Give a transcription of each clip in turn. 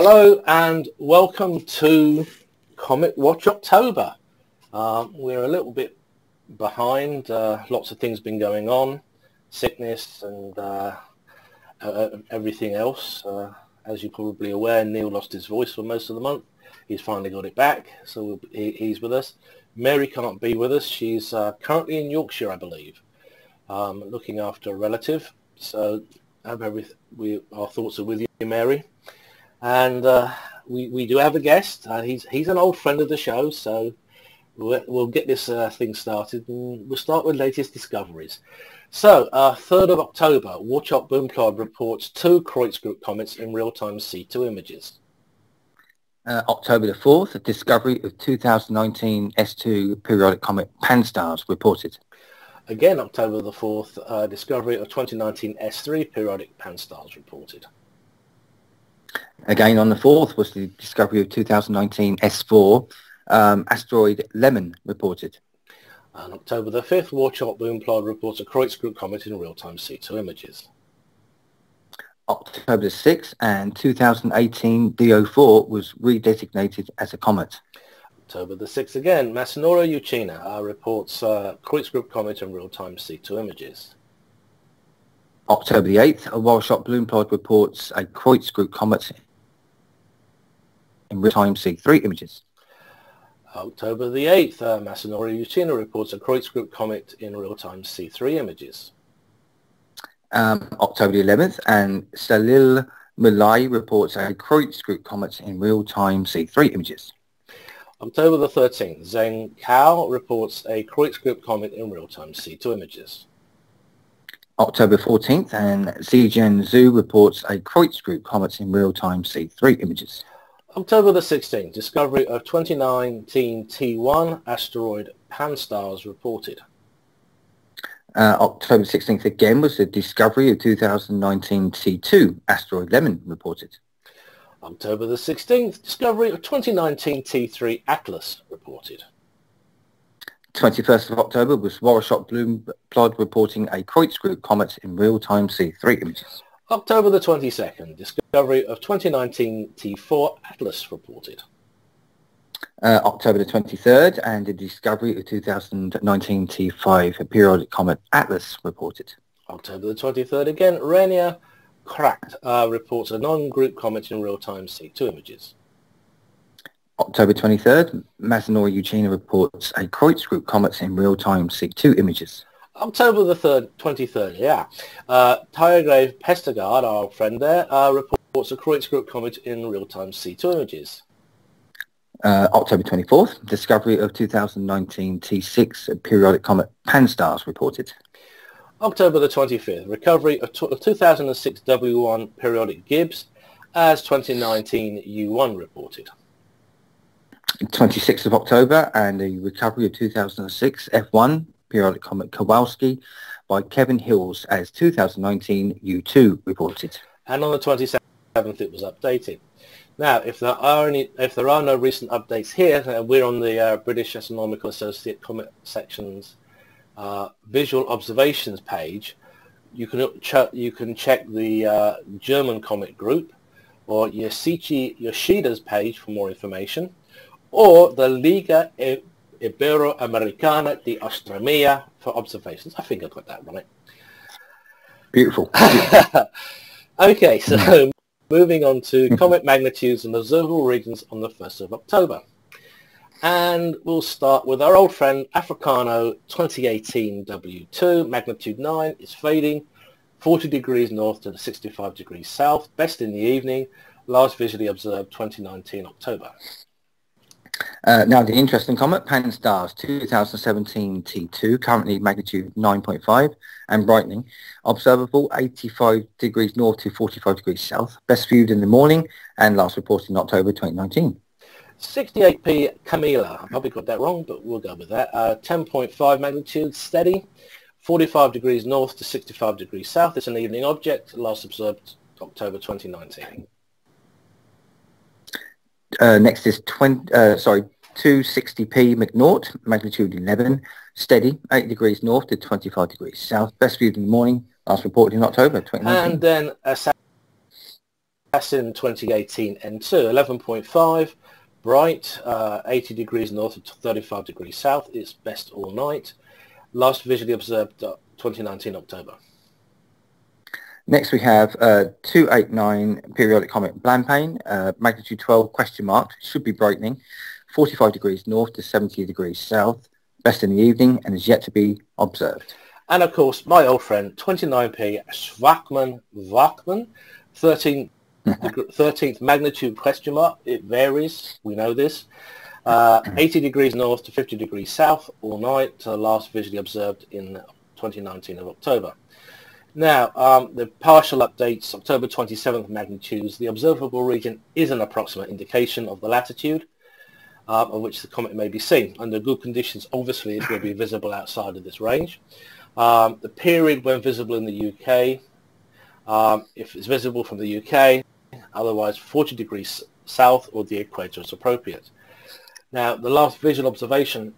Hello and welcome to Comet Watch October. Uh, we're a little bit behind. Uh, lots of things been going on, sickness and uh, everything else. Uh, as you're probably aware, Neil lost his voice for most of the month. He's finally got it back, so he's with us. Mary can't be with us. She's uh, currently in Yorkshire, I believe, um, looking after a relative. So have every, we, our thoughts are with you, Mary. And uh, we, we do have a guest. Uh, he's, he's an old friend of the show, so we'll, we'll get this uh, thing started. And we'll start with latest discoveries. So, uh, 3rd of October, Warchop Boonplod reports two Kreutz Group comets in real-time C2 images. Uh, October the 4th, a discovery of 2019 S2 periodic comet Pan-STARRS reported. Again, October the 4th, uh, discovery of 2019 S3 periodic Pan-STARRS reported. Again, on the 4th was the discovery of 2019 S4 um, asteroid Lemmon reported. On October the 5th, Warchop Boonplod reports a Kreutz Group comet in real-time C2 images. October the 6th and 2018 DO4 was redesignated as a comet. October the 6th again, Masanori Uchina uh, reports uh, Kreutz Group comet in real-time C2 images. October the 8th, a Warchop Boonplod reports a Kreutz Group comet in real-time C3 images. October the 8th, uh, Masanori Uchina reports a Kreutz Group comet in real-time C3 images. Um, October the 11th, and Salil Mulai reports a Kreutz Group comet in real-time C3 images. October the 13th, Zheng Kao reports a Kreutz Group comet in real-time C2 images. October 14th, and Zijian Zhu reports a Kreutz Group comet in real-time C3 images. October the 16th, discovery of 2019 T1 asteroid Pan-STARRS reported. Uh, October 16th again was the discovery of 2019 T2 asteroid Lemmon reported. October the 16th, discovery of 2019 T3 Atlas reported. 21st of October was Warchop Bloom Plod reporting a Kreutz Group comet in real-time C3 images. October the 22nd, discovery of 2019 T4 Atlas reported. Uh, October the 23rd, and the discovery of 2019 T5 periodic comet Atlas reported. October the 23rd again, Rainer Kracht uh, reports a non-group comet in real-time C2 images. October 23rd, Masanori Uchina reports a Kreutz group comet in real-time C2 images. October the 3rd, 23rd, yeah. Uh, Prestgard, our friend there, uh, reports a Kreutz Group comet in real-time C2 images. Uh, October 24th, discovery of 2019 T6 periodic comet Pan-STARRS reported. October the 25th, recovery of, of 2006 W1 periodic Gibbs as 2019 U1 reported. 26th of October and the recovery of 2006 F1 periodic comet Kowalski by Kevin Hills as 2019 U2 reported. And on the 27th it was updated. Now, if there are any, if there are no recent updates here, uh, we're on the uh, British Astronomical Associate Comet Section's uh, visual observations page. You can ch- you can check the uh, German Comet Group or Yoshida's page for more information, or the Liga Iberoamericana de Astronomía for observations. I think I got that right. Beautiful. okay, so moving on to comet magnitudes and observable regions on the 1st of October. And we'll start with our old friend Africano 2018 W2, magnitude 9, is fading, 40 degrees north to 65 degrees south, best in the evening, last visually observed 2019 October. Uh, now, the interesting comet, Pan-STARRS 2017 T2, currently magnitude 9.5 and brightening. Observable 85 degrees north to 45 degrees south. Best viewed in the morning and last reported in October 2019. 68p Camilla. I probably got that wrong, but we'll go with that. Uh, 10.5 magnitude, steady. 45 degrees north to 65 degrees south. It's an evening object, last observed October 2019. Uh, next is 20, uh, sorry, 260p McNaught, magnitude 11, steady, 8 degrees north to 25 degrees south. Best viewed in the morning, last reported in October 2019. And then a Cassin 2018 N2, 11.5, bright, uh, 80 degrees north to 35 degrees south. It's best all night. Last visually observed uh, 2019 October. Next we have uh, 289 periodic comet Blancpain, uh, magnitude 12 question mark, should be brightening, 45 degrees north to 70 degrees south, best in the evening and is yet to be observed. And of course, my old friend, 29p Schwassmann Wachmann, 13, 13th magnitude question mark. It varies, we know this. Uh, 80 degrees north to 50 degrees south all night, uh, last visually observed in 2019 of October. Now, um, the partial updates, October 27th magnitudes, the observable region is an approximate indication of the latitude uh, of which the comet may be seen. Under good conditions, obviously, it will be visible outside of this range. Um, the period when visible in the UK, um, if it's visible from the UK, otherwise 40 degrees south or the equator is appropriate. Now, the last visual observation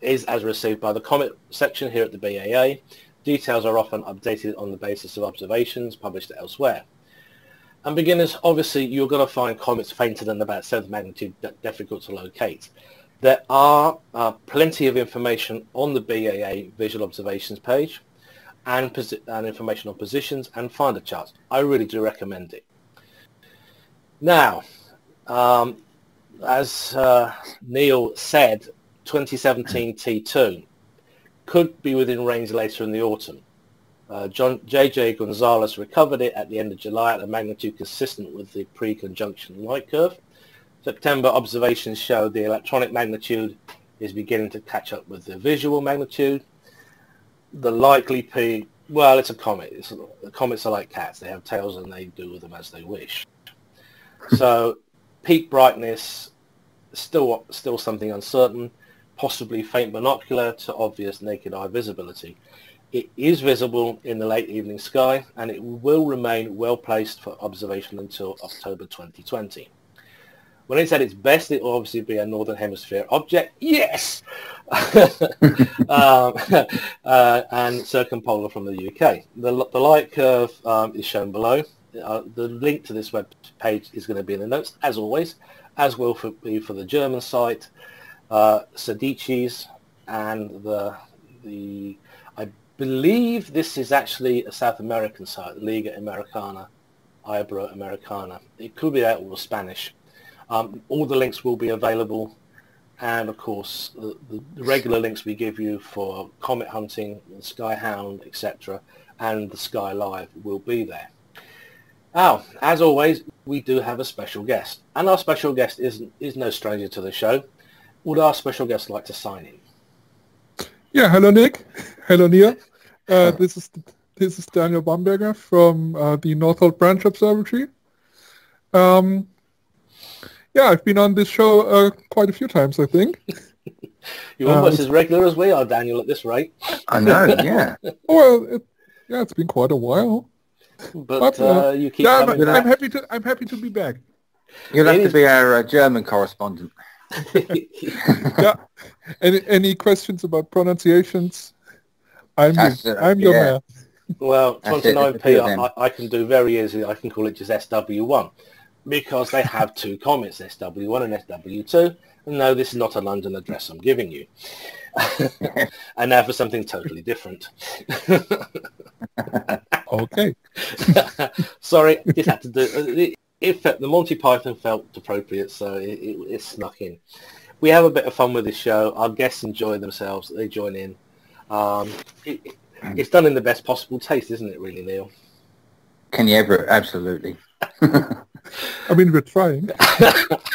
is as received by the comet section here at the BAA. Details are often updated on the basis of observations published elsewhere. And beginners, obviously, you're going to find comets fainter than about 7th magnitude difficult to locate. There are uh, plenty of information on the BAA visual observations page and, and information on positions and finder charts. I really do recommend it. Now, um, as uh, Neil said, 2017 T2 could be within range later in the autumn. Uh, J.J. Gonzalez recovered it at the end of July at a magnitude consistent with the pre-conjunction light curve. September observations show the electronic magnitude is beginning to catch up with the visual magnitude. The likely peak, well, it's a comet. It's, the comets are like cats. They have tails and they do with them as they wish. so peak brightness, still, still something uncertain possibly faint binocular to obvious naked eye visibility. It is visible in the late evening sky and it will remain well placed for observation until October 2020. When I said it's best, it will obviously be a northern hemisphere object. Yes, um, uh, and circumpolar from the UK. The, the light curve um, is shown below. Uh, the link to this web page is going to be in the notes, as always, as will for, be for the German site uh, Seiichi's and the the I believe this is actually a South American site, Liga Americana, Iberoamericana. It could be that or Spanish. Um, all the links will be available, and of course the, the, regular links we give you for comet hunting, Skyhound, etc., and the Sky Live will be there. Now, as always, we do have a special guest, and our special guest is is no stranger to the show would our special guest like to sign in? Yeah, hello Nick. Hello Nia. Uh, this is this is Daniel Bamberger from uh, the Northolt Branch Observatory. Um, yeah, I've been on this show uh, quite a few times, I think. You're almost uh, as regular as we are, Daniel, at this rate. I know, yeah. well, it, yeah, it's been quite a while. But, but uh, uh, you keep yeah, I'm, I'm, happy to I'm happy to be back. You'll have to be our German correspondent. Yeah. Any any questions about pronunciations? I'm your, I'm your yeah. man. Well, 29p I, I, can do very easily. I can call it just SW1 because they have two comments, SW1 and SW2. And no, this is not a London address I'm giving you. and now for something totally different. okay. Sorry, just had to do uh, it felt, the Monty Python felt appropriate, so it, it, it, snuck in. We have a bit of fun with this show. Our guests enjoy themselves. They join in. Um, it, it's done in the best possible taste, isn't it, really, Neil? Can you ever? Absolutely. I mean, we're trying.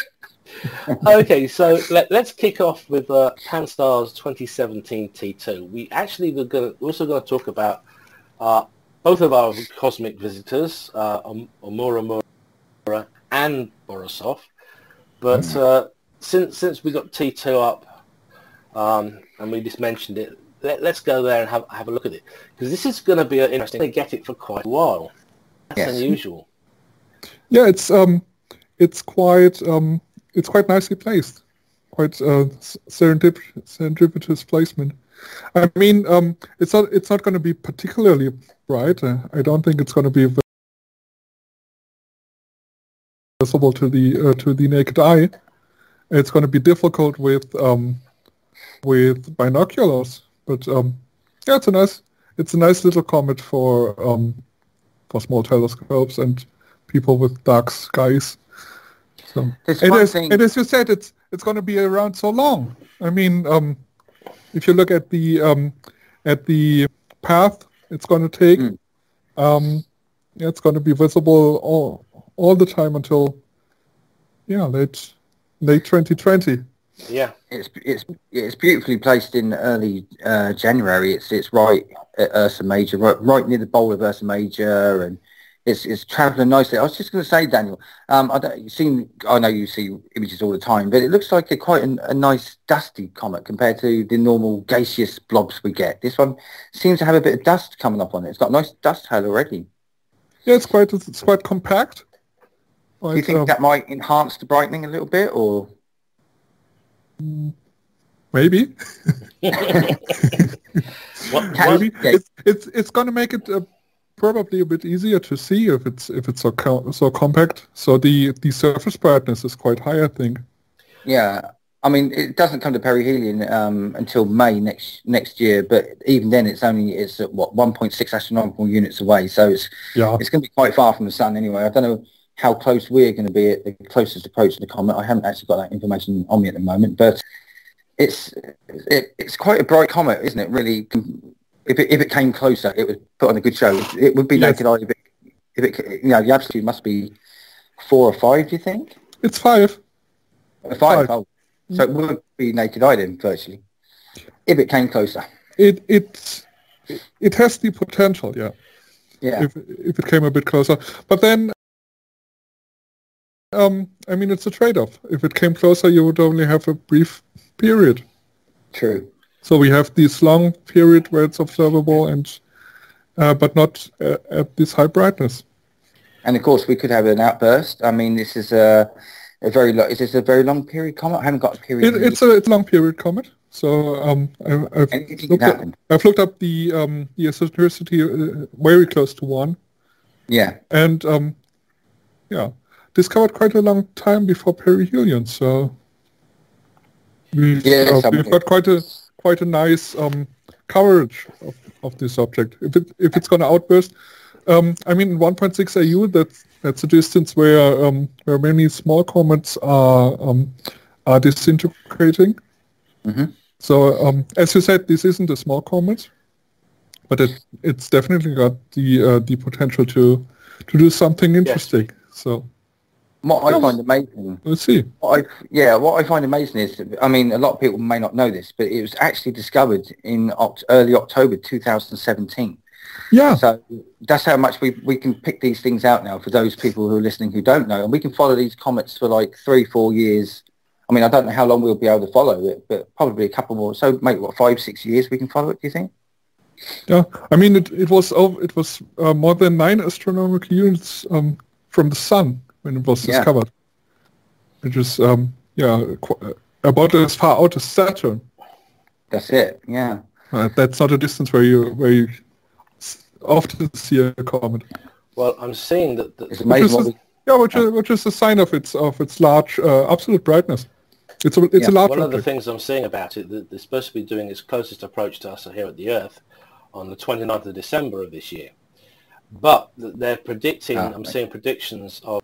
okay, so let, us kick off with uh, Pan-STARRS 2017 T2. We actually were going to, also going to talk about uh, both of our cosmic visitors, uh, Oumuamua and Borisov. But mm. uh, since since we got T2 up um, and we just mentioned it, let, us go there and have, have a look at it. Because this is going to be interesting. They get it for quite a while. That's yes. unusual. Yeah, it's um, it's quite um, it's quite nicely placed. Quite uh, serendip- serendipitous placement. I mean, um, it's not it's not going to be particularly bright. Uh, I don't think it's going to be visible to the uh, to the naked eye. It's going to be difficult with um, with binoculars, but um, yeah, it's a nice it's a nice little comet for um, for small telescopes and people with dark skies. So, and as, thing... and as you said, it's it's going to be around so long. I mean, um, if you look at the um, at the path it's going to take, mm. um, it's going to be visible all all the time until yeah late late 2020. Yeah, it's it's it's beautifully placed in early uh, January. It's it's right at Ursa Major, right, right near the bowl of Ursa Major, and it's it's travelling nicely. I was just going to say, Daniel, um, I don't, you've seen, I know you see images all the time, but it looks like a quite a, a nice dusty comet compared to the normal gaseous blobs we get. This one seems to have a bit of dust coming up on it. It's got a nice dust tail already. Yeah, it's quite it's quite compact. Do you think um, that might enhance the brightening a little bit, or maybe? what, maybe it's, it's it's going to make it uh, probably a bit easier to see if it's if it's so co- so compact. So the the surface brightness is quite high, I think. Yeah, I mean it doesn't come to perihelion um, until May next next year, but even then it's only it's at what 1.6 astronomical units away, so it's yeah. it's going to be quite far from the sun anyway. I don't know how close we're going to be at the closest approach to the comet. I haven't actually got that information on me at the moment, but it's it, it's quite a bright comet, isn't it? Really if it, if it came closer, it would put on a good show. It would be yes. naked eye if it, if it, you know, the altitude must be four or five, do you think? It's five. Five. five. Oh. So it would be naked eye then, virtually, if it came closer. It it it has the potential, yeah. Yeah. If if it came a bit closer, but then, um, I mean, it's a trade-off. If it came closer, you would only have a brief period. True. So we have this long period where it's observable, and uh, but not uh, at this high brightness. And of course, we could have an outburst. I mean, this is a, a very long. Is this a very long period comet? I haven't got a period. It, it's a it's long period comet. So um, I, have looked up, I've looked up the um, the eccentricity uh, very close to one. Yeah. And um, yeah, discovered quite a long time before perihelion. So we've, uh, we've got quite a quite a nice um, coverage of, of this object. If it if it's going to outburst, um, I mean 1.6 AU that's that's a distance where um, where many small comets are um, are disintegrating. Mm-hmm. So um, as you said, this isn't a small comet, but it it's definitely got the uh, the potential to to do something interesting. Yes. So what I find amazing. Let's see. What I, yeah, what I find amazing is, I mean, a lot of people may not know this, but it was actually discovered in early October 2017. Yeah. So that's how much we, we can pick these things out now for those people who are listening who don't know. And we can follow these comets for like three, four years. I mean, I don't know how long we'll be able to follow it, but probably a couple more. So maybe what, five, six years we can follow it, do you think? Yeah. I mean, it, it was, oh, it was uh, more than nine astronomical units um, from the sun when it was yeah. discovered. It was, um, yeah, uh, about as far out as Saturn. That's it. Yeah. Uh, that's not a distance where you where you often see a comet. Well, I'm seeing that. that it's amazing. Which is, yeah, which is, which is a sign of its of its large uh, absolute brightness. It's a it's yeah. a large. One object. of the things I'm seeing about it that they're supposed to be doing its closest approach to us here at the Earth on the 29th of December of this year, but they're predicting. Ah, I'm right. seeing predictions of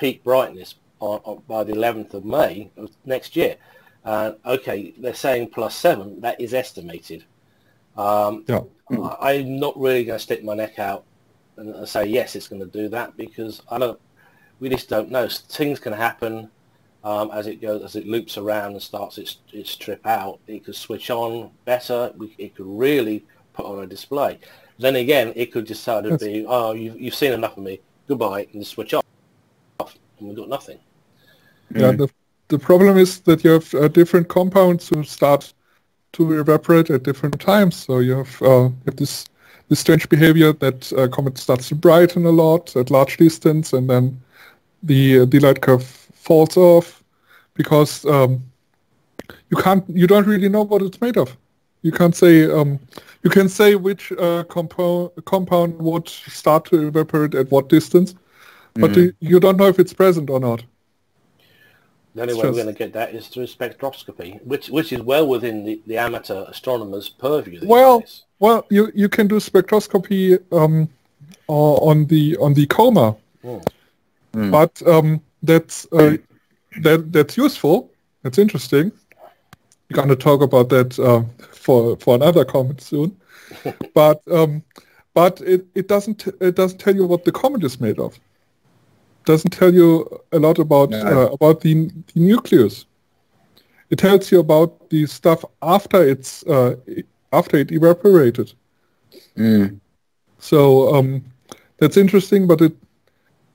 peak brightness on, on, by the 11th of May of next year. Uh, okay, they're saying plus seven. That is estimated. Um, yeah. I, am not really going to stick my neck out and, say yes, it's going to do that because I don't. We just don't know. Things can happen um, as it goes, as it loops around and starts its its trip out. It could switch on better. We, it could really put on a display. Then again, it could just decide to be, oh, you've, you've seen enough of me. Goodbye, and switch off and we got nothing. Yeah, mm. the, the problem is that you have uh, different compounds who start to evaporate at different times. So you have, uh, you have this this strange behavior that uh, comet starts to brighten a lot at large distance, and then the uh, the light curve falls off because um, you can't you don't really know what it's made of. You can't say um, you can say which uh, compound compound would start to evaporate at what distance, but Mhm. you, you don't know if it's present or not. The only It's way we're going to get that is through spectroscopy, which which is well within the, the amateur astronomer's purview. Well, days. Well, you, you can do spectroscopy um, o- on the on the coma, Mm. Mm. but um, that's uh, that that's useful. That's interesting. We're going to talk about that uh, for for another comment soon. but um, but it, it doesn't it doesn't tell you what the comet is made of. Doesn't tell you a lot about No. uh, about the, the nucleus. It tells you about the stuff after it's uh, after it evaporated. Mm. So um, that's interesting, but it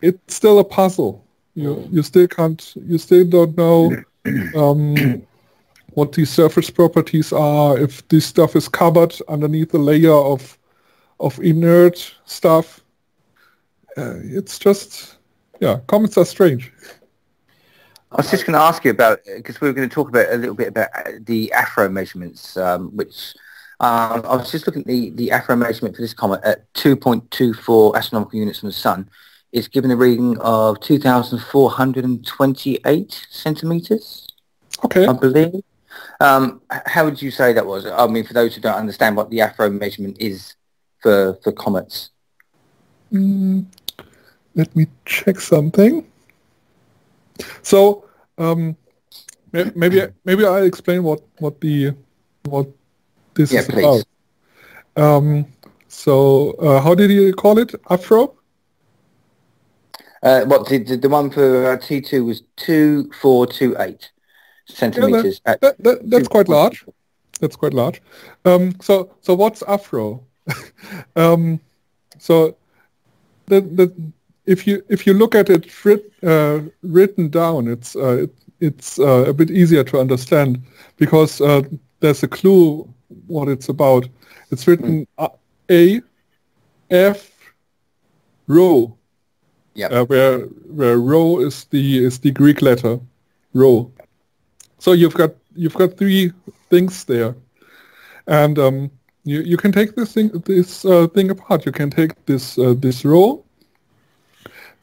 it's still a puzzle. You you still can't you still don't know um, what the surface properties are. If this stuff is covered underneath a layer of of inert stuff, uh, it's just yeah. Comets are strange. I was just going to ask you about because we were going to talk about a little bit about uh, the Afrho measurements, um, which um, I was just looking at the the Afrho measurement for this comet at 2.24 astronomical units from the sun. It's given a reading of 2,428 centimeters, Okay. I believe. Um, how would you say that was? I mean, for those who don't understand what the Afrho measurement is for for comets. Mm, let me check something. So um, maybe maybe I'll explain what what the what this Yeah, is please. about. Um, so uh, how did you call it? Afrho? Uh, what the, one for uh, T2 was 2428 centimeters. at That, that, that's quite large. That's quite large. Um, so so what's Afrho? um, so the, the, if you if you look at it writ, uh, written down, it's uh, it, it's uh, a bit easier to understand because uh, there's a clue what it's about. It's written uh, A F rho, Yep. uh, where where rho is the is the Greek letter rho. So you've got you've got three things there, and um, you you can take this thing this uh, thing apart. You can take this uh, this rho.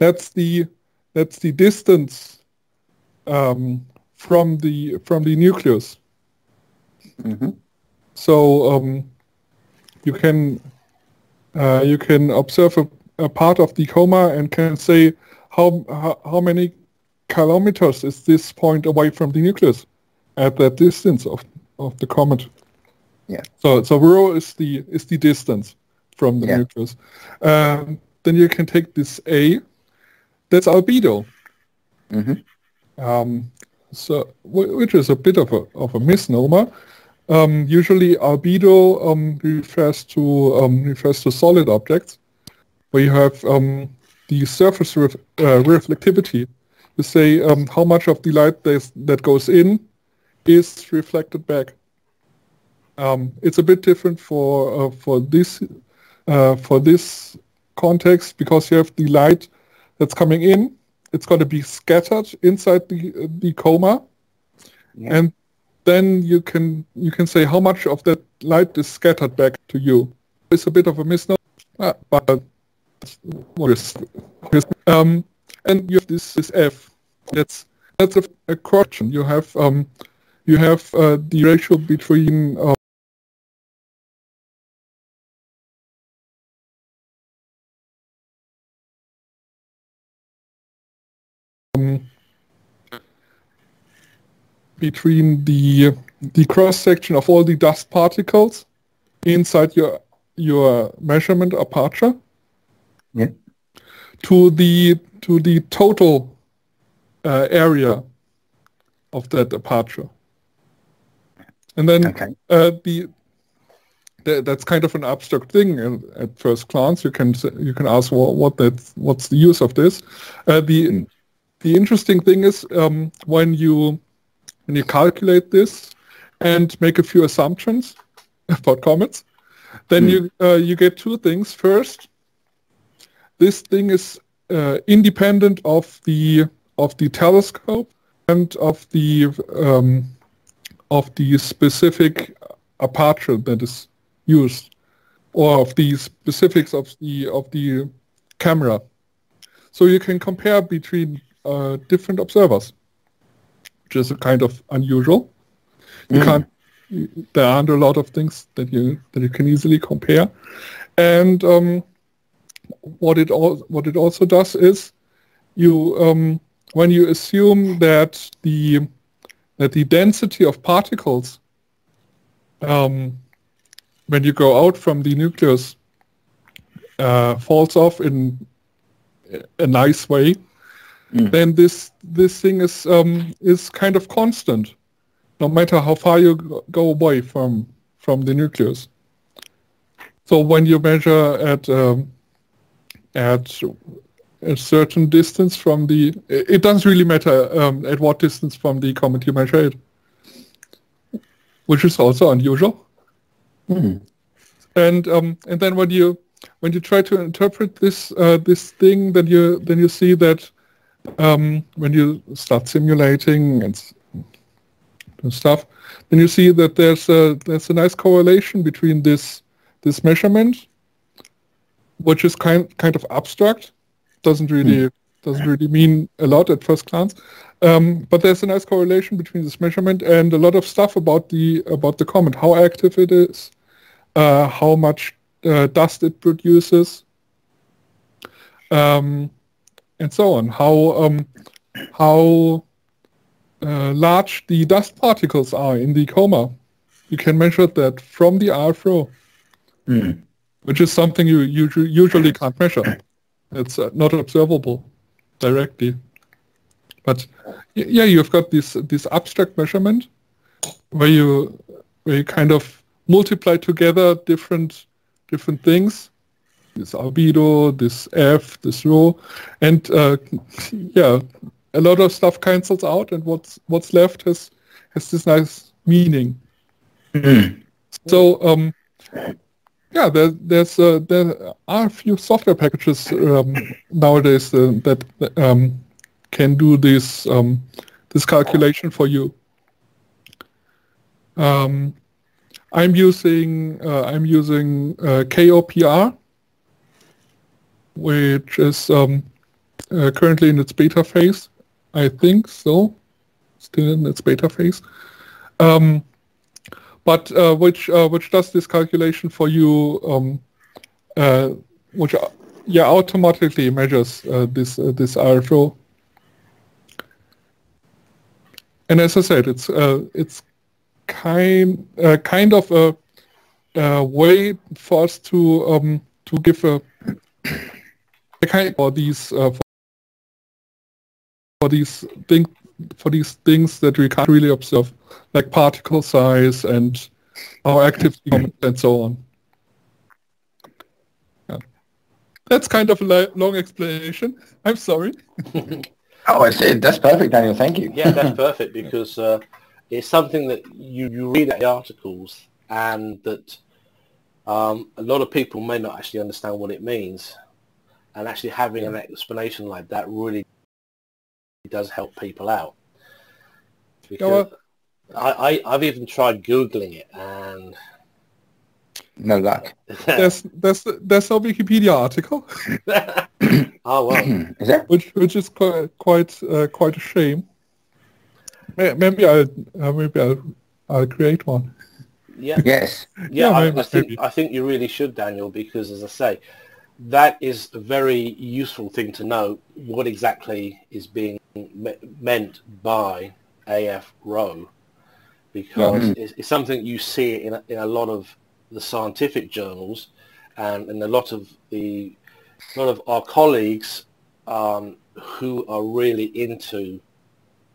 That's the that's the distance um, from the from the nucleus. Mhm. So um, you can uh, you can observe a, a part of the coma and can say how, how how many kilometers is this point away from the nucleus at that distance of, of the comet. Yeah. So so rho is the is the distance from the Yeah. nucleus. Um, then you can take this A. That's albedo. Mhm. Um, so which is a bit of a of a misnomer. Um, usually albedo um, refers to um, refers to solid objects, where you have um, the surface ref- uh, reflectivity. You say um, how much of the light that goes in is reflected back. Um, it's a bit different for uh, for this uh, for this context because you have the light that's coming in. It's going to be scattered inside the the coma, Yeah. and then you can you can say how much of that light is scattered back to you. It's a bit of a misnomer, but what is um, and you have this this F. That's that's a, a question. You have um, you have uh, the ratio between um, between the the cross section of all the dust particles inside your your measurement aperture Yeah. to the to the total uh, area of that aperture. And then Okay. uh, the tha- that's kind of an abstract thing and at first glance. You can you can ask what what that what's the use of this. Uh, the Mm. the interesting thing is um, when you when you calculate this and make a few assumptions about comets, then you uh, you get two things. First, this thing is uh, independent of the of the telescope and of the um, of the specific aperture that is used, or of the specifics of the of the camera. so you can compare between uh, different observers, is a kind of unusual. You Mm. can't. There aren't a lot of things that you that you can easily compare, and um, what it all what it also does is you um, when you assume that the that the density of particles um, when you go out from the nucleus uh, falls off in a nice way, Mm. then this this thing is um, is kind of constant, no matter how far you go- away from from the nucleus. So when you measure at um, at a certain distance from the, it it doesn't really matter um, at what distance from the comet you measure it, which is also unusual. Mm. And um, and then when you when you try to interpret this uh, this thing, then you then you see that um, when you start simulating and, and stuff, then you see that there's a there's a nice correlation between this this measurement, which is kind kind of abstract, doesn't really doesn't really mean a lot at first glance, um, but there's a nice correlation between this measurement and a lot of stuff about the about the comet, how active it is, uh, how much uh, dust it produces, um, and so on. How um, how uh, large the dust particles are in the coma. You can measure that from the Afrho, Mm. which is something you usu- usually can't measure. It's uh, not observable directly. But yeah, you've got this this abstract measurement where you where you kind of multiply together different different things. This albedo, this F, this rho, and uh, yeah, a lot of stuff cancels out, and what's what's left has has this nice meaning. Mm. So um, yeah, there, there's uh, there are a few software packages um, nowadays uh, that um, can do this um, this calculation for you. Um, I'm using uh, I'm using uh, KOPR, which is um, uh, currently in its beta phase. I think so, still in its beta phase. Um, but uh, which uh, which does this calculation for you, um, uh, which uh, yeah automatically measures uh, this this Afrho. And as I said, it's it's kind kind of a, a way for us to um, to give a kind for these uh, for, for these things for these things that we can't really observe, like particle size and how active and so on. Yeah. That's kind of a long explanation. I'm sorry. Oh, I see. That's perfect, Daniel. Thank you. yeah, that's perfect because uh, it's something that you, you read at the articles and that um, a lot of people may not actually understand what it means. And actually having an explanation like that really does help people out. Because I, I, I've even tried Googling it and no luck. There's there's there's no Wikipedia article, oh well. Is that? which which is quite quite uh, quite a shame. Maybe I'll uh, maybe I'll I'll create one. Yeah. Yes. Yeah, Yeah, I, maybe, I think maybe. I think you really should, Daniel, because as I say, that is a very useful thing to know. What exactly is being me- meant by AF row, because Mhm. it's, it's something you see in a, in a lot of the scientific journals, and in a lot of the a lot of our colleagues um, who are really into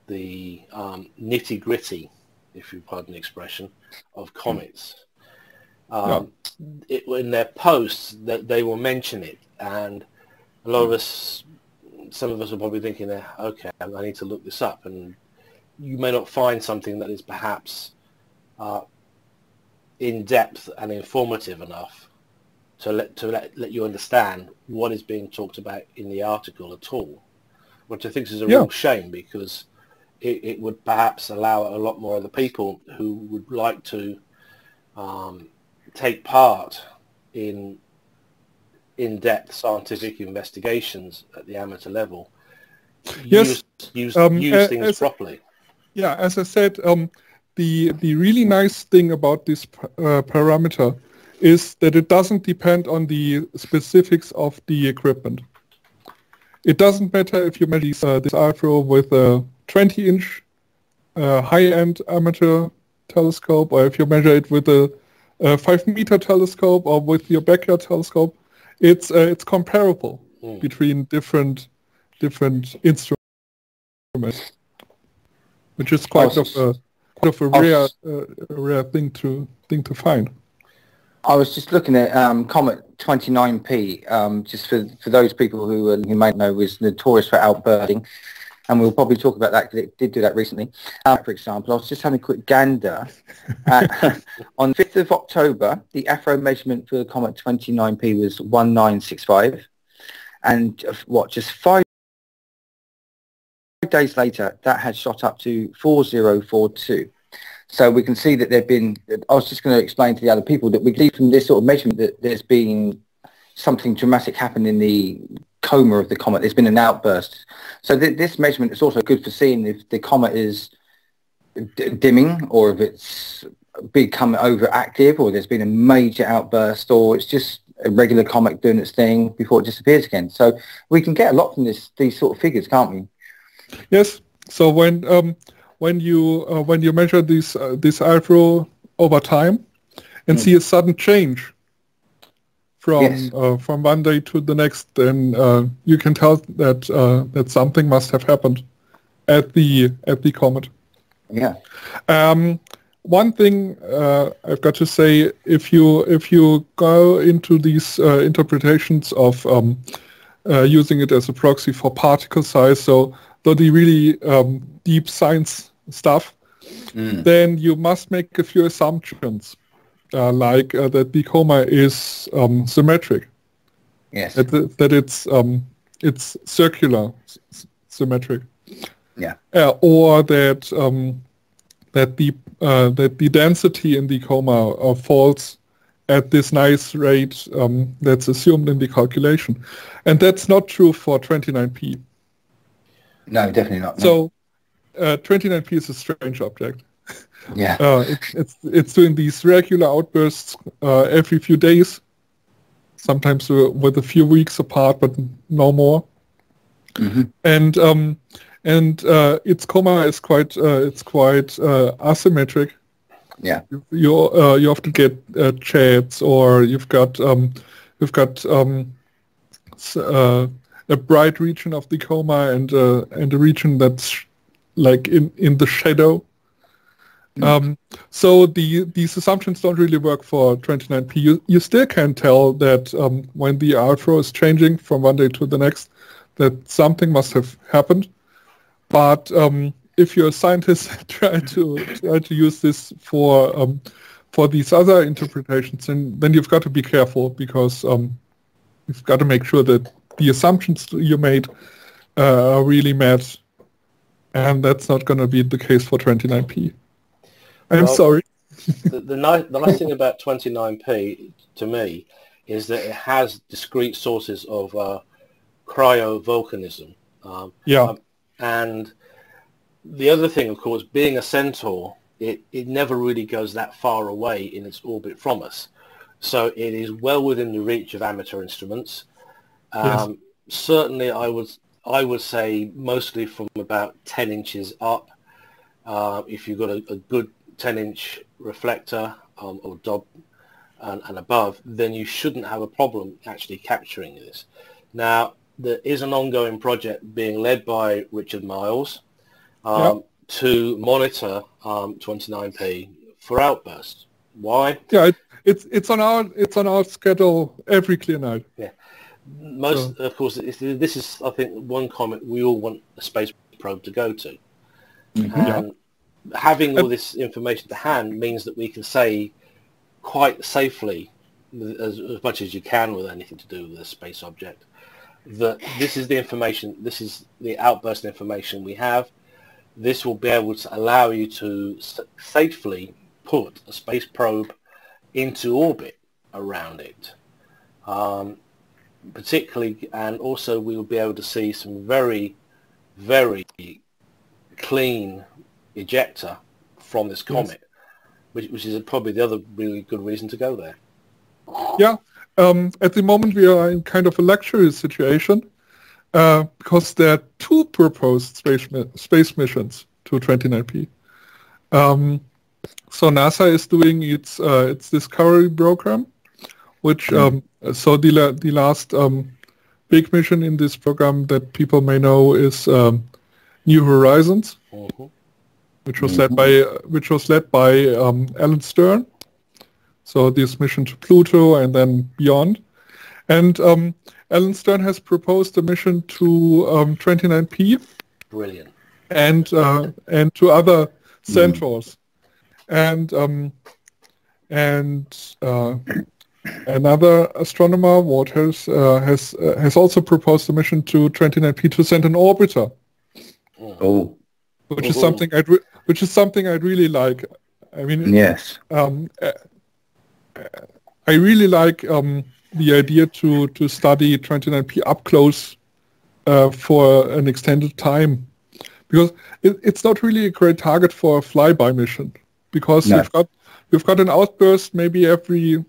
the um, nitty gritty, if you pardon the expression, of comets. Um, it, in their posts, that they will mention it, and a lot of us, some of us are probably thinking, "Eh, okay, I need to look this up, and you may not find something that is perhaps uh, in depth and informative enough to let to let, let you understand what is being talked about in the article at all, which I think is a Yeah. real shame because it, it would perhaps allow a lot more of the people who would like to um, take part in in-depth scientific investigations at the amateur level. Yes, use, use, um, use a- things as- properly. Yeah, as I said, um, the the really nice thing about this p- uh, parameter is that it doesn't depend on the specifics of the equipment. It doesn't matter if you measure uh, this Afrho with a 20-inch uh, high-end amateur telescope, or if you measure it with a, a five-meter telescope, or with your backyard telescope. It's uh, it's comparable Mm. between different different instruments, which is quite Oh, of a quite of a oh, rare uh, a rare thing to thing to find. I was just looking at um, Comet 29P, um, just for, for those people who, uh, who not know, is notorious for outbirding. And we'll probably talk about that because it did do that recently. Uh, for example, I was just having a quick gander. At, on 5th of October, the Afrho measurement for the Comet 29P was 1965. And uh, what, just five days later, that had shot up to 4042. So we can see that there've been, I was just going to explain to the other people that we see from this sort of measurement that there's been something dramatic happen in the coma of the comet. There's been an outburst. So th- this measurement is also good for seeing if the comet is d- dimming or if it's become overactive or there's been a major outburst or it's just a regular comet doing its thing before it disappears again. So we can get a lot from this, these sort of figures, can't we? Yes. So when um, when you uh, when you measure this uh, this Afrho over time and Mm. see a sudden change from Yes. uh, from one day to the next, then uh, you can tell that uh, that something must have happened at the at the comet. Yeah. Um, one thing uh, I've got to say, if you if you go into these uh, interpretations of um, uh, using it as a proxy for particle size, so the the really um, deep science stuff, Mm. then you must make a few assumptions, like uh, that the coma is um, symmetric, Yes. that that it's um, it's circular, symmetric Yeah. uh, or that um, that the uh, that the density in the coma uh, falls at this nice rate um, that's assumed in the calculation, and that's not true for 29p. No, definitely not. no. So uh, 29p is a strange object. Yeah. Uh, it's it's it's doing these regular outbursts uh, every few days, sometimes with a few weeks apart, but no more. hmm and um, and uh, its coma is quite uh, it's quite uh, asymmetric. Yeah. You you, uh, you often get uh, jets, or you've got um, you've got um, uh, a bright region of the coma and uh, and a region that's like in in the shadow. Um, so the these assumptions don't really work for 29p. You, you still can tell that um, when the outflow is changing from one day to the next, that something must have happened. But um, if you're a scientist, try to try to use this for um, for these other interpretations, then then you've got to be careful because um, you've got to make sure that the assumptions you made uh, are really met, and that's not going to be the case for 29p. I'm Well- sorry. the, the, nice, the nice thing about 29p to me is that it has discrete sources of uh, cryovolcanism. Um, Yeah. um, and the other thing, of course, being a centaur, it, it never really goes that far away in its orbit from us. So it is well within the reach of amateur instruments. Yes. Um, Certainly, I would I would say mostly from about 10 inches up. Uh, if you've got a, a good 10-inch reflector um, or dob and, and above, then you shouldn't have a problem actually capturing this. Now, there is an ongoing project being led by Richard Miles um, to monitor um, 29p for outbursts. Why? Yeah, it's it's on our it's on our schedule every clear night. Yeah, most, of course, this is, I think, one comment we all want a space probe to go to. And having all this information to hand means that we can say quite safely, as, as much as you can with anything to do with a space object, that this is the information, this is the outburst information we have. This will be able to allow you to safely put a space probe into orbit around it. Um, particularly, and also we will be able to see some very, very clean ejecta from this comet, yes. which, which is probably the other really good reason to go there. Yeah, um, at the moment we are in kind of a luxury situation uh, because there are two proposed space, space missions to 29P. Um, so NASA is doing its uh, its discovery program, which mm. um, so the la- the last um, big mission in this program that people may know is um, New Horizons, mm-hmm. Which was led by which was led by um, Alan Stern. So this mission to Pluto and then beyond, and um, Alan Stern has proposed a mission to 29P. Brilliant. And uh, and to other centaurs. Mm and um, and uh, another astronomer, Waters, uh, has uh, has also proposed a mission to 29P to send an orbiter. Oh, which is something I'd which is something I'd really like. I mean, yes. Um, uh, I really like um, the idea to to study 29P up close uh, for an extended time because it, it's not really a great target for a flyby mission because no. you've got you've got an outburst maybe every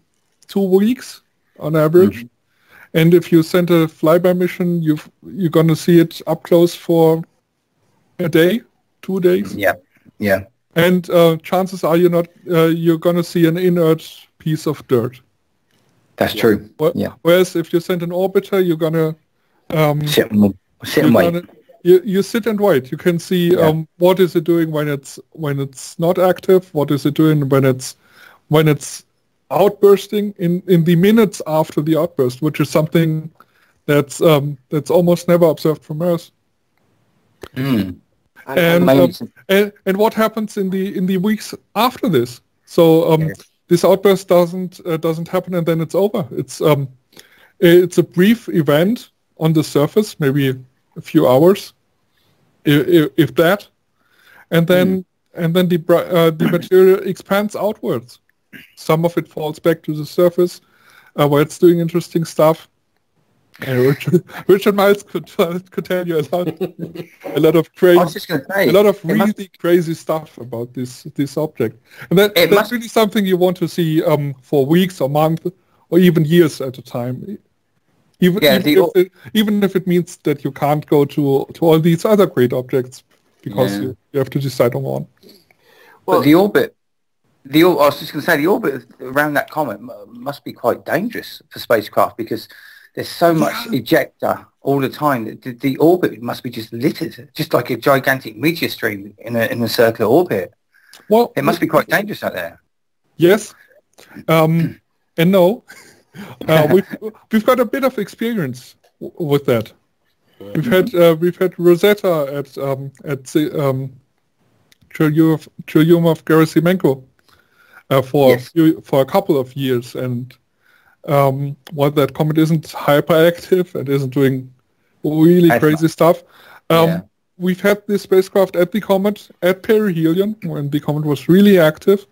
two weeks on average. Mm-hmm. And if you send a flyby mission, you you're gonna see it up close for a day, two days. Yeah, yeah. And uh, chances are you're not uh, you're gonna see an inert piece of dirt. That's true. yeah. Whereas if you send an orbiter, you're gonna um, sit, sit and wait. Gonna, you, you sit and wait. You can see yeah. um, what is it doing when it's when it's not active. What is it doing when it's when it's outbursting in, in the minutes after the outburst, which is something that's um, that's almost never observed from Earth. Mm. And, um, and and what happens in the in the weeks after this? So um, this outburst doesn't uh, doesn't happen and then it's over. It's um, it's a brief event on the surface, maybe a few hours, if, if that, and then mm. and then the uh, the material expands outwards. Some of it falls back to the surface, uh, where it's doing interesting stuff. And Richard, Richard Miles could could tell you a lot, a lot of crazy, a lot of really must... crazy stuff about this this object, and that, that's must... really something you want to see um, for weeks or months or even years at a time. Even, yeah, even, if it, even if it means that you can't go to to all these other great objects because yeah. you, you have to decide on one. Well, but the orbit, the I was just going to say the orbit around that comet must be quite dangerous for spacecraft because there's so much ejecta all the time. The, the, orbit must be just littered, just like a gigantic meteor stream in a in a circular orbit. Well, it must be quite dangerous out there. Yes, um, and no. Uh, we've we've got a bit of experience with that. We've had uh, we've had Rosetta at um, at the um, Churyumov Gerasimenko uh, for yes. a few, for a couple of years, and um, while that comet isn't hyperactive and isn't doing really I crazy stuff, um, yeah. we've had this spacecraft at the comet at perihelion when the comet was really active.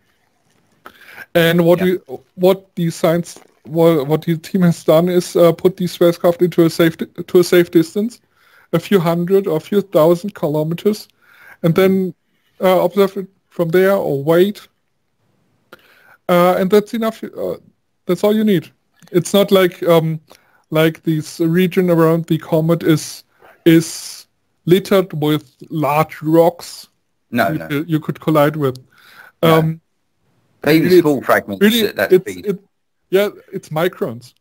And what yeah. we what the science what, what the team has done is uh, put the spacecraft into a safe to a safe distance, a few hundred or a few thousand kilometers, and then uh, observe it from there or wait. Uh, and that's enough. Uh, that's all you need. It's not like um, like this region around the comet is is littered with large rocks. No, you, no. you could collide with. Um, no. Even small fragments really, at that speed. It, yeah, it's microns.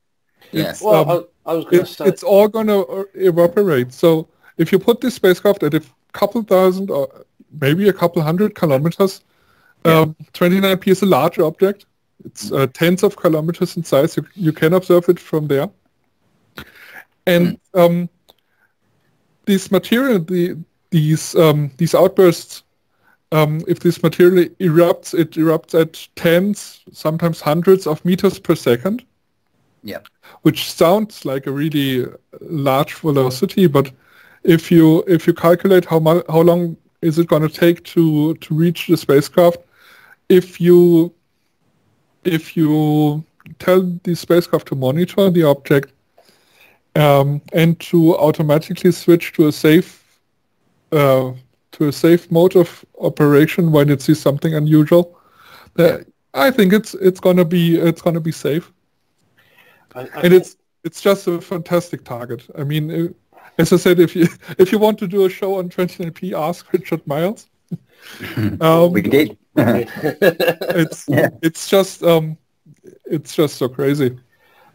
Yeah. It's, well, um, I, I, was going to say it's all going to uh, evaporate. So if you put this spacecraft at a couple thousand or maybe a couple hundred kilometers, yeah. um, 29p is a large object. It's uh, tens of kilometers in size. You, you can observe it from there. And mm. um, this material, the, these um, these outbursts um, if this material erupts, it erupts at tens, sometimes hundreds of meters per second. Yeah. Which sounds like a really large velocity, but if you if you calculate how mu- how long is it going to take to to reach the spacecraft, if you if you tell the spacecraft to monitor the object, um, and to automatically switch to a safe uh, to a safe mode of operation when it sees something unusual. Uh, I think it's it's gonna be it's gonna be safe, I, I and it's it's just a fantastic target. I mean, uh, as I said, if you if you want to do a show on 29p, ask Richard Miles. um, we did. It's Yeah. it's just um, it's just so crazy.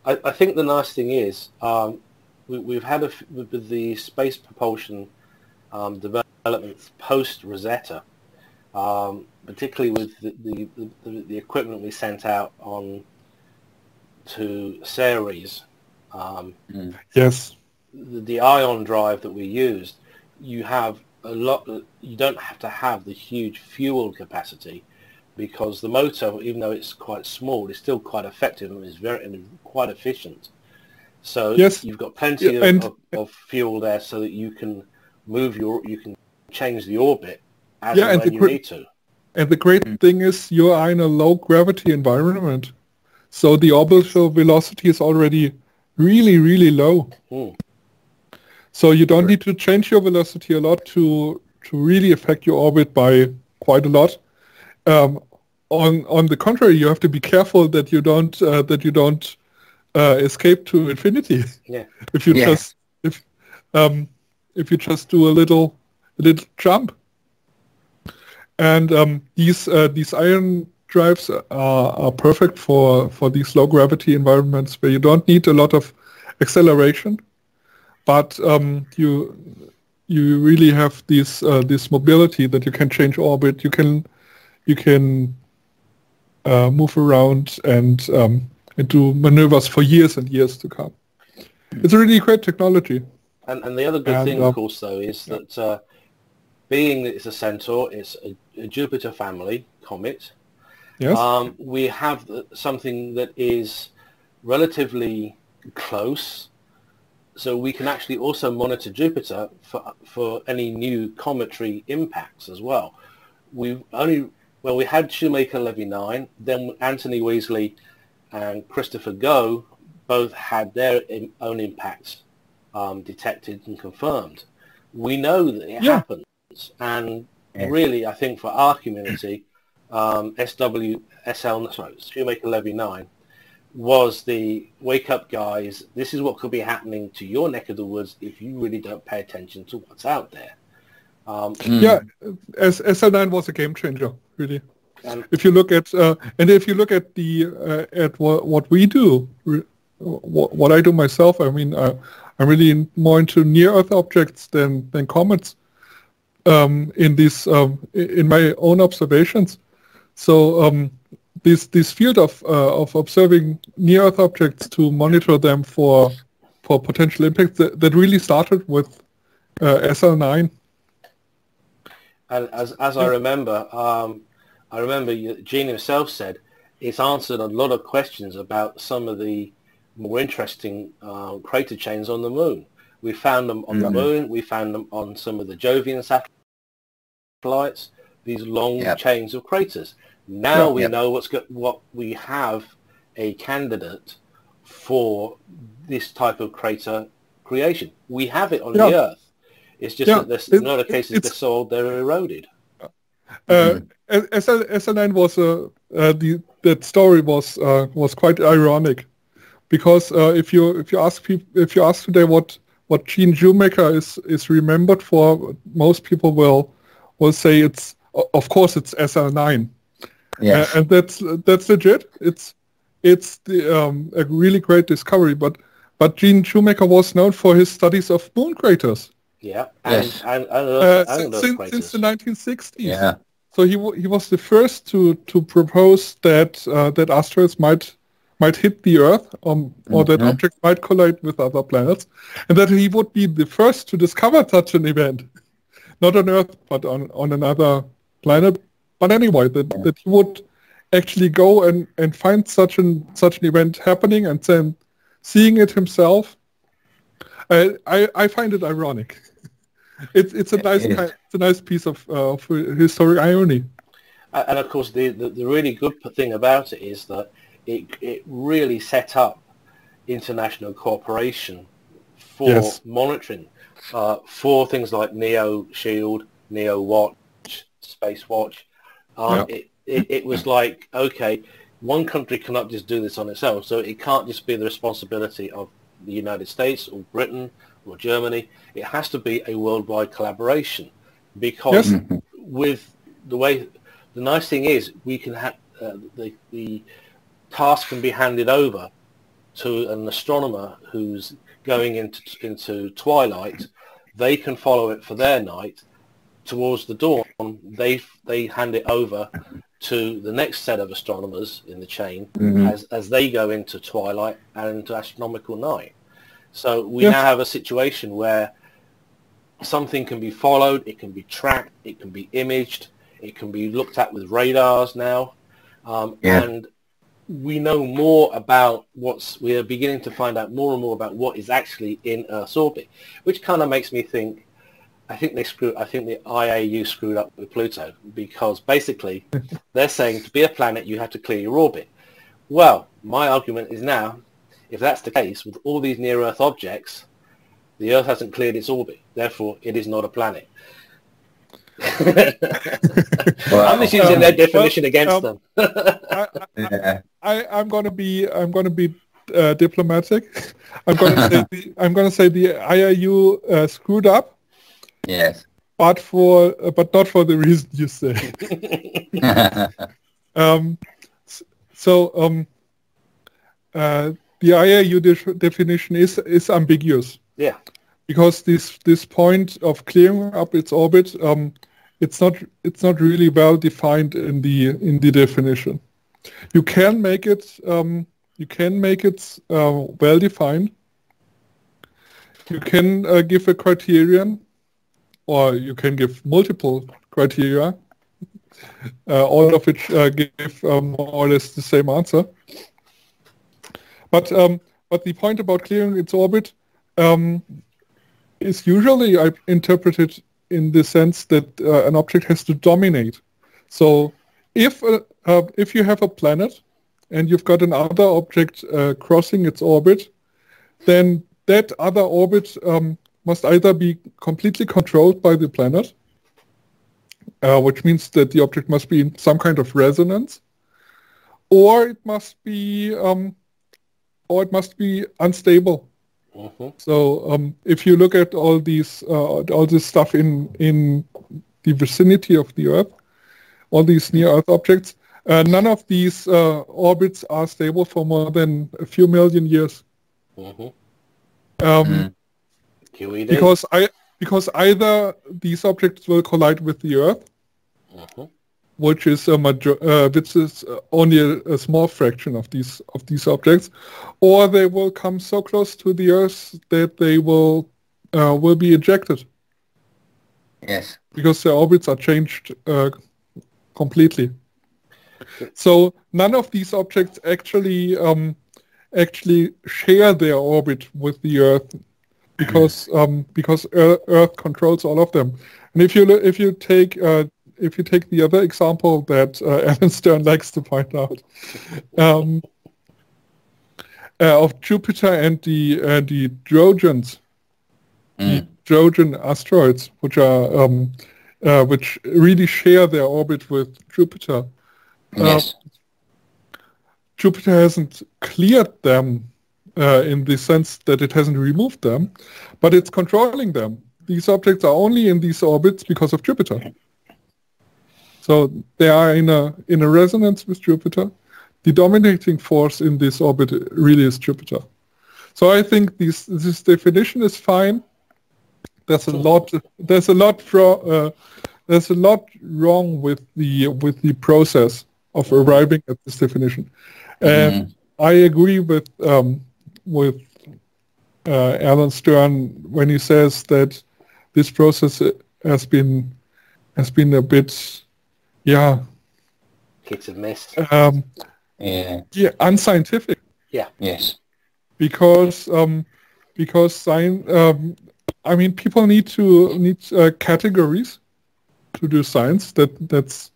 I, I think the nice thing is um, we, we've had a f- with with the space propulsion um, developments post Rosetta, um, particularly with the, the, the, the equipment we sent out on to Ceres, um, Yes. the, the ion drive that we used, you have a lot. You don't have to have the huge fuel capacity because the motor, even though it's quite small, is still quite effective and is very and quite efficient. So Yes. you've got plenty Yeah, of, of, of fuel there, so that you can move your, you can change the orbit as Yeah, and and when the you need to. And the great Mm. thing is you are in a low gravity environment. So the orbital velocity is already really, really low. Hmm. So you don't need to change your velocity a lot to to really affect your orbit by quite a lot. Um, on on the contrary, you have to be careful that you don't uh, that you don't uh, escape to infinity. Yeah. if you Yeah. just if um, if you just do a little a little jump. And um, these uh, these ion drives are, are perfect for for these low gravity environments where you don't need a lot of acceleration, but um, you you really have this uh, this mobility that you can change orbit. You can you can uh, move around and um, and do maneuvers for years and years to come. It's a really great technology. And, and the other good And, thing, uh, of course, though, is that uh, being that it's a Centaur, it's a, a Jupiter family comet, Yes. um, we have something that is relatively close, so we can actually also monitor Jupiter for, for any new cometary impacts as well. We've only, well, we had Shoemaker-Levy 9, then Anthony Wesley and Christopher Go both had their im- own impacts um, detected and confirmed. We know that it Yeah. happens, and really, I think for our community, um, SW, SL, sorry, Shoemaker Levy 9 was the wake up guys, this is what could be happening to your neck of the woods if you really don't pay attention to what's out there. Um, Mm. Yeah, S- SL9 was a game changer, really. and If you look at uh, and if you look at the uh, at what what we do, re- what, what I do myself, I mean, uh, I'm really in, more into near Earth objects than than comets. Um, in this um, in my own observations, so um, this this field of uh, of observing near Earth objects to monitor them for for potential impacts that, that really started with uh, SL9. And as as I remember, um, I remember Gene himself said it's answered a lot of questions about some of the more interesting uh, crater chains on the moon. We found them on the Mhm. moon. We found them on some of the Jovian satellites. These long Yep. chains of craters. Now Yep. we Yep. know what's go- what we have a candidate for this type of crater creation. We have it on the Earth. It's just Yeah, that there's it- in other cases it's- they're so they're eroded. Uh, SL, SL9 was a uh, the that story was uh, was quite ironic because uh, if you if you ask people if you ask today what what Gene Shoemaker is is remembered for, most people will will say it's of course it's SL9, Yes. Uh, and that's that's legit. It's it's the um, a really great discovery, but but Gene Shoemaker was known for his studies of moon craters Yeah, and, Yes. and, and, uh, Earth- since, since, craters. since the 1960s. yeah. So he wa- he was the first to to propose that uh, that asteroids might might hit the Earth, um, or that Mhm. objects might collide with other planets, and that he would be the first to discover such an event, not on Earth but on on another planet. But anyway, that that he would actually go and and find such an such an event happening and then seeing it himself. I I, I find it ironic. It's it's a nice It is. ki- it's a nice piece of, uh, of historic irony. And of course, the, the, the really good thing about it is that it, it really set up international cooperation for Yes. monitoring uh, for things like Neo Shield, Neo Watch, Space Watch. Um, Yeah. it, it, it was like, okay, one country cannot just do this on its own, so it can't just be the responsibility of the United States or Britain or Germany. It has to be a worldwide collaboration because Yes. with the way, the nice thing is we can have uh, the, the task can be handed over to an astronomer who's going into into twilight, they can follow it for their night. Towards the dawn, they they hand it over to the next set of astronomers in the chain Mhm. as as they go into twilight and into astronomical night. So we Yes. now have a situation where something can be followed, it can be tracked, it can be imaged, it can be looked at with radars now, um, Yeah. and we know more about what's. We are beginning to find out more and more about what is actually in Earth's orbit, which kind of makes me think. I think they screwed. I think the IAU screwed up with Pluto because basically they're saying to be a planet you have to clear your orbit. Well, my argument is now, if that's the case with all these near-Earth objects, the Earth hasn't cleared its orbit. Therefore, it is not a planet. I'm just using Um, their definition well, against um, them. I, I, I, I'm gonna be I'm gonna be uh, diplomatic. I'm gonna say the, I'm gonna say the IAU uh, screwed up, Yes. but for uh, but not for the reason you say. Um, so um, uh, the IAU de- definition is is ambiguous yeah. because this this point of clearing up its orbit um, it's not it's not really well defined in the in the definition. You can make it um, you can make it uh, well defined. You can uh, give a criterion, or you can give multiple criteria, uh, all of which uh, give um, more or less the same answer. But um, but the point about clearing its orbit um, is usually I interpret it in the sense that uh, an object has to dominate. So if uh, uh, if you have a planet and you've got another object uh, crossing its orbit, then that other orbit um, must either be completely controlled by the planet, uh, which means that the object must be in some kind of resonance, or it must be um, or it must be unstable. Mhm. So um, if you look at all these uh, all this stuff in in the vicinity of the Earth, all these near Earth objects, uh, none of these uh, orbits are stable for more than a few million years. Mhm. Um, Mm. QED. Because I because either these objects will collide with the Earth, Mhm. which is a major, uh, which is uh, only a, a small fraction of these of these objects, or they will come so close to the Earth that they will uh, will be ejected Yes. because their orbits are changed uh, completely. So none of these objects actually um, actually share their orbit with the Earth because um, because Earth, controls all of them. And if you if you take uh, if you take the other example that uh, Alan Stern likes to point out um, uh, of Jupiter and the uh, the Trojans, the Trojan asteroids, which are um, uh, which really share their orbit with Jupiter. Yes. Jupiter hasn't cleared them uh, in the sense that it hasn't removed them, but it's controlling them. These objects are only in these orbits because of Jupiter. So they are in a in a resonance with Jupiter. The dominating force in this orbit really is Jupiter. So I think this this definition is fine. There's a lot there's a lot pro, uh, there's a lot wrong with the with the process of arriving at this definition. And I agree with um, with uh, Alan Stern when he says that this process has been has been a bit, yeah, Hit and miss. um, Yeah. yeah, unscientific Yeah. Yes. because um, because science. Um, I mean, people need to need uh, categories to do science. That that's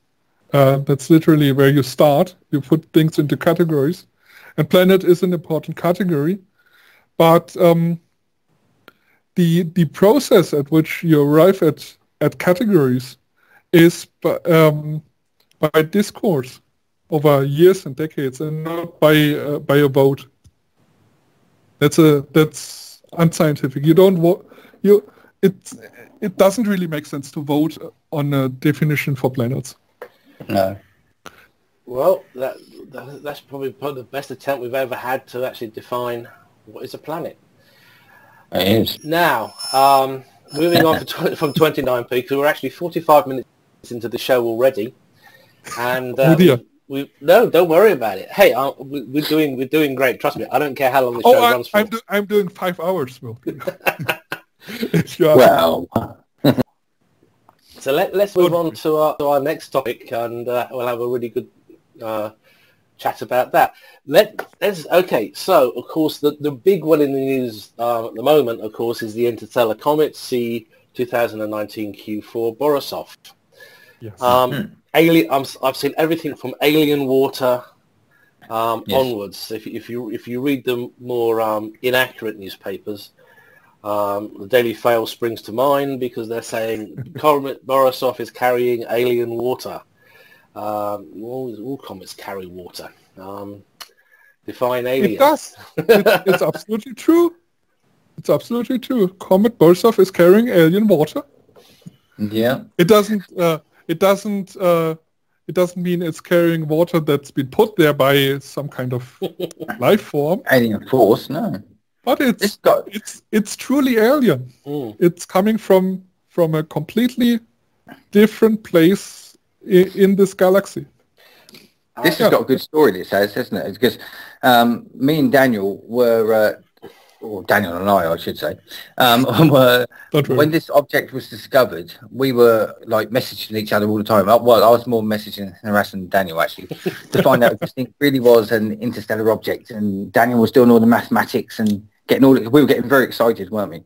uh, that's literally where you start. You put things into categories, and planet is an important category. But um, the the process at which you arrive at at categories is by, um, by discourse over years and decades, and not by uh, by a vote. That's a that's unscientific. You don't vote. You it it doesn't really make sense to vote on a definition for planets. No. Well, that, that that's probably, probably the best attempt we've ever had to actually define what is a planet. It is. Now, um, moving on to, from 29p, because we're actually 45 minutes into the show already, and Oh uh, dear. we no, don't worry about it. Hey, uh, we, we're doing we're doing great. Trust me, I don't care how long the show Oh, I, runs for. I'm do, I'm doing five hours, Will. if Well, So let, let's move on to our, to our next topic, and uh, we'll have a really good uh, chat about that. Let, let's okay. So of course, the, the big one in the news uh, at the moment, of course, is the interstellar comet C 2019 Q4 Borisov. Yes. Um, alien. I'm, s- I've seen everything from alien water um, Yes. onwards. If, if you if you read the more um, inaccurate newspapers, um, the Daily Fail springs to mind because they're saying Comet Borisov is carrying alien water. Um, all, all comets carry water. Um, define alien. It does. It, it's absolutely true. It's absolutely true. Comet Borisov is carrying alien water. yeah. It doesn't. Uh, it doesn't. Uh, it doesn't mean it's carrying water that's been put there by some kind of life form. Alien Force, no. But It's it's got it's it's truly alien. Mm. It's coming from from a completely different place in, in this galaxy. This Yeah. has got a good story, this has, hasn't it? Because um, me and Daniel were, uh, or Daniel and I, I should say, um, were, Don't when this object was discovered, we were like messaging each other all the time. Uh, Well, I was more messaging and harassing Daniel actually to find out if this thing really was an interstellar object. And Daniel was doing all the mathematics and getting all. We were getting very excited, weren't we?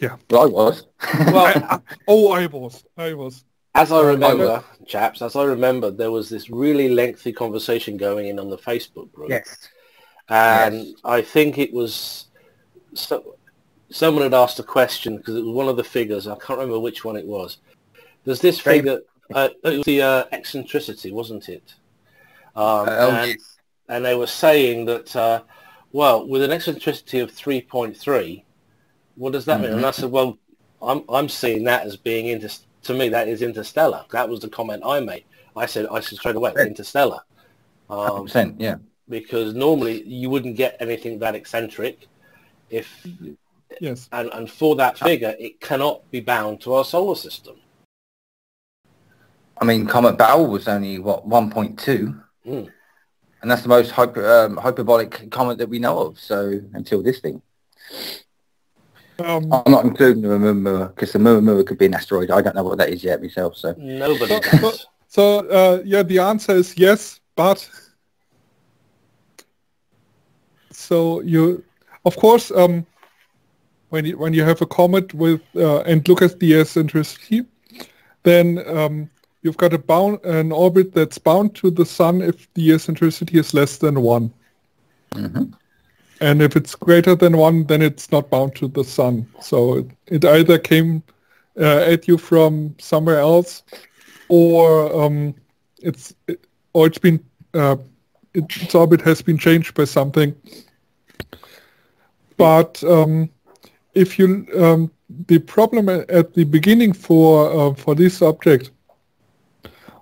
Yeah. Well, I was. Well, Oh, I was. I was. As I remember, chaps, as I remember, there was this really lengthy conversation going in on the Facebook group. yes. And Yes. I think it was, so, someone had asked a question because it was one of the figures. I can't remember which one it was. There's this figure, uh, it was the uh, eccentricity, wasn't it? Um, Uh, and, yes. and they were saying that, uh, well, with an eccentricity of 3.3, what does that mean? And I said, well, I'm, I'm seeing that as being, inter- to me, that is interstellar. That was the comment I made. I said, I said straight away, Right. interstellar. Um, 100%, yeah. because normally you wouldn't get anything that eccentric if Yes. and, and for that figure it cannot be bound to our solar system I mean, Comet Bow was only, what, 1.2? Mm. And that's the most hyper, um, hyperbolic comet that we know of, so, until this thing. Um, I'm not including the Oumuamua, because the Oumuamua could be an asteroid. I don't know what that is yet myself, so. nobody So- does So uh, yeah, the answer is yes, but so you, of course, um, when you when you have a comet with uh, and look at the eccentricity, then um, you've got a bound an orbit that's bound to the sun if the eccentricity is less than one, Mhm. And if it's greater than one, then it's not bound to the sun. So it, it either came uh, at you from somewhere else, or um, it's it, or it's been uh, its orbit has been changed by something. But um, if you um, the problem at the beginning for uh, for this object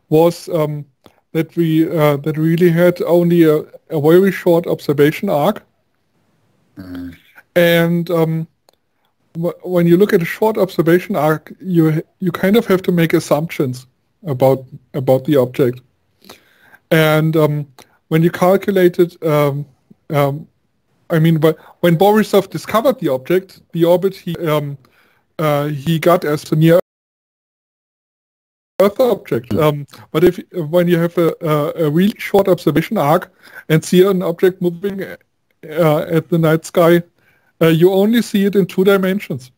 was um, that we uh, that really had only a, a very short observation arc, and um, when you look at a short observation arc, you you kind of have to make assumptions about about the object. And um, when you calculated, um, um, I mean, but when Borisov discovered the object, the orbit he um, uh, he got as a near Earth object. Um, but if when you have a, a, a really short observation arc and see an object moving uh, at the night sky, uh, you only see it in two dimensions.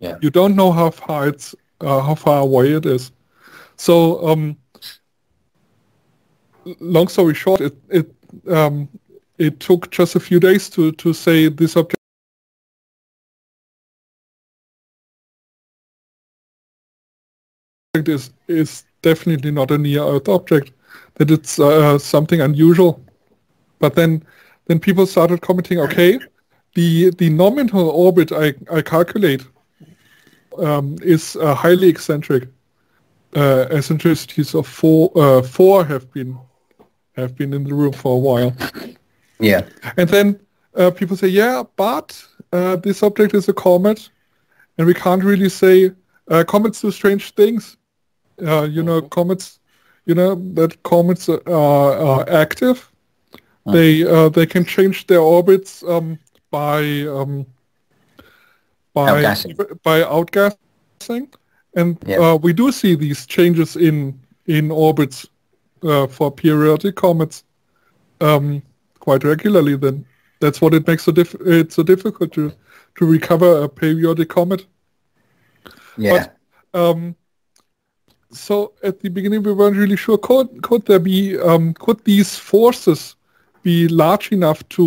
Yeah. You don't know how far it's uh, how far away it is. So, um, long story short, it it um, it took just a few days to to say this object. is is definitely not a near Earth object, that it's uh, something unusual. But then then people started commenting, okay, the the nominal orbit I, I calculate um, is uh, highly eccentric. Uh, eccentricities of four uh, four have been have been in the room for a while. Yeah. And then uh, people say, yeah, but uh, this object is a comet, and we can't really say uh, comets do strange things. Uh, you know, comets, you know that comets are, are active. They uh, they can change their orbits um, by um, by Outgassing. by outgassing, and Yeah. uh, we do see these changes in in orbits uh, for periodic comets um, quite regularly. Then that's what it makes so diff- it's so difficult to to recover a periodic comet. Yeah. Um, so at the beginning we weren't really sure could could there be um, could these forces be large enough to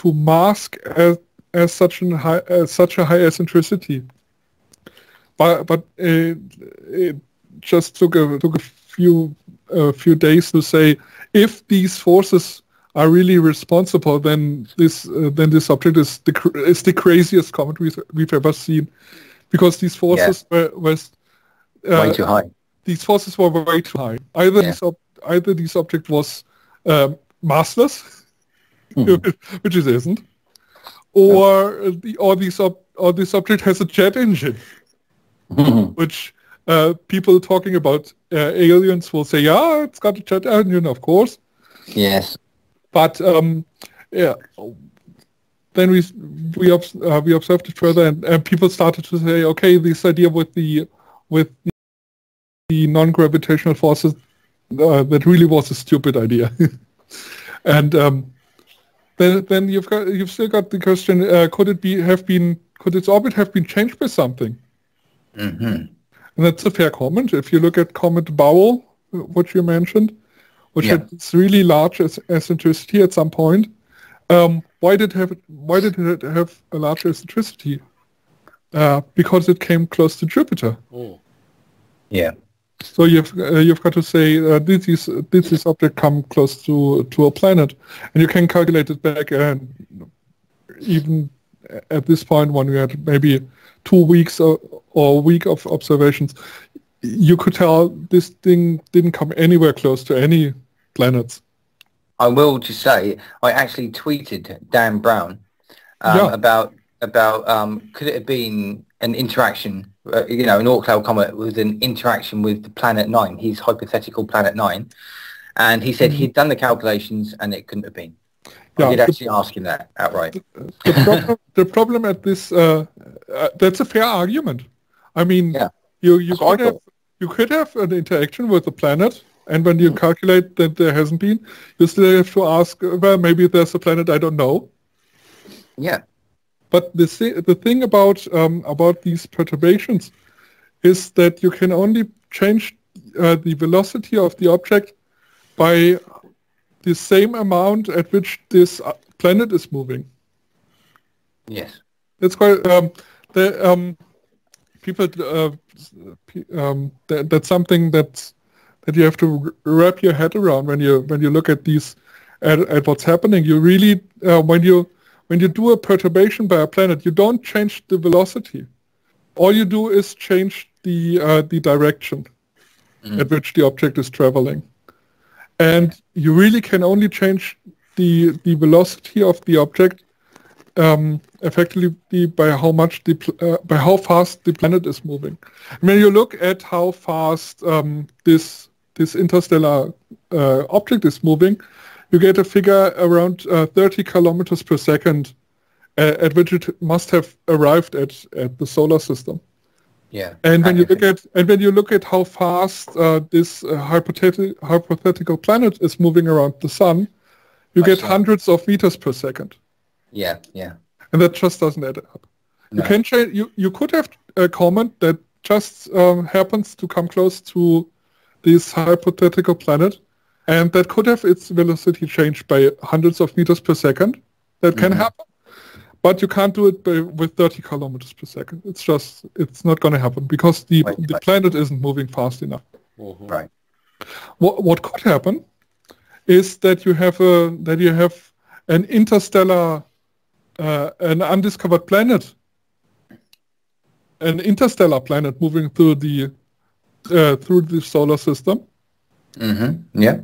to mask as, as such an high as such a high eccentricity. But but it, it just took a took a few a few days to say if these forces are really responsible, then this uh, then this object is the is the craziest comet we've, we've ever seen, because these forces were was uh, Way too high. these forces were way too high. Either Yeah. this ob- either this object was um, massless, Mm-hmm. which it isn't, or uh, the or this ob- or this object has a jet engine, which uh, people talking about uh, aliens will say, yeah, it's got a jet engine, of course, yes. but um, yeah. Then we we uh, we observed it further, and, and people started to say, okay, this idea with the with the, the non-gravitational forces uh, that really was a stupid idea. and um, then then you've got you've still got the question: uh, Could it be have been could its orbit have been changed by something? hmm And that's a fair comment. If you look at Comet Bowell, uh, which you mentioned, which Yeah. had this really large eccentricity at some point, um, why did have why did it have a large eccentricity? Uh, because it came close to Jupiter. Mm. Yeah. So you've uh, you've got to say uh, did this did this object come close to to a planet, and you can calculate it back and even at this point when we had maybe two weeks or, or a week of observations, you could tell this thing didn't come anywhere close to any planets. I will just say I actually tweeted Dan Brown um, Yeah. about about um, could it have been an interaction, uh, you know, an Oort cloud comet was an interaction with the planet nine, his hypothetical planet nine, and he said he'd done the calculations and it couldn't have been. Mm-hmm. Yeah, I did the- actually ask him that outright. The problem, the problem at this uh, uh, that's a fair argument. I mean, Yeah. you you That's what I could have you could have an interaction with the planet, and when you calculate that there hasn't been, you still have to ask, well, maybe there's a planet I don't know. Yeah. But the thi- the thing about um, about these perturbations is that you can only change uh, the velocity of the object by the same amount at which this uh, planet is moving. Yes. That's quite um, the um, people uh, um, that, that's something that's that you have to wrap your head around when you when you look at these at, at what's happening. You really uh, when you when you do a perturbation by a planet, you don't change the velocity. All you do is change the uh, the direction at which the object is traveling, and you really can only change the the velocity of the object um, effectively by how much the pl- uh, by how fast the planet is moving. When you look at how fast um, this this interstellar uh, object is moving, you get a figure around uh, 30 kilometers per second, uh, at which it must have arrived at at the solar system. Yeah. And when you look at and when you look at how fast uh, this uh, hypothetical hypothetical planet is moving around the sun, you I get hundreds of meters per second Yeah. Yeah. and that just doesn't add up. No. You can change. You you could have a comment that just um, happens to come close to this hypothetical planet, and that could have its velocity changed by hundreds of meters per second. That can Mhm. happen, but you can't do it by, with 30 kilometers per second. It's just it's not going to happen because the Right, the right. planet isn't moving fast enough. Mhm. Right. What what could happen is that you have a that you have an interstellar uh, an undiscovered planet, an interstellar planet moving through the uh, through the solar system, Mm-hmm. Yeah.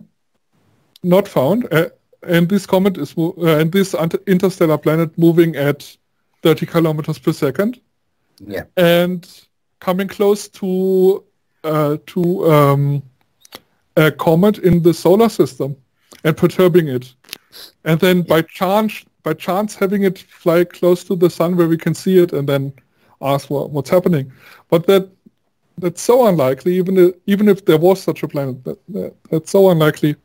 Not found, uh, and this comet is uh, and this interstellar planet moving at 30 kilometers per second. Yeah. and coming close to uh, to um, a comet in the solar system and perturbing it, and then by chance by chance having it fly close to the sun where we can see it, and then ask what, what's happening. But that that's so unlikely. Even if, even if there was such a planet, that, that that's so unlikely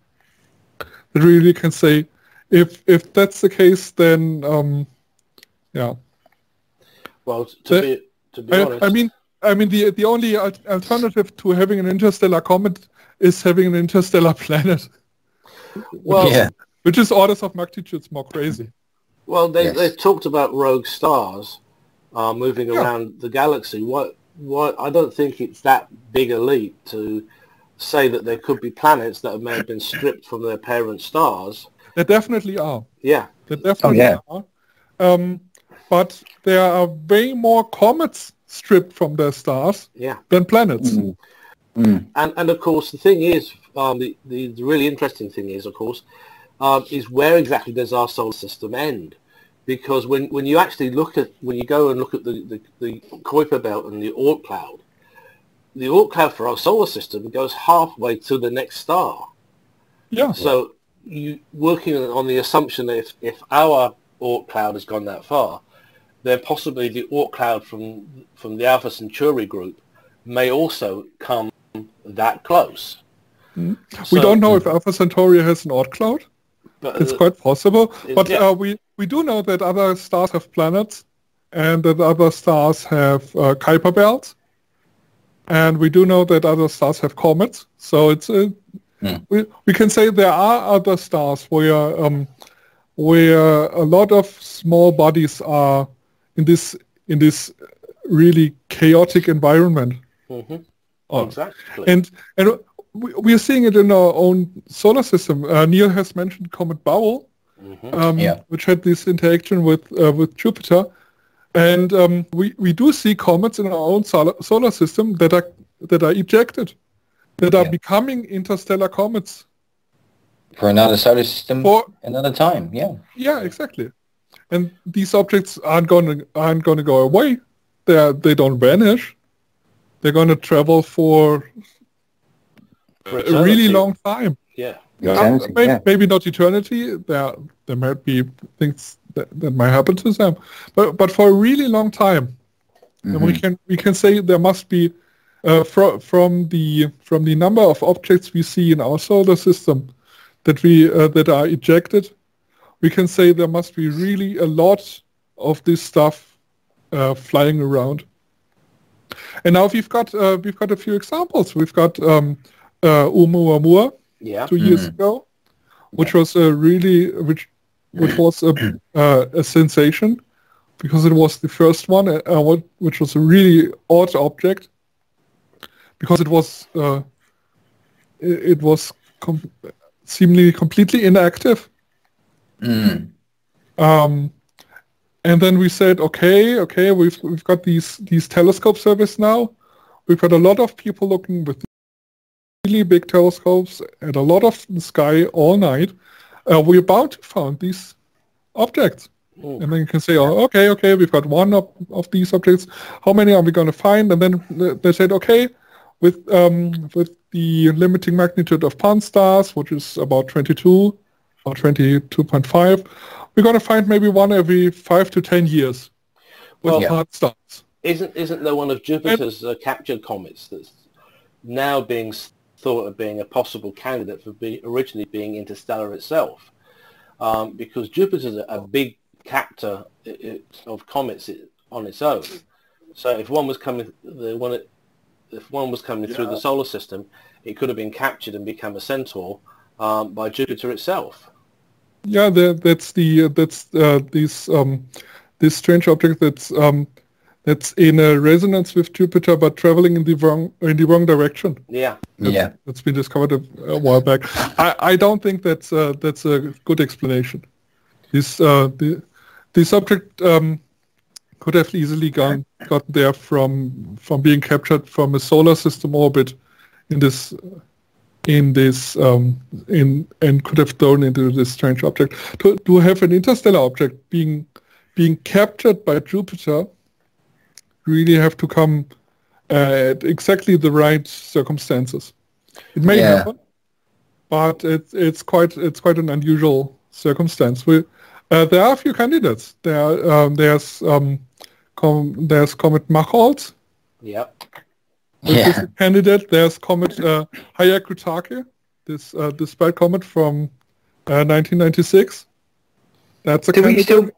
that we really can say if if that's the case, then um, yeah. Well, to The- be to be I, honest, I mean, I mean, the the only alternative to having an interstellar comet is having an interstellar planet, well, yeah. which is orders of magnitudes more crazy. well, they Yes. they've talked about rogue stars uh, moving Yeah. around the galaxy. What what I don't think it's that big a leap to say that there could be planets that may have been stripped from their parent stars. There definitely are. Yeah, There definitely yeah. are. Um, but there are way more comets stripped from their stars yeah. than planets. Mm. Mm. And and of course the thing is, um, the, the the really interesting thing is, of course, um, is where exactly does our solar system end? Because when, when you actually look at when you go and look at the, the, the Kuiper belt and the Oort cloud, the Oort cloud for our solar system goes halfway to the next star. Yeah. So you working on the assumption that if, if our Oort cloud has gone that far, then possibly the Oort cloud from from the Alpha Centauri group may also come that close. we So- don't know if Alpha Centauri has an Oort cloud. But It's uh, quite possible. But yeah. uh, we, we do know that other stars have planets and that other stars have uh, Kuiper belts. And we do know that other stars have comets. So it's uh, Hmm. we, we can say there are other stars where um, where a lot of small bodies are in this in this really chaotic environment. mhm, Oh, exactly. and and we, we are seeing it in our own solar system. Uh, Neil has mentioned Comet Bowell, Mhm. um, Yeah. which had this interaction with uh, with Jupiter, and um, we we do see comets in our own solar, solar system that are that are ejected, that are Yeah. becoming interstellar comets. For another solar system, For another time. Yeah. yeah, exactly. And these objects aren't going to aren't going to go away. They are, they don't vanish. They're going to travel for For a really long time. Yeah. Yeah, Eternity, maybe, yeah. maybe not eternity. There, there might be things that, that might happen to them, but but for a really long time, and we can we can say there must be uh, from from the from the number of objects we see in our solar system that we uh, that are ejected, we can say there must be really a lot of this stuff uh, flying around. And now we've got uh, we've got a few examples. We've got um, uh, Oumuamua, Yeah. two years ago, which was a really which which was a uh, a sensation because it was the first one, uh, uh, what- which was a really odd object because it was uh, it, it was com- seemingly completely inactive. Mm. Um, and then we said, okay, okay, we've we've got these these telescope surveys now. We've got a lot of people looking with really big telescopes at a lot of the sky all night. Uh, we're bound to find these objects. Mm. And then you can say, oh, okay, okay, we've got one of, of these objects. How many are we going to find? And then they said, okay, with um, with the limiting magnitude of Pan-STARRS, which is about 22 or 22.5, we're going to find maybe one every five to 10 years with Well-. Pan-STARRS. Isn't isn't there one of Jupiter's uh, captured comets that's now being thought of being a possible candidate for be, originally being interstellar itself? Um, because Jupiter's a, a big captor i- i- of comets i- on its own. So if one was coming, the one it- if one was coming through the solar system, it could have been captured and become a centaur um, by Jupiter itself. Yeah, the, that's the uh, that's uh, these um, this strange object that's um, that's in a resonance with Jupiter but traveling in the wrong in the wrong direction. Yeah. That's, Yeah. that's been discovered a, a while back. I, I don't think that's uh, that's a good explanation. This uh, the this object um, could have easily gone gotten there from from being captured from a solar system orbit in this in this um, in and could have thrown into this strange object. To to have an interstellar object being being captured by Jupiter, really have to come uh, at exactly the right circumstances. It may Yeah. happen, but it's it's quite it's quite an unusual circumstance. We, uh, there are a few candidates. There um, there's um, com- there's Comet Machholz, Yep. which is Yeah. a candidate. There's Comet uh, Hyakutake, this uh, this bad comet from uh, 1996. That's a Do we candidate. still?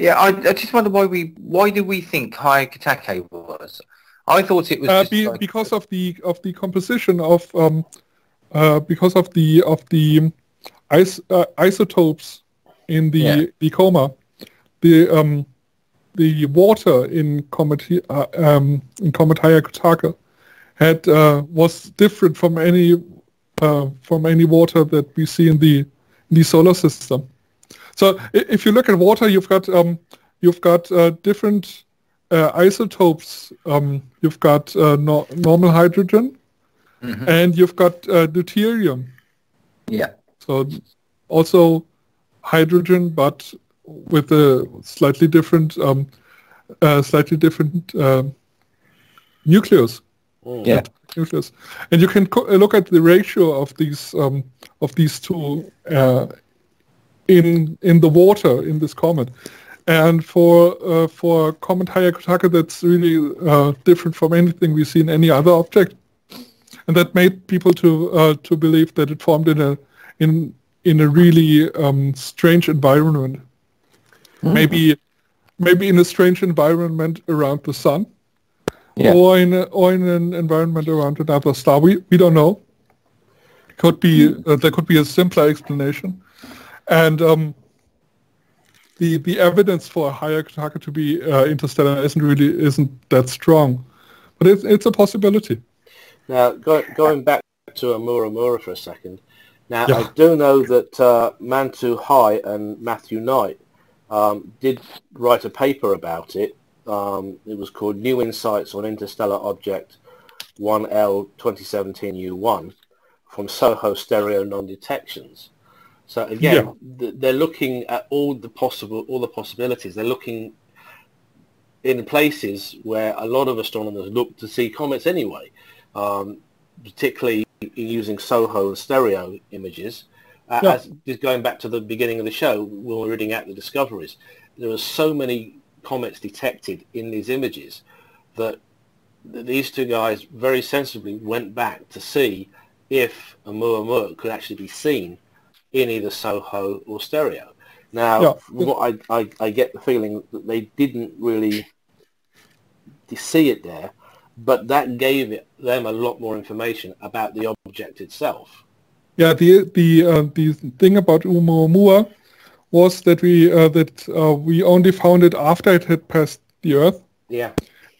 Yeah, I, I just wonder why we why do we think Hyakutake was? I thought it was Uh, just be, like- because of the of the composition of um, uh, because of the of the is, uh, isotopes in the Yeah. the coma, the um, the water in comet uh, um, in comet Hyakutake had uh, was different from any uh, from any water that we see in the in the solar system. So if you look at water, you've got um, you've got uh, different uh, isotopes. Um, you've got uh, no- normal hydrogen, Mhm. and you've got uh, deuterium. yeah, So also hydrogen, but with a slightly different, um, uh, slightly different uh, nucleus. Mm. yeah, Nucleus, and you can co- look at the ratio of these um, of these two uh, in in the water in this comet. And for uh, for comet Hyakutake, that's really uh, different from anything we see in any other object, and that made people to uh, to believe that it formed in a in in a really um, strange environment. Maybe maybe in a strange environment around the sun, yeah. or in a, or in an environment around another star. We we don't know. Could be uh, there could be a simpler explanation, and um, the the evidence for Hyakutake to be uh, interstellar isn't really isn't that strong, but it's it's a possibility. Now, go, going back to Oumuamua for a second. Now, Yeah. I do know that uh, Man-To Hui and Matthew Knight um, did write a paper about it. Um, it was called New Insights on Interstellar Object 1I 2017 U1 from Soho Stereo Non-Detections. So again, th- they're looking at all the possible, all the possibilities. They're looking in places where a lot of astronomers look to see comets anyway um, particularly in using SOHO and stereo images. Uh, Yeah. as, just going back to the beginning of the show, when we were reading out the discoveries, there were so many comets detected in these images that these two guys very sensibly went back to see if Oumuamua could actually be seen in either SOHO or stereo. Now, Yeah. what I, I, I get the feeling that they didn't really see it there, but that gave it, them a lot more information about the object itself. Yeah, the the uh, the thing about Oumuamua was that we uh, that uh, we only found it after it had passed the Earth, Yeah.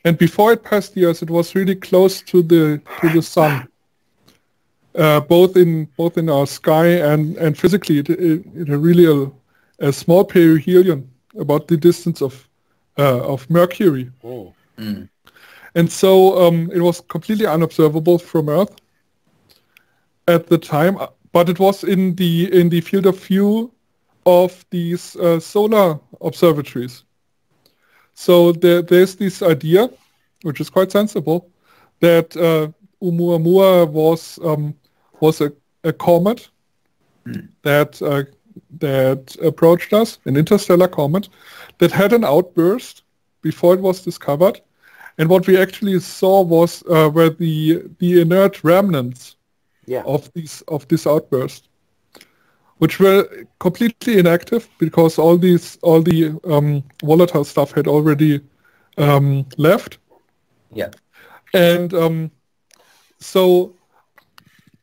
and before it passed the Earth, it was really close to the to the Sun, uh, both in both in our sky and and physically. It, it, it really a, a small perihelion about the distance of uh, of Mercury, Mm. Mm. and so um, it was completely unobservable from Earth at the time. uh, But it was in the in the field of view of these uh, solar observatories. So there, there's this idea, which is quite sensible, that uh, Oumuamua was um, was a, a comet that uh, that approached us, an interstellar comet that had an outburst before it was discovered, and what we actually saw was uh, where the the inert remnants Yeah. of these of this outburst, which were completely inactive because all these all the um, volatile stuff had already um, left, Yeah. and um, so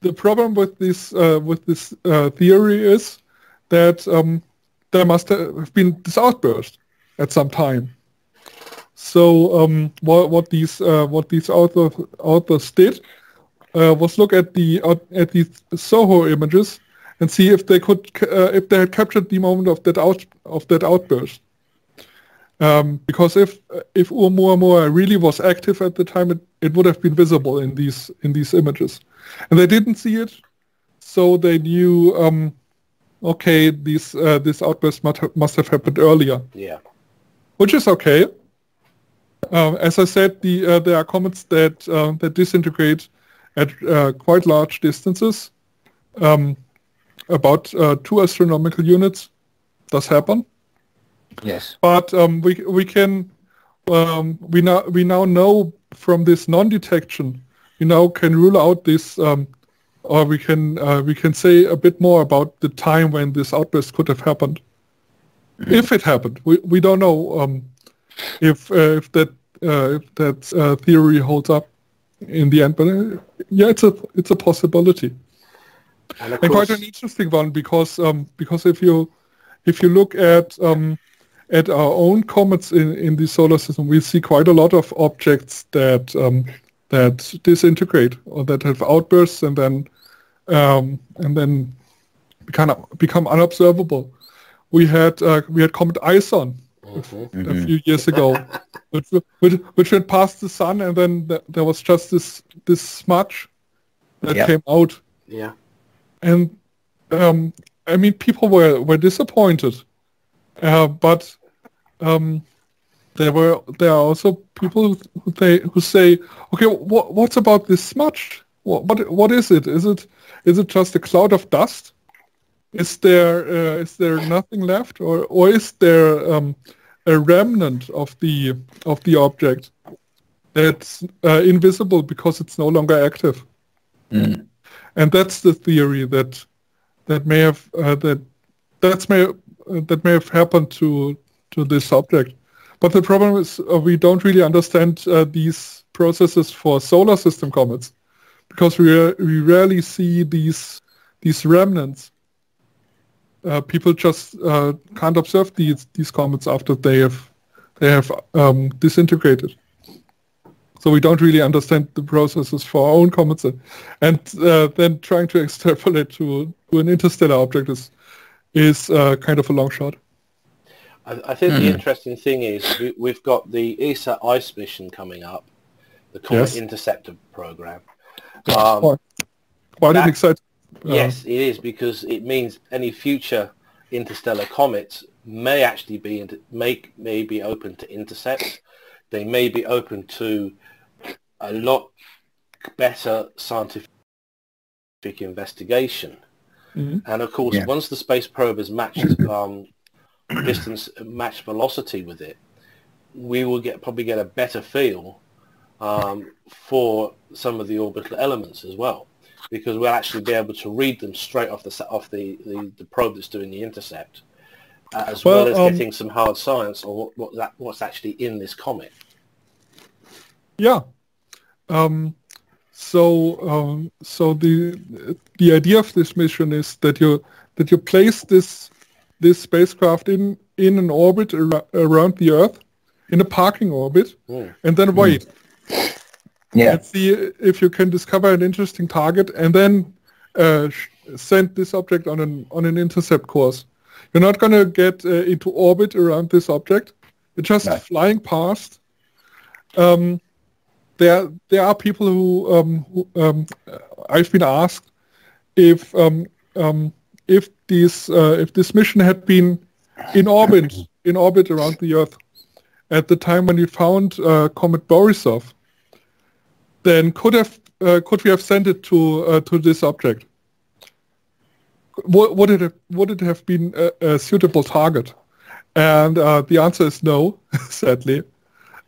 the problem with this uh, with this uh, theory is that um, there must have been this outburst, at some time. So um, what, what these uh, what these authors, authors did uh, was look at the at these SOHO images and see if they could uh, if they had captured the moment of that out of that outburst. Um, because if if Oumuamua really was active at the time, it, it would have been visible in these in these images, and they didn't see it, so they knew, um, okay, these uh, this outburst must have, must have happened earlier. Yeah, which is okay. Uh, as I said, the uh, there are comets that uh, that disintegrate at uh, quite large distances, um, about uh, two astronomical units. Does happen. Yes. But um, we we can um, we now we now know from this non-detection we now can rule out this um, or we can uh, we can say a bit more about the time when this outburst could have happened. Mm-hmm. If it happened, we we don't know um, if uh, if that uh, if that uh, theory holds up in the end. But uh, yeah, it's a it's a possibility, and, and quite an interesting one because um, because if you if you look at um, at our own comets in, in the solar system, we see quite a lot of objects that um, that disintegrate or that have outbursts and then um, and then become become unobservable. We had uh, we had Comet Ison mm-hmm. a few years ago, which, which, which went past the sun, and then th- there was just this this smudge that yep. came out. Yeah, and um, I mean, people were were disappointed uh, but um, there were there are also people who they who say, okay, what what's about this smudge? What what what is it? Is it is it just a cloud of dust? Is there uh, is there nothing left, or or is there um, a remnant of the of the object that's uh, invisible because it's no longer active? Mm. And that's the theory that that may have uh, that that's may that may have happened to to this subject. But the problem is uh, we don't really understand uh, these processes for solar system comets because we we rarely see these these remnants. Uh, people just uh, can't observe these these comets after they have they have um, disintegrated. So we don't really understand the processes for our own comets, and uh, then trying to extrapolate to, to an interstellar object is is uh, kind of a long shot. I, I think mm. the hmm. interesting thing is we, have got the ESA ICE mission coming up, the Comet yes. Interceptor program. Um, quite, quite that, exciting. Uh, yes, it is because it means any future interstellar comets may actually be into, may may be open to intercept. They may be open to a lot better scientific investigation Mm-hmm. And of course, yeah. once the space probe has matched um, distance, match velocity with it, we will get probably get a better feel um, for some of the orbital elements as well, because we'll actually be able to read them straight off the off the, the, the probe that's doing the intercept, uh, as well, well as um, getting some hard science on what, what that, what's actually in this comet. Yeah. Um, so, um, so the the idea of this mission is that you that you place this this spacecraft in in an orbit ar- around the Earth, in a parking orbit, mm. and then wait. Yeah. And see if you can discover an interesting target, and then uh, send this object on an on an intercept course. You're not going to get uh, into orbit around this object. It's just no. flying past. Um, there there are people who, um, who um, I've been asked if um, um, if this uh, if this mission had been in orbit in orbit around the Earth at the time when we found uh, Comet Borisov, then could have uh, could we have sent it to uh, to this object? Would, would it have, would it have been a, a suitable target? And uh, the answer is no, sadly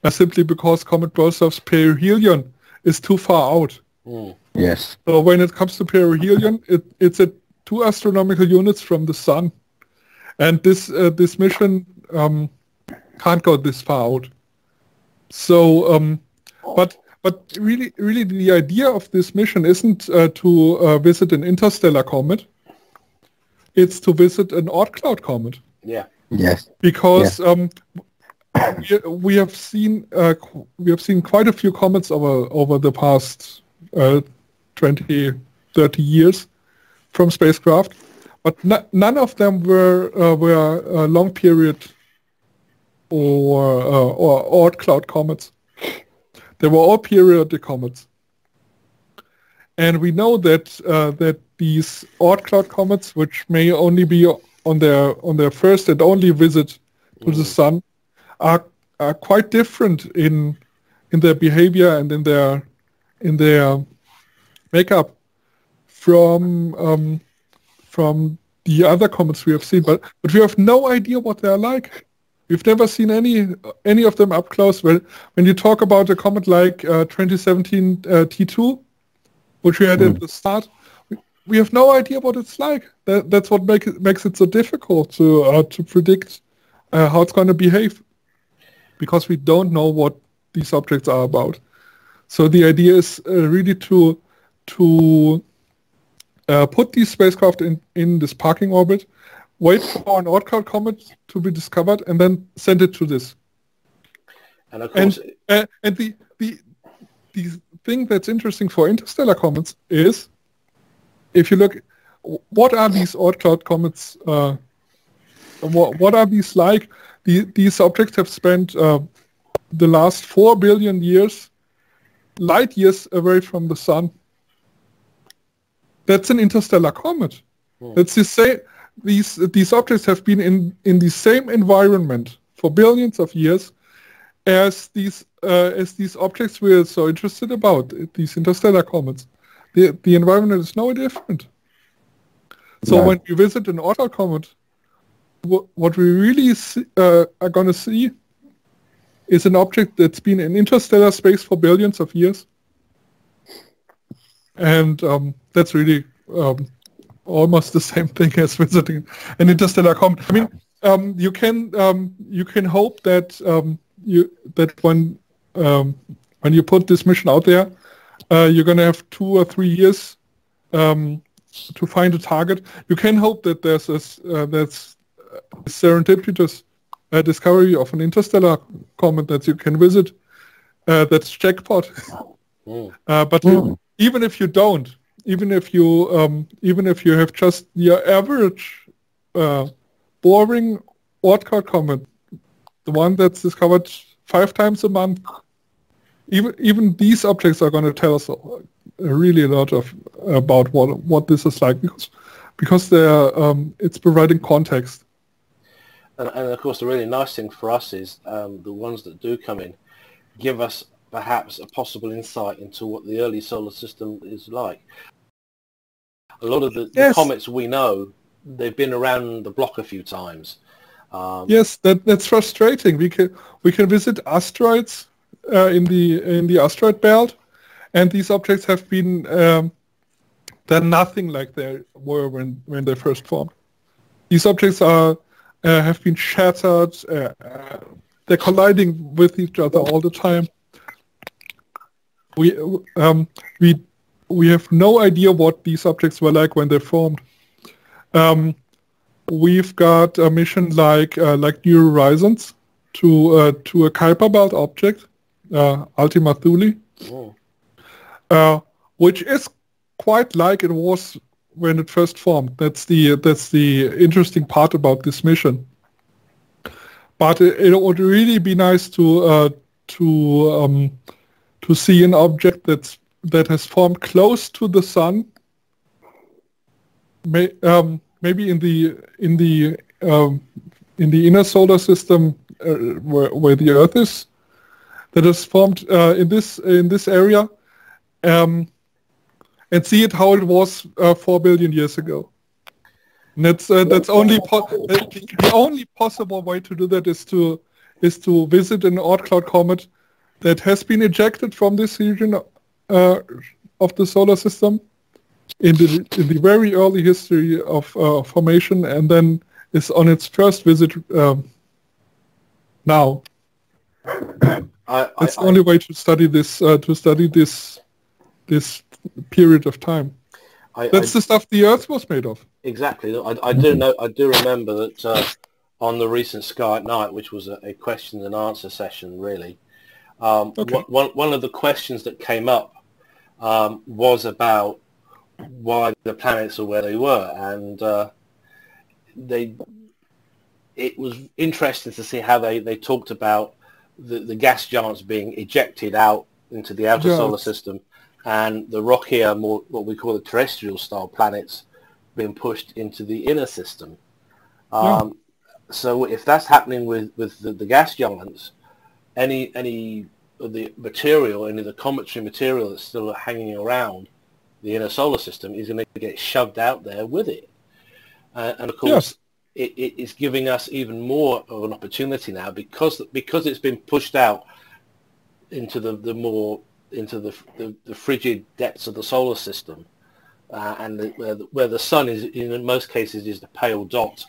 uh, simply because Comet Borisov's perihelion is too far out. Mm. Yes. So when it comes to perihelion, it, it's at two astronomical units from the sun, and this uh, this mission um, can't go this far out. So, um, but but really, really, the idea of this mission isn't uh, to uh, visit an interstellar comet. It's to visit an Oort cloud comet. Yeah. Yes. Because Um, we, we have seen uh, we have seen quite a few comets over over the past uh, 20, 30 years from spacecraft, but n- none of them were uh, were uh, long period or uh, or Oort cloud comets. They were all periodic comets, and we know that uh, that these Oort cloud comets, which may only be on their on their first and only visit to the sun, are are quite different in in their behavior and in their in their makeup from um, from the other comets we have seen, but but we have no idea what they are like. We've never seen any any of them up close. When when you talk about a comet like uh, 2017 uh, T2, which we had at the start, we, we have no idea what it's like. That, that's what make it, makes it so difficult to uh, to predict uh, how it's going to behave, because we don't know what these objects are about. So the idea is uh, really to to uh, put these spacecraft in, in this parking orbit, wait for an cloud comet to be discovered, and then send it to this. And And uh, and the the the thing that's interesting for interstellar comets is, if you look, what are these cloud comets? Uh, what what are these like? The, these objects have spent uh, the last four billion years, light years away from the sun. That's an interstellar comet. That's the same. These these objects have been in in the same environment for billions of years as these uh, as these objects we're so interested about, these interstellar comets. The the environment is no different. So No. when we visit an Oort comet, wh- what we really see, uh, are going to see is an object that's been in interstellar space for billions of years, and um, that's really um, almost the same thing as visiting an interstellar comet. I mean, um, you can um, you can hope that um, you that when um, when you put this mission out there, uh, you're going to have two or three years um, to find a target. You can hope that there's this, uh, that's a serendipitous uh, discovery of an interstellar comet that you can visit. Uh, that's jackpot. Mm. Uh, but even if you don't, even if you um, even if you have just your average uh, boring cloud comet, the one that's discovered five times a month, even even these objects are going to tell us a really a lot of about what what this is like because because they're um, it's providing context. And, and of course, the really nice thing for us is um, the ones that do come in give us perhaps a possible insight into what the early solar system is like. A lot of the, the Yes. comets we know, they've been around the block a few times. Um, Yes, that that's frustrating. We can we can visit asteroids uh, in the in the asteroid belt, and these objects have been um, they're nothing like they were when when they first formed. These objects are uh, have been shattered. Uh, uh, they're colliding with each other all the time. We um, we we have no idea what these objects were like when they formed. Um, we've got a mission like uh, like New Horizons to uh, to a Kuiper Belt object, uh, Ultima Thule, uh, which is quite like it was when it first formed. That's the that's the interesting part about this mission. But it, it would really be nice to uh, to um, to see an object that's that has formed close to the sun. May, um, maybe in the in the um, in the inner solar system uh, where, where the Earth is, that has formed uh, in this in this area, um, and see it how it was uh, four billion years ago. And that's uh, that's only the only possible way to do that is to is to visit an Oort cloud comet that has been ejected from this region uh, of the solar system in the in the very early history of uh, formation, and then is on its first visit um, now. I, I, That's the I- only way to study this uh, to study this this period of time. I- I- That's the stuff the Earth was made of. Exactly. I, I do know. I do remember that uh, on the recent Sky at Night, which was a, a question and answer session, really. Um, Okay. one, one of the questions that came up um, was about why the planets are where they were, and uh, they it was interesting to see how they, they talked about the, the gas giants being ejected out into the outer Yes. solar system and the rockier, more what we call the terrestrial style planets being pushed into the inner system. Um, So if that's happening with, with the, the gas giants, any any of the material, any of the cometary material that's still hanging around the inner solar system is going to get shoved out there with it. Uh, and of course, it, it is giving us even more of an opportunity now because because it's been pushed out into the, the more into the, the, the frigid depths of the solar system, uh, and the, where, the, where the sun is in most cases is the pale dot,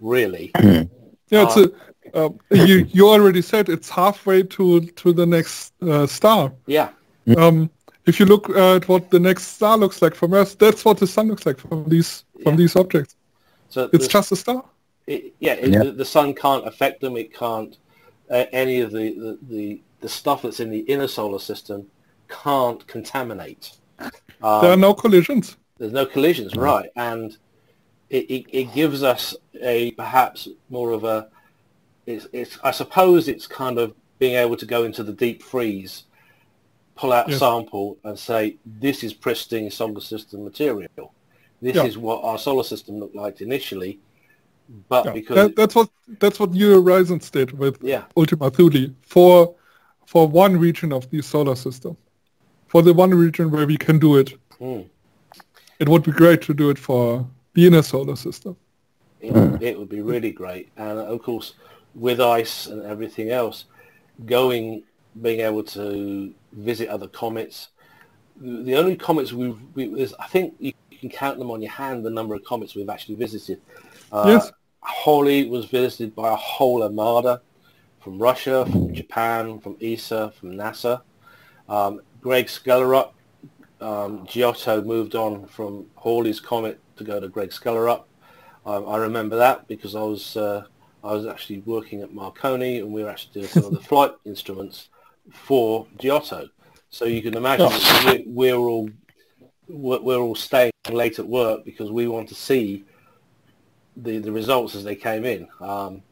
really. Yeah, it's a, um, you you already said it's halfway to to the next uh, star. Yeah, Um, if you look at what the next star looks like from Earth, that's what the sun looks like from these from Yeah. these objects. so It's the- just a star. it, yeah, it, Yeah. The, the sun can't affect them. It can't uh, any of the, the, the, the stuff that's in the inner solar system can't contaminate. Um, There are no collisions. There's no collisions, right? And it, it, it gives us a perhaps more of a it's, it's I suppose it's kind of being able to go into the deep freeze, pull out a sample and say this is pristine solar system material. This Yeah. is what our solar system looked like initially, but Yeah. because That, that's what that's what New Horizons did with yeah, Ultima Thule for for one region of the solar system, for the one region where we can do it. mm, It would be great to do it for the inner solar system. it, it would be really great. And of course, with ice and everything else, going, being able to visit other comets. The only comets we've, we, I think you can count them on your hand, the number of comets we've actually visited. Uh, Yes. Halley was visited by a whole armada from Russia, from Japan, from ESA, from NASA. Um, Grigg-Skjellerup, um, Giotto moved on from Halley's comet to go to Grigg-Skjellerup. Um, I remember that because I was uh, I was actually working at Marconi and we were actually doing some of the flight instruments for Giotto. So you can imagine that we're, we're all we're we're all staying late at work because we want to see the the results as they came in. Um,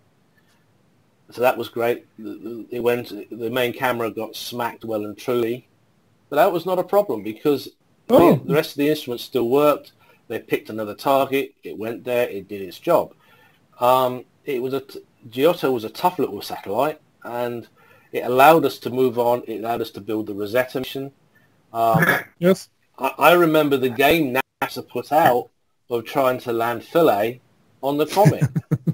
so that was great. It went. The main camera got smacked well and truly, but that was not a problem because Oh. the, the rest of the instruments still worked. They picked another target. It went there. It did its job. Um, it was a Giotto was a tough little satellite, and it allowed us to move on. It allowed us to build the Rosetta mission. Um, Yes. I, I remember the game NASA put out of trying to land Philae on the comet.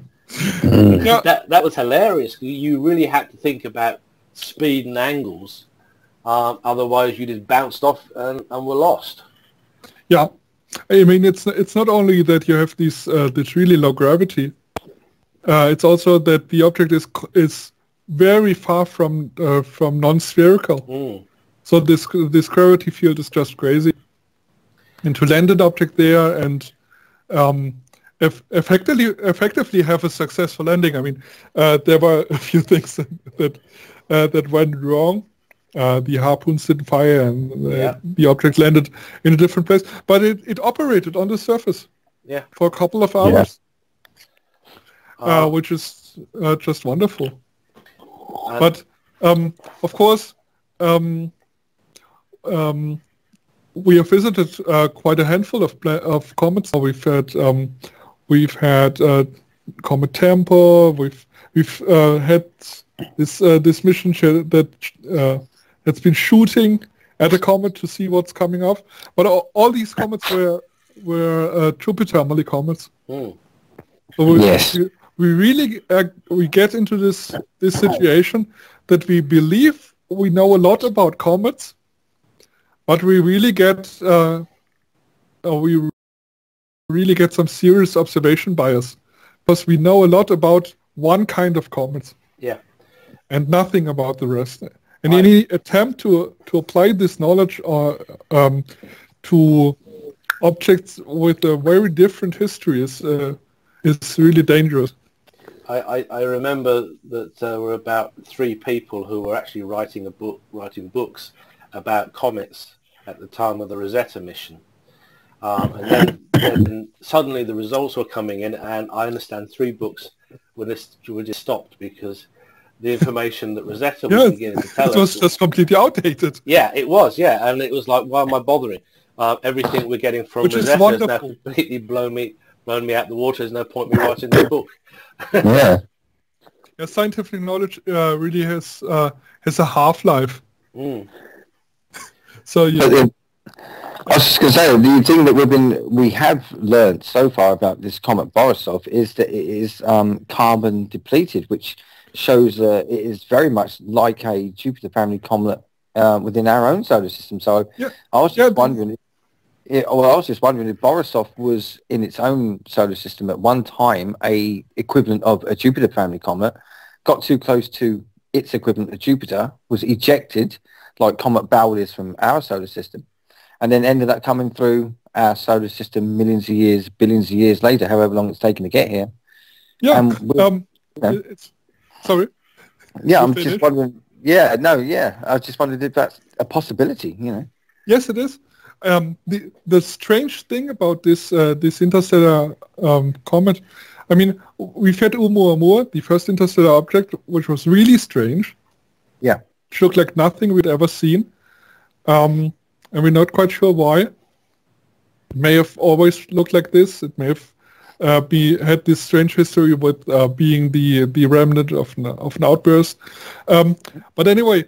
Yeah. that that was hilarious. You- You really had to think about speed and angles. Um, otherwise, you'd have bounced off and, and were lost. Yeah, I mean it's it's not only that you have this uh, this really low gravity. Uh, it's also that the object is is very far from uh, from non-spherical. Mm. So this this gravity field is just crazy. And to land an object there and um, eff- effectively effectively have a successful landing. I mean, uh, there were a few things that that, uh, that went wrong. Uh, the harpoons didn't fire, and uh, Yeah. the object landed in a different place. But it, it operated on the surface Yeah. for a couple of hours, uh, Uh, which is uh, just wonderful. and- But um, of course, um, um, we have visited uh, quite a handful of pla- of comets. We've had um, we've had uh, Comet Tempel. We've we've uh, had this uh, this mission sh- that uh, that's been shooting at a comet to see what's coming off. But all, all these comets were were uh, Jupiter anomaly comets. mm, So we, Yes. We, really uh, we get into this this situation that we believe we know a lot about comets, but we really get uh, uh, we really get some serious observation bias because we know a lot about one kind of comets yeah. and nothing about the rest. And Right. any attempt to to apply this knowledge or um, to objects with a very different history is uh, is really dangerous. I, I, I remember that there were about three people who were actually writing a book, writing books about comets at the time of the Rosetta mission. Um, and then, then, suddenly the results were coming in, and I understand three books were just, were just stopped because the information that Rosetta was beginning to tell it was just completely outdated. Yeah, it was. Yeah, and it was like, why am I bothering? Uh, everything we're getting from Which is Rosetta has now completely blown me blown me out the water. There's no point me writing the book. Yeah. Yeah, scientific knowledge uh, really has uh, has a half life. Mm. So yeah, But then, I was just going to say, the thing that we've been, we have learned so far about this comet Borisov is that it is um, carbon depleted, which shows uh, it is very much like a Jupiter family comet uh, within our own solar system. So Yeah. I was Yeah, just but- wondering, yeah, well, I was just wondering if Borisov was in its own solar system at one time a equivalent of a Jupiter family comet, got too close to its equivalent of Jupiter, was ejected like Comet Bowell is from our solar system, and then ended up coming through our solar system millions of years, billions of years later, however long it's taken to get here. yeah. um, yeah. it's sorry. Yeah, I'm finished? just wondering. Yeah, no, yeah, I just wondered if that's a possibility. You know. Yes, it is. Um, the the strange thing about this uh, this interstellar um, comet, I mean, we've had Oumuamua, the first interstellar object, which was really strange. Yeah. Which looked like nothing we'd ever seen, um, and we're not quite sure why. It may have always looked like this. It may have uh, be had this strange history with uh, being the the remnant of an, of an outburst. Um, but anyway,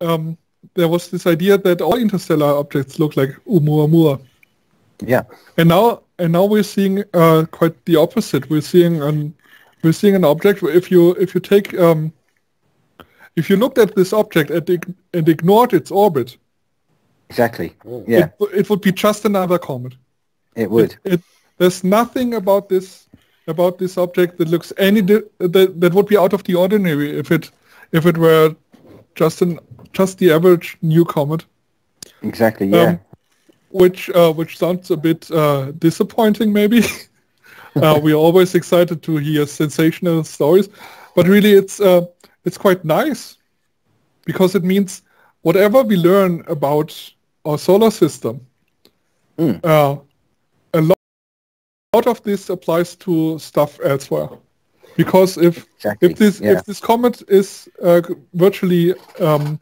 um, there was this idea that all interstellar objects look like Oumuamua. Yeah. And now and now we're seeing uh, quite the opposite. We're seeing an we're seeing an object where if you if you take um, if you looked at this object and, ig- and ignored its orbit, Exactly. Yeah, it, it would be just another comet. it would. It, there's nothing about this about this object that looks any di- that, that would be out of the ordinary if it if it were just an just the average new comet. Exactly. Yeah. Um, which uh, which sounds a bit uh, disappointing, maybe. uh, we're always excited to hear sensational stories, but really it's uh, it's quite nice because it means whatever we learn about our solar system, Mm. uh, a lot, lot of this applies to stuff elsewhere. Because if exactly. if this yeah. if this comet is uh, virtually um,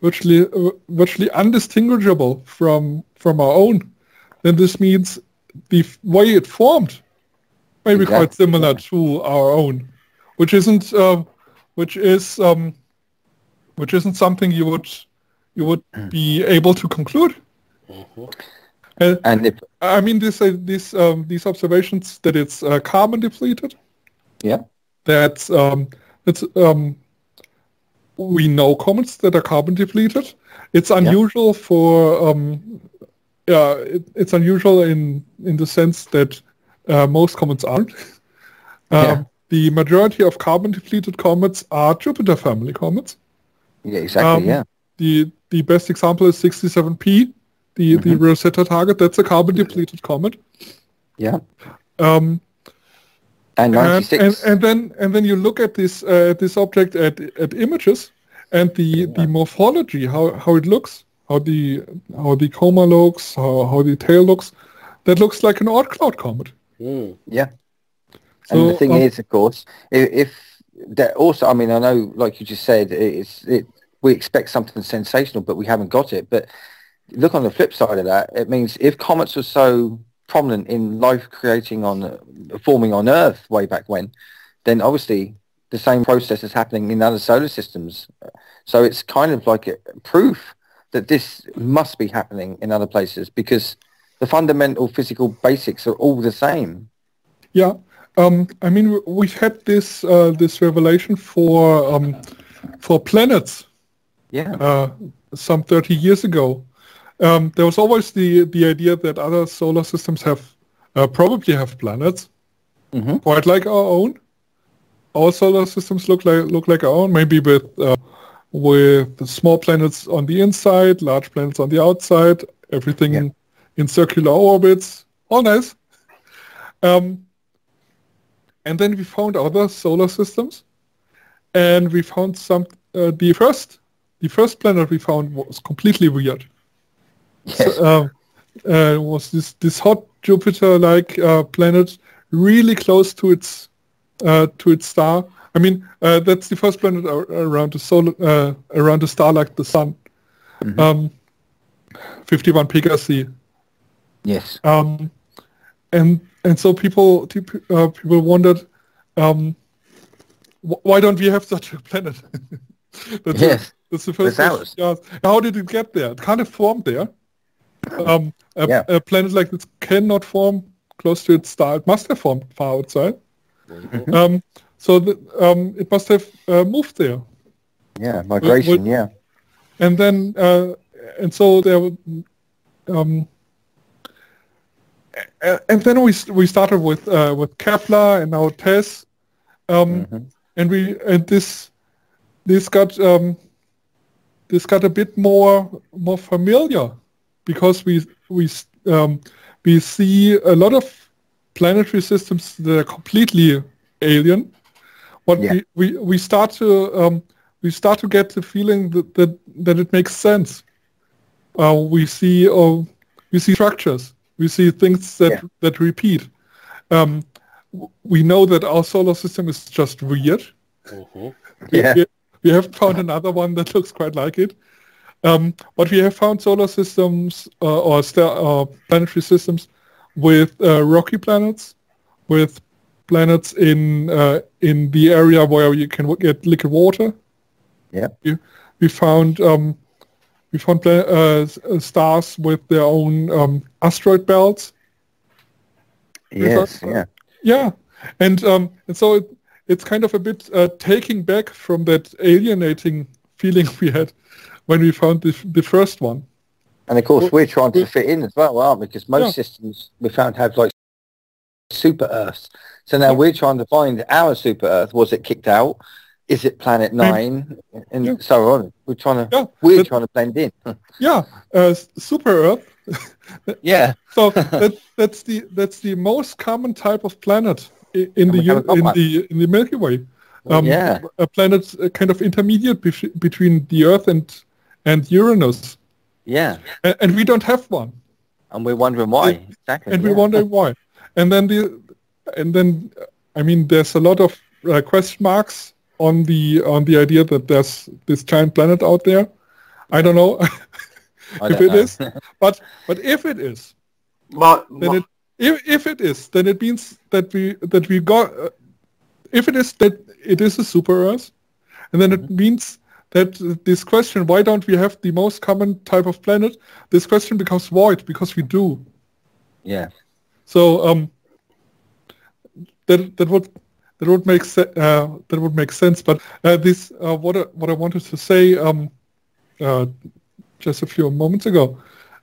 virtually uh, virtually undistinguishable from from our own, then this means the way it formed may be quite Exactly, similar to our own, which isn't uh, which is um, which isn't something you would you would be able to conclude. Uh, and if I mean, this uh, these um, these observations that it's uh, carbon depleted yeah, that um, it's um, we know comets that are carbon depleted. It's unusual for um, yeah, it, it's unusual in in the sense that uh, most comets aren't. Um, Yeah. The majority of carbon depleted comets are Jupiter family comets. yeah, exactly. Um, yeah. The the best example is 67P, the the Rosetta target. That's a carbon depleted comet. Yeah. Um, And and, 96. and and then and then you look at this uh, this object at at images and the the morphology how how it looks how the how the coma looks how how the tail looks that looks like an Oort cloud comet Mm. Yeah. And the thing um, is, of course, if, if that also, I mean, I know, like you just said, it's it. We expect something sensational, but we haven't got it. But look on the flip side of that. It means if comets were so prominent in life creating on, forming on Earth way back when, then obviously the same process is happening in other solar systems. So it's kind of like a proof that this must be happening in other places because the fundamental physical basics are all the same. yeah um, I mean we've had this uh, this revelation for um, for planets Yeah. uh, some 30 years ago. Um, there was always the the idea that other solar systems have uh, probably have planets, Mhm. quite like our own. All solar systems look like look like our own, maybe with uh, with small planets on the inside, large planets on the outside, everything Yeah. in, in circular orbits. All nice. Um, and then we found other solar systems, and we found some. Uh, the first, the first planet we found was completely weird. Yes. So, uh, uh, was this this hot Jupiter-like uh, planet really close to its uh, to its star? I mean, uh, that's the first planet ar- around the solar uh, around the star like the sun. Mhm. Um, 51 Pegasi. yes. Um, and and so people uh, people wondered, um, wh- why don't we have such a planet? that's Yes. that's the first How did it get there? It kind of formed there. Um, a, Yeah. a planet like this cannot form close to its star. It must have formed far outside. Mhm. Um, so the, um, it must have uh, moved there. Yeah. Migration. Yeah. and then uh, and so there um and then we we started with uh, with Kepler and now TESS um Mhm. and we and this this got um this got a bit more more familiar because we we um we see a lot of planetary systems that are completely alien but Yeah. we, we we start to um we start to get the feeling that that, that it makes sense uh, we see uh, we see structures we see things that Yeah. that repeat um, we know that our solar system is just weird Mhm. Yeah. we, we haven't found another one that looks quite like it. Um, but we have found solar systems uh, or star, uh, planetary systems with uh, rocky planets, with planets in uh, in the area where you can get liquid water. Yeah. We, we found um, we found uh, uh, stars with their own um, asteroid belts. Yes. Yeah. Yeah, and um, and so it, it's kind of a bit uh, taking back from that alienating feeling we had when we found the the first one. And of course, Well, we're trying to fit in as well, aren't we? Because most Yeah. systems we found have like super Earths. So now Yeah. we're trying to find our super Earth. Was it kicked out? Is it planet nine? And Yeah. so on. We're trying to we're but- trying to blend in. Yeah, uh, super Earth. yeah. So that that's the that's the most common type of planet i- in the we haven't u- got in one. the in the Milky Way. Um, Yeah. a planet uh, kind of intermediate between the Earth and and Uranus, Yeah. and, and we don't have one. And we're wondering why. And- exactly. and we yeah. wonder why. And then the, and then, I mean, there's a lot of uh, question marks on the on the idea that there's this giant planet out there. I don't know I if don't it know. is, but but if it is, My, then my- it if, if it is, then it means that we that we got. Uh, if it is that it is a super Earth, and then it means that this question, why don't we have the most common type of planet? This question becomes void because we do. Yeah. So um, that that would that would make se- uh, that would make sense. But uh, this uh, what I, what I wanted to say um, uh, just a few moments ago,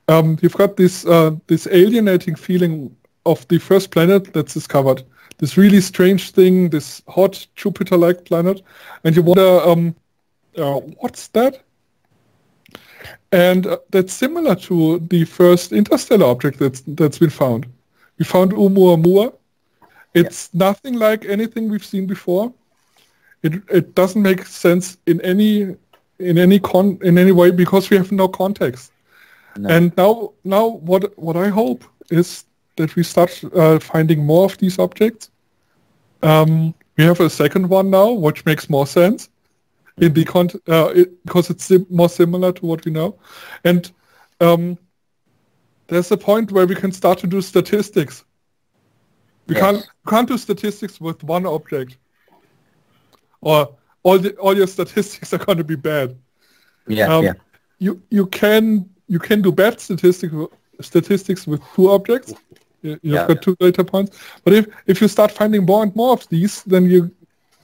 um, you've got this uh, this alienating feeling of the first planet that's discovered. This really strange thing, this hot Jupiter-like planet, and you wonder, um, uh, what's that? And uh, that's similar to the first interstellar object that's that's been found. We found Oumuamua. It's nothing like anything we've seen before. It it doesn't make sense in any in any con in any way because we have no context. No. And now now what what I hope is that we start uh, finding more of these objects. Um, we have a second one now, which makes more sense in the con uh, it, because it's sim- more similar to what we know, and um, there's a point where we can start to do statistics. We Yes. can't can't do statistics with one object, or all the all your statistics are going to be bad. Yeah. Um, yeah. You you can you can do bad statistics statistics with two objects. You, you've Yeah. got two data points. But if if you start finding more and more of these, then you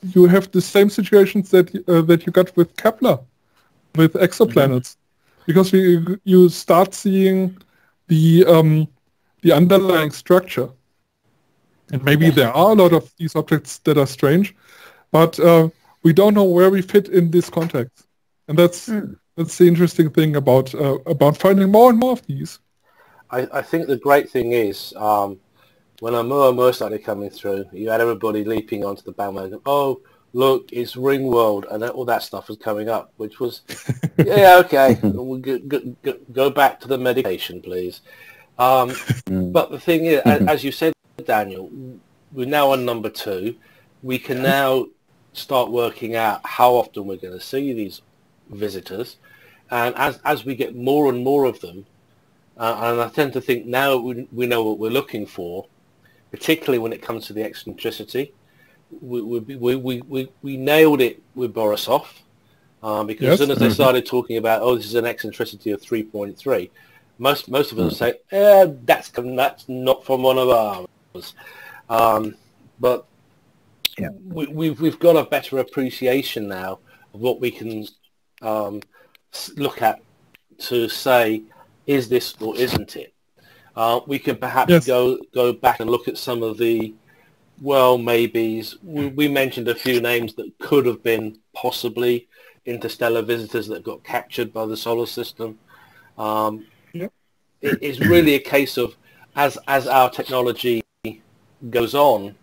you have the same situations that uh, that you got with Kepler, with exoplanets, because you you start seeing the um, the underlying structure. And maybe there are a lot of these objects that are strange, but uh, we don't know where we fit in this context. And that's that's the interesting thing about uh, about finding more and more of these. I, I think the great thing is um, when Oumuamua started coming through, you had everybody leaping onto the bandwagon. Oh, look, it's Ringworld, and all that stuff was coming up, which was, yeah, okay, we'll go, go, go, back to the medication, please. Um, mm. but the thing is, as you said, Daniel, we're now on number two. We can now start working out how often we're going to see these visitors. And as, as we get more and more of them, uh, and I tend to think now we, we know what we're looking for, particularly when it comes to the eccentricity. We, we, we, we, we nailed it with Borisov um, because yes. as soon as they mm-hmm. started talking about, oh, this is an eccentricity of 3.3, most most of us mm. say, eh, that's that's not from one of ours. Um, but yeah. we, we've we've got a better appreciation now of what we can um, look at to say, is this or isn't it? Uh, we can perhaps yes. go go back and look at some of the well maybes. We, we, mentioned a few names that could have been possibly interstellar visitors that got captured by the solar system. Um, yep. it, it's really a case of as as our technology goes on,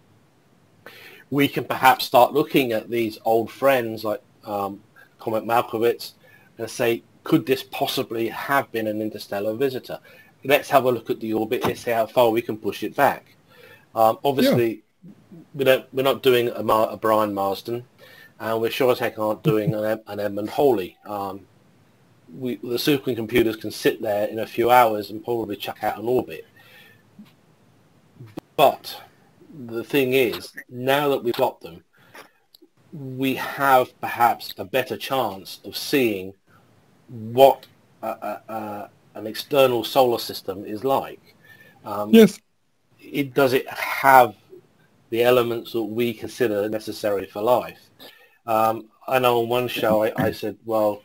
we can perhaps start looking at these old friends like um, Comet Malkovich and say, could this possibly have been an interstellar visitor? Let's have a look at the orbit. Let's see how far we can push it back. Um, obviously, yeah. we don't, we're not doing a, Mar- a, Brian Marsden, and we're sure as heck aren't doing an, an Edmund Halley. Um, we, the supercomputers can sit there in a few hours and probably chuck out an orbit. But the thing is, now that we've got them, we have perhaps a better chance of seeing what an external solar system is like. Um, yes. It does it have the elements that we consider necessary for life? Um, I know on one show I, I, said, well,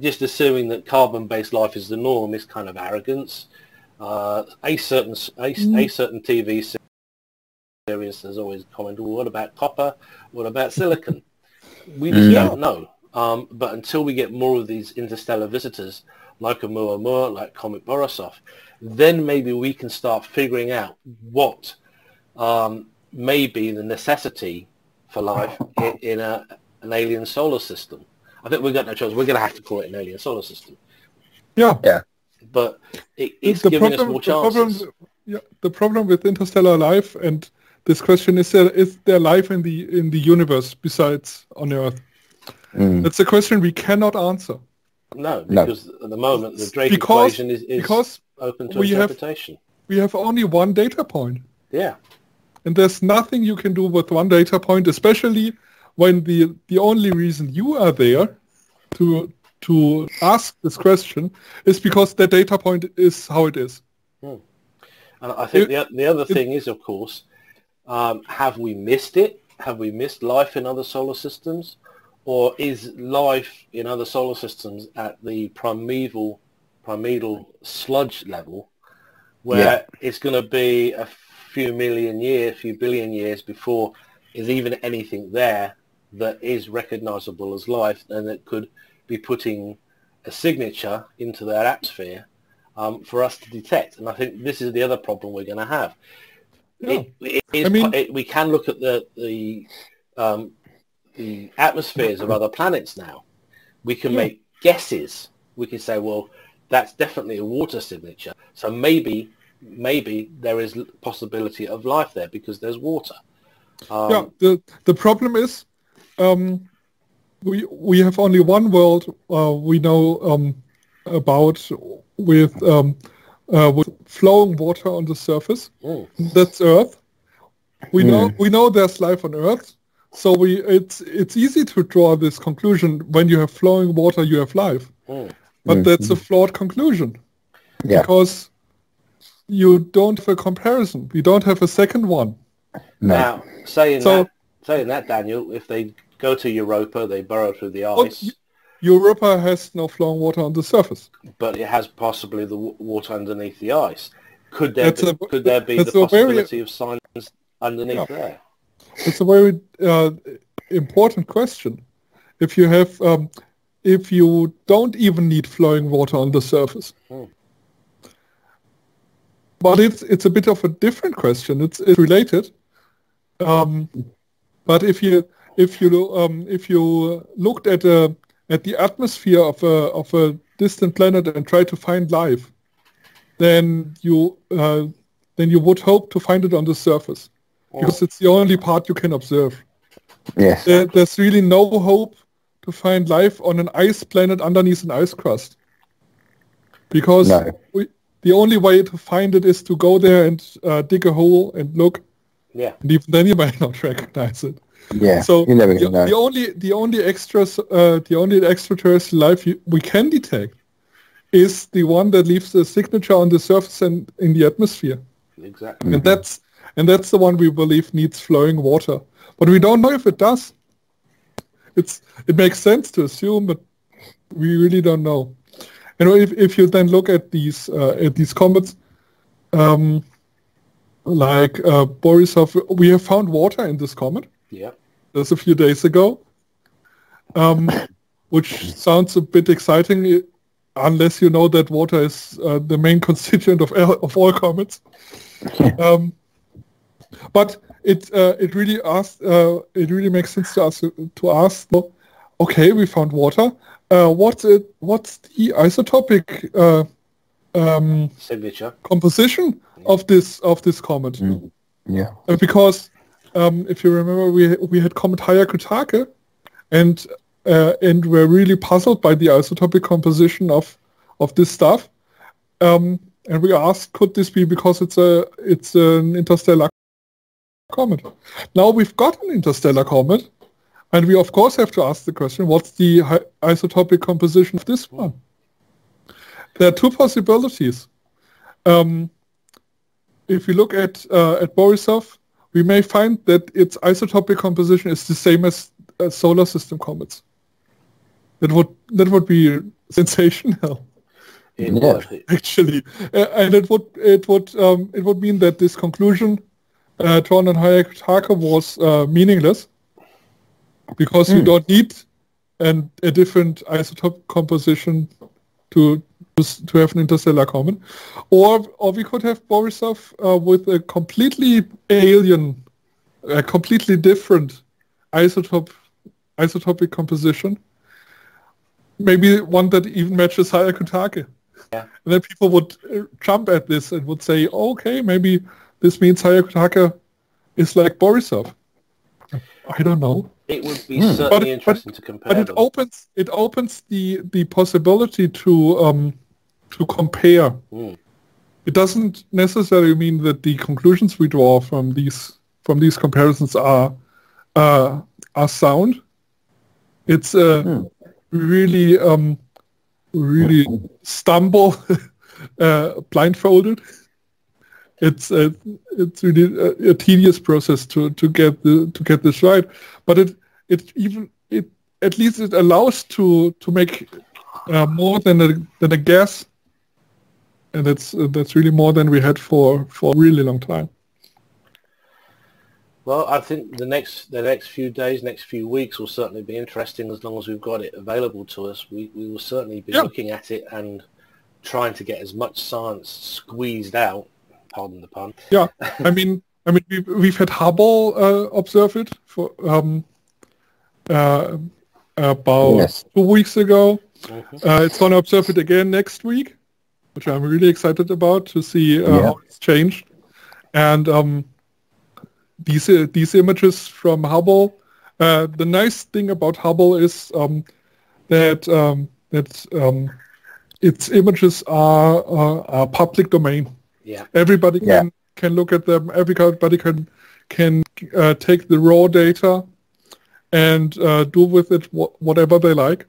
just assuming that carbon-based life is the norm is kind of arrogance. Uh, a certain a, mm. a, certain TV series has always commented, well, what about copper? What about silicon? We just mm. don't know. Um, but until we get more of these interstellar visitors, like a Oumuamua, like Comet Borisov, then maybe we can start figuring out what um, may be the necessity for life in, in a, an alien solar system. I think we've got no choice. We're going to have to call it an alien solar system. Yeah. Yeah. But it, it's the giving problem, us more chances. The problem, yeah, the problem with interstellar life and this question is there is there life in the in the universe besides on Earth? Mm. That's a question we cannot answer. No, because no. at the moment the Drake because, equation is, is because open to we interpretation. Have, we have only one data point. Yeah. And there's nothing you can do with one data point, especially when the the only reason you are there to to ask this question is because the data point is how it is. Hmm. And I think it, the, the other thing it, is, of course, um, have we missed it? Have we missed life in other solar systems? Or is life in other solar systems at the primeval primeval sludge level where yeah. it's going to be a few million years, a few billion years before is even anything there that is recognizable as life and that could be putting a signature into their atmosphere um, for us to detect. And I think this is the other problem we're going to have. Yeah. It, it I mean, it, we can look at the, the um, the atmospheres of other planets now. We can yeah. make guesses. We can say, well, that's definitely a water signature. So maybe, maybe there is possibility of life there because there's water. Um, yeah. The the problem is, um, we we have only one world uh, we know um, about with um, uh, with flowing water on the surface. Mm. That's Earth. We mm. know we know there's life on Earth, so we it's it's easy to draw this conclusion when you have flowing water, you have life. Mm. But mm-hmm. that's a flawed conclusion. Yeah. Because you don't have a comparison. You don't have a second one. No. Now, saying so, that, saying that, Daniel, if they go to Europa, they burrow through the ice. Europa has no flowing water on the surface. But it has possibly the w- water underneath the ice. Could there be, a, could there be the possibility very, of signs underneath yeah. there? It's a very uh, important question. If you have, um, if you don't even need flowing water on the surface, hmm. but it's it's a bit of a different question. It's, it's related. Um, but if you if you um, if you looked at a at the atmosphere of a of a distant planet and try to find life, then you uh, then you would hope to find it on the surface because it's the only part you can observe. Yes. There, there's really no hope to find life on an ice planet underneath an ice crust because No. we, the only way to find it is to go there and uh, dig a hole and look, Yeah. and even then you might not recognize it. Yeah. So you never the, can know. the only the only extras uh, the only extraterrestrial life you, we can detect is the one that leaves a signature on the surface and in the atmosphere, Exactly. and that's and that's the one we believe needs flowing water. But we don't know if it does. It's it makes sense to assume, but we really don't know. And if if you then look at these uh, at these comets, um, like uh, Borisov, we have found water in this comet Yeah. just a few days ago, um, which sounds a bit exciting unless you know that water is uh, the main constituent of all, of all comets. um, but it uh, it really asks uh, it really makes sense to ask to ask. Okay, we found water. Uh, what's it? What's the isotopic uh, um, Signature. composition of this of this comet? Yeah. Uh, because um, if you remember, we we had Comet Hyakutake, and uh, and we're really puzzled by the isotopic composition of of this stuff. Um, and we asked, could this be because it's a it's an interstellar comet? Now we've got an interstellar comet, and we of course have to ask the question, what's the isotopic composition of this one? There are two possibilities. Um, if you look at uh, at Borisov, we may find that its isotopic composition is the same as uh, solar system comets. That would that would be sensational, actually, uh, and it would it would um, it would mean that this conclusion uh, drawn on Hayek was uh, meaningless because you don't need an, a different isotope composition to to have an interstellar comet, or or we could have Borisov uh, with a completely alien, a completely different isotope isotopic composition. Maybe one that even matches Hyakutake. Yeah. And then people would uh, jump at this and would say, okay, maybe this means Hyakutake is like Borisov. I don't know. It would be But- certainly but- interesting to compare But it them. opens it opens the the possibility to um to compare. Mm. It doesn't necessarily mean that the conclusions we draw from these from these comparisons are uh, are sound. It's uh, really um, really stumble uh, blindfolded. It's uh, it's really a, a tedious process to, to get the to get this right, but it it even it at least it allows to to make uh, more than a than a guess, and that's uh, that's really more than we had for for a really long time. Well, I think the next the next few days, next few weeks will certainly be interesting as long as we've got it available to us. We we will certainly be Yeah. looking at it and trying to get as much science squeezed out. Pardon the pun. Yeah, I mean, I mean, we've, we've had Hubble uh, observe it for um, uh, about Yes. two weeks ago. Mhm. Uh, it's going to observe it again next week, which I'm really excited about to see uh, Yeah. how it's changed. And um, these uh, these images from Hubble, uh, the nice thing about Hubble is um, that um, that um, its images are, are, are public domain. Yeah. Everybody Yeah. can can look at them. Everybody can can uh, take the raw data and uh, do with it wha- whatever they like.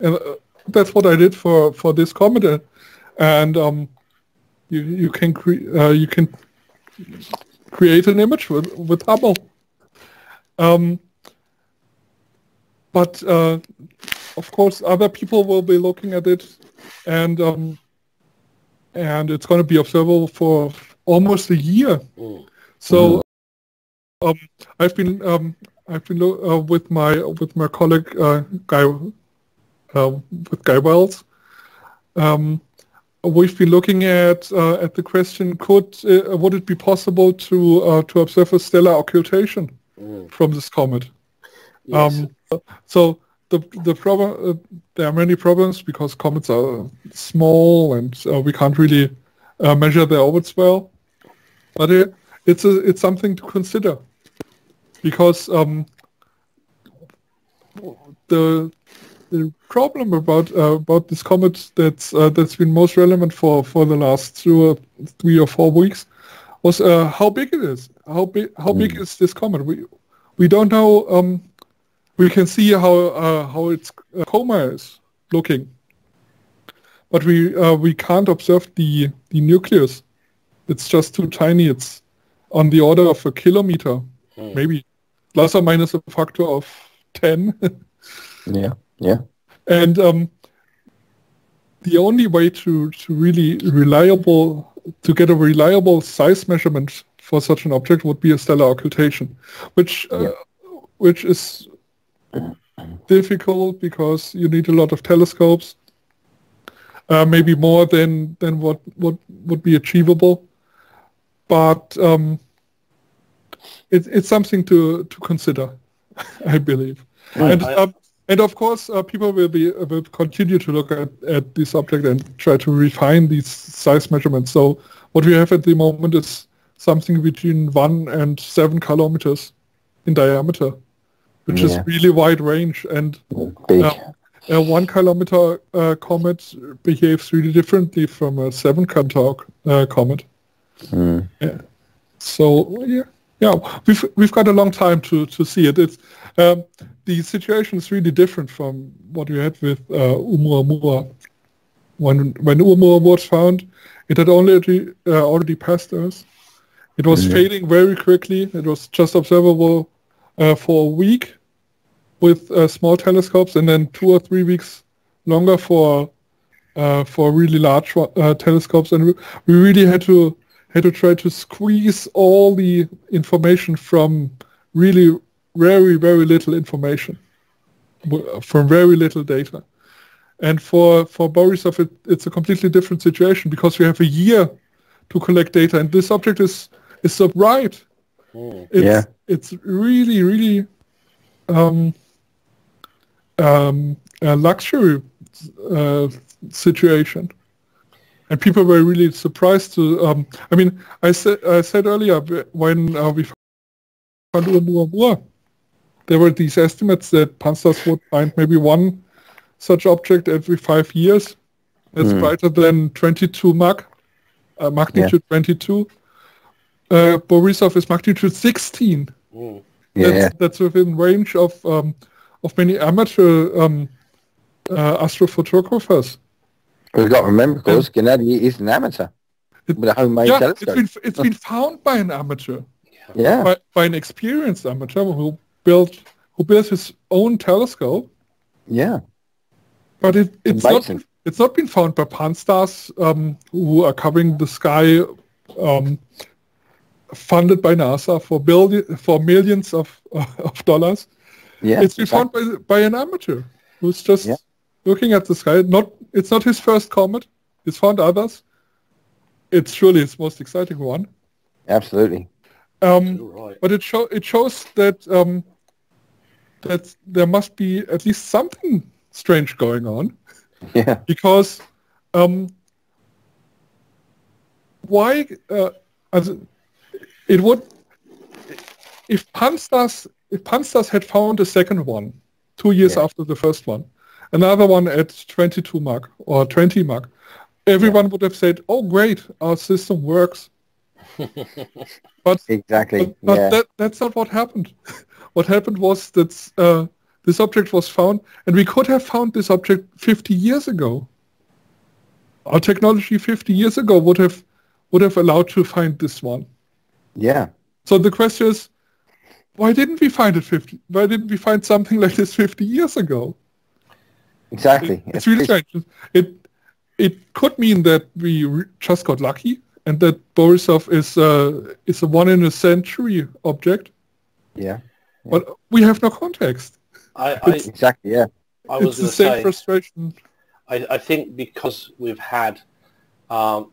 And uh, that's what I did for for this comet. uh, And um, you you can cre- uh, you can create an image with with Hubble. Um, but uh, of course, other people will be looking at it, and um, and it's going to be observable for almost a year. Mm. So um, I've been um, I've been uh, with my with my colleague uh, Guy uh, with Guy Wells. Um, we've been looking at uh, at the question: Could uh, would it be possible to uh, to observe a stellar occultation Mm. from this comet? Yes. Um, so the the problem uh, there are many problems because comets are small and uh, we can't really uh, measure their orbits well. But it, it's a, it's something to consider because um, the the problem about uh, about this comet that's uh, that's been most relevant for for the last two or three or four weeks was uh, how big it is. How big how big is this comet? We we don't know. Um, we can see how uh, how its uh, coma is looking, but we uh, we can't observe the the nucleus. It's just too tiny. It's on the order of a kilometer, Hmm. maybe plus or minus a factor of ten. Yeah. Yeah. And um, the only way to, to really reliable to get a reliable size measurement for such an object would be a stellar occultation, which uh, Yeah. which is difficult because you need a lot of telescopes, uh, maybe more than than what what would be achievable, but um, it, it's something to to consider, I believe. And I- um, and of course, uh, people will be uh, will continue to look at, at this object and try to refine these size measurements. So what we have at the moment is something between one and seven kilometers in diameter, which is really wide range. And Big. uh, a one kilometer uh, comet behaves really differently from a seven kilometer uh, comet. Mm. So yeah, yeah, we've we've got a long time to to see it. It's um, the situation is really different from what we had with uh, Oumuamua. When when Oumuamua was found, it had already uh, already passed Earth. It was Yeah. fading very quickly. It was just observable uh, for a week with uh, small telescopes, and then two or three weeks longer for uh, for really large uh, telescopes. And we, really had to had to try to squeeze all the information from really very very little information from very little data. And for for Borisov, it, it's a completely different situation because we have a year to collect data, and this object is is so bright. Hmm. It's, Yeah. it's really really um, um, a luxury uh, situation. And people were really surprised to. Um, I mean, I said I said earlier when uh, we found Oumuamua, there were these estimates that Pan-STARRS would find maybe one such object every five years. That's Hmm. brighter than 22 Mach, uh, magnitude 22. Uh, Borisov is magnitude 16. Hmm. Yeah. That's, that's within range of um, of many amateur um, uh, astrophotographers. We've got to remember, of course, Gennady is an amateur It- with a homemade yeah, it's telescope. been it's been found by an amateur, yeah. by, by an experienced amateur who built who built his own telescope. Yeah. But it, it's not it's not been found by Pan-STARRS um, who are covering the sky, um, funded by NASA for billion for millions of of dollars. Yeah. it's been found by, by an amateur who's just Yeah. looking at the sky. Not it's not his first comet. He's found others. It's surely his most exciting one. Absolutely. Um, right. but it show it shows that um, that there must be at least something strange going on Yeah. because um, why uh, also, it would if Pan-STARRS if Pan-STARRS had found a second one two years Yeah. after the first one, another one at 22 Mach or 20 Mach, everyone would have said, "Oh, great, our system works." but Exactly. but, but yeah. that, that's not what happened. what happened was that uh, this object was found, and we could have found this object 50 years ago. Our technology 50 years ago would have would have allowed to find this one. Yeah. So the question is, why didn't we find it 50? Why didn't we find something like this 50 years ago? Exactly. It's really strange. It it could mean that we re- just got lucky, and that Borisov is uh, is a one in a century object, Yeah. but we have no context. I, I, Exactly. Yeah. I was it's the same say, frustration. I, I think because we've had um,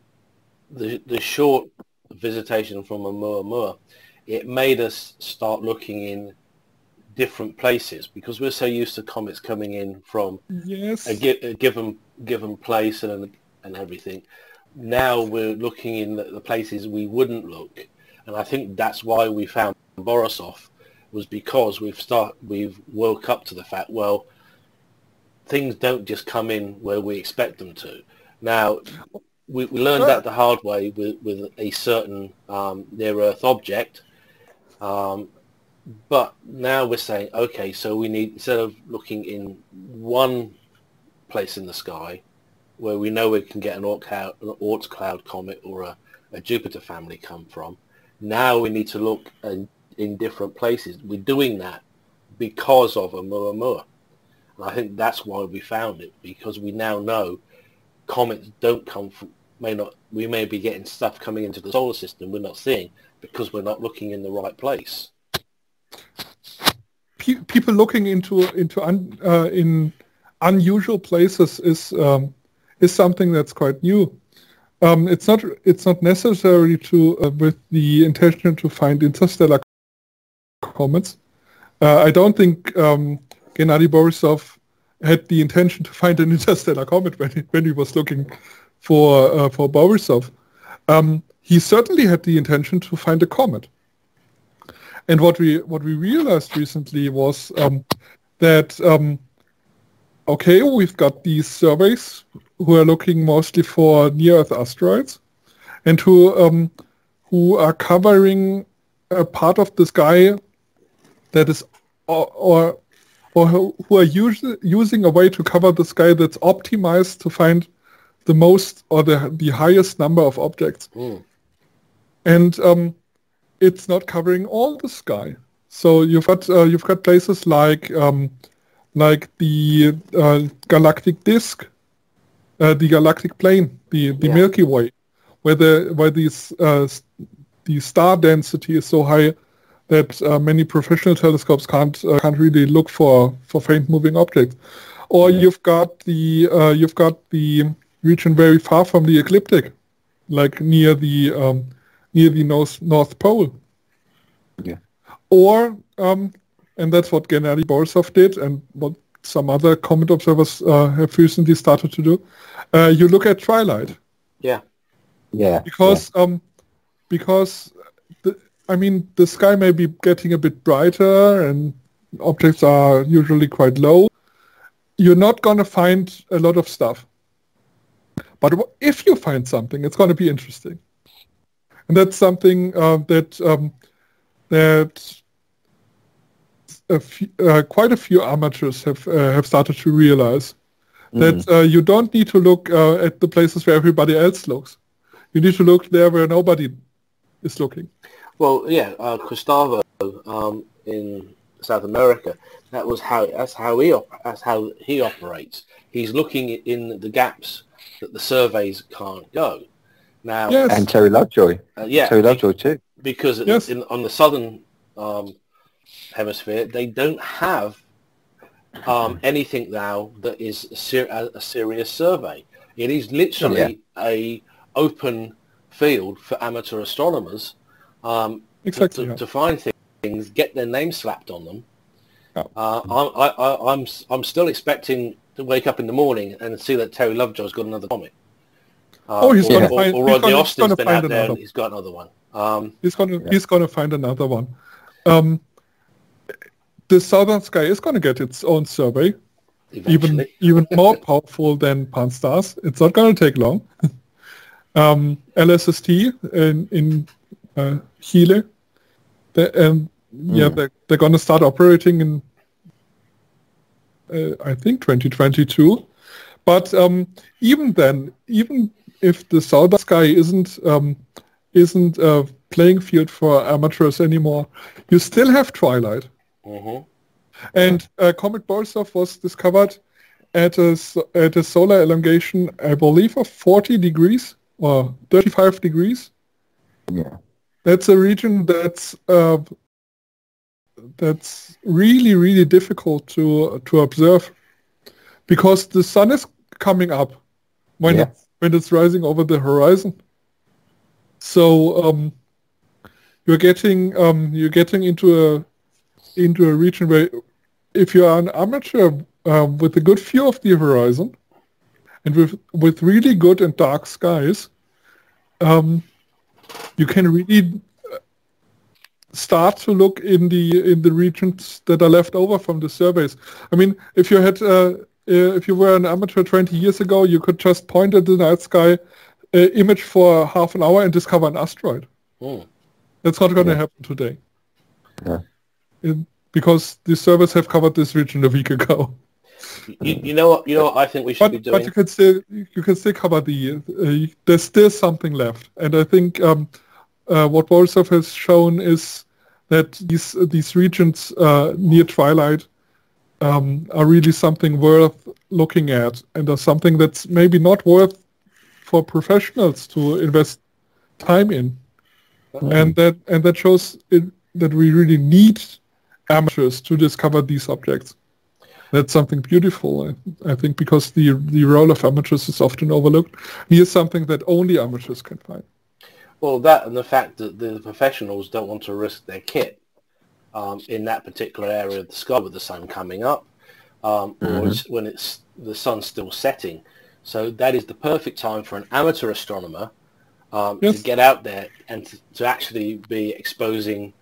the the short visitation from a Oumuamua, it made us start looking in different places because we're so used to comets coming in from Yes. a, gi- a given given place and and everything. Now we're looking in the, the places we wouldn't look, and I think that's why we found Borisov was because we've start we've woke up to the fact well things don't just come in where we expect them to. Now we, we learned that the hard way with, with a certain um, near Earth object. Um, but now we're saying, okay, so we need, instead of looking in one place in the sky where we know we can get an Oort cloud, an Oort cloud comet or a, a Jupiter family come from, now we need to look in, in different places. We're doing that because of a Oumuamua. And I think that's why we found it, because we now know comets don't come from, may not, we may be getting stuff coming into the solar system we're not seeing because we're not looking in the right place. Pe- people looking into into un, uh, in unusual places is um, is something that's quite new. Um, it's not it's not necessary to uh, with the intention to find interstellar comets. Uh, I don't think um, Gennady Borisov had the intention to find an interstellar comet when he, when he was looking for uh, for Borisov. Um, he certainly had the intention to find a comet. And what we what we realized recently was um, that um, okay, we've got these surveys who are looking mostly for near-Earth asteroids, and who um, who are covering a part of the sky that is or or, or who are us- using a way to cover the sky that's optimized to find the most or the the highest number of objects Mm. and um, it's not covering all the sky. So you've got uh, you've got places like um, like the uh, galactic disk, uh, the galactic plane, the, the Yeah. Milky Way, where the where these uh, the star density is so high that uh, many professional telescopes can't uh, can't really look for for faint moving objects. Or you've got the uh, you've got the region very far from the ecliptic, like near the um, near the North North Pole. Yeah. Or um, and that's what Gennady Borisov did, and what some other comet observers uh, have recently started to do. Uh, you look at twilight Yeah. Yeah. because um, because the, I mean the sky may be getting a bit brighter and objects are usually quite low. You're not gonna find a lot of stuff, but if you find something, it's gonna be interesting, and that's something uh, that um, that a few, uh, quite a few amateurs have uh, have started to realize that uh, you don't need to look uh, at the places where everybody else looks. You need to look there where nobody is looking. Well, yeah, uh, Gustavo um, in South America. That was how that's how he op- that's how he operates. He's looking in the gaps that the surveys can't go. Now, Yes. And Terry Lovejoy. uh, yeah, Terry Lovejoy too. because Yes. in, on the southern um, hemisphere they don't have um, anything now that is a, ser- a, a serious survey. It is literally a open field for amateur astronomers um, to- Exactly. to, yeah. to find things, get their name slapped on them. Yeah. Uh, I'm, I, I, I'm s- I'm still expecting to wake up in the morning and see that Terry Lovejoy's got another comet. Uh, Oh, he's or, gonna or, find- or he's Rodney gonna- he's Austin's gonna been out there another. and he's got another one. Um, He's gonna Yeah. he's gonna find another one. Um, the southern sky is gonna get its own survey, even eventually. even more powerful than Pan-STARRS. It's not gonna take long. um, LSST in in uh, Chile, they, and yeah, Mm. they're, they're gonna start operating in uh, I think 2022. But um, even then, even if the southern sky isn't um, isn't a playing field for amateurs anymore, you still have twilight. Mhm. And uh, Comet Borisov was discovered at a, at a solar elongation, I believe, of 40 degrees or 35 degrees. Yeah. That's a region that's uh, that's really really difficult to to observe because the sun is coming up when Yeah. it's when it's rising over the horizon. So um, you're getting um, you're getting into a into a region where if you are an amateur uh, with a good view of the horizon and with with really good and dark skies, um, you can really start to look in the in the regions that are left over from the surveys. I mean, if you had uh, uh if you were an amateur 20 years ago, you could just point at the night sky uh, image for half an hour and discover an asteroid. Mm. That's not going to yeah. happen today. Yeah. In, because the surveys have covered this region a week ago. You, you know what? You know what I think we should but, be doing. But you can still you can still cover the. Uh, there's still something left, and I think um, uh, what Borisov has shown is that these these regions uh, near twilight um, are really something worth looking at, and are something that's maybe not worth for professionals to invest time in, mm-hmm. and that and that shows it, that we really need amateurs to discover these objects. That's something beautiful, I, I think, because the the role of amateurs is often overlooked. Here's something that only amateurs can find. Well, that and the fact that the professionals don't want to risk their kit um, in that particular area of the sky with the sun coming up, um, mm-hmm. or it's when it's the sun's still setting. So that is the perfect time for an amateur astronomer um, yes. to get out there and to, to actually be exposing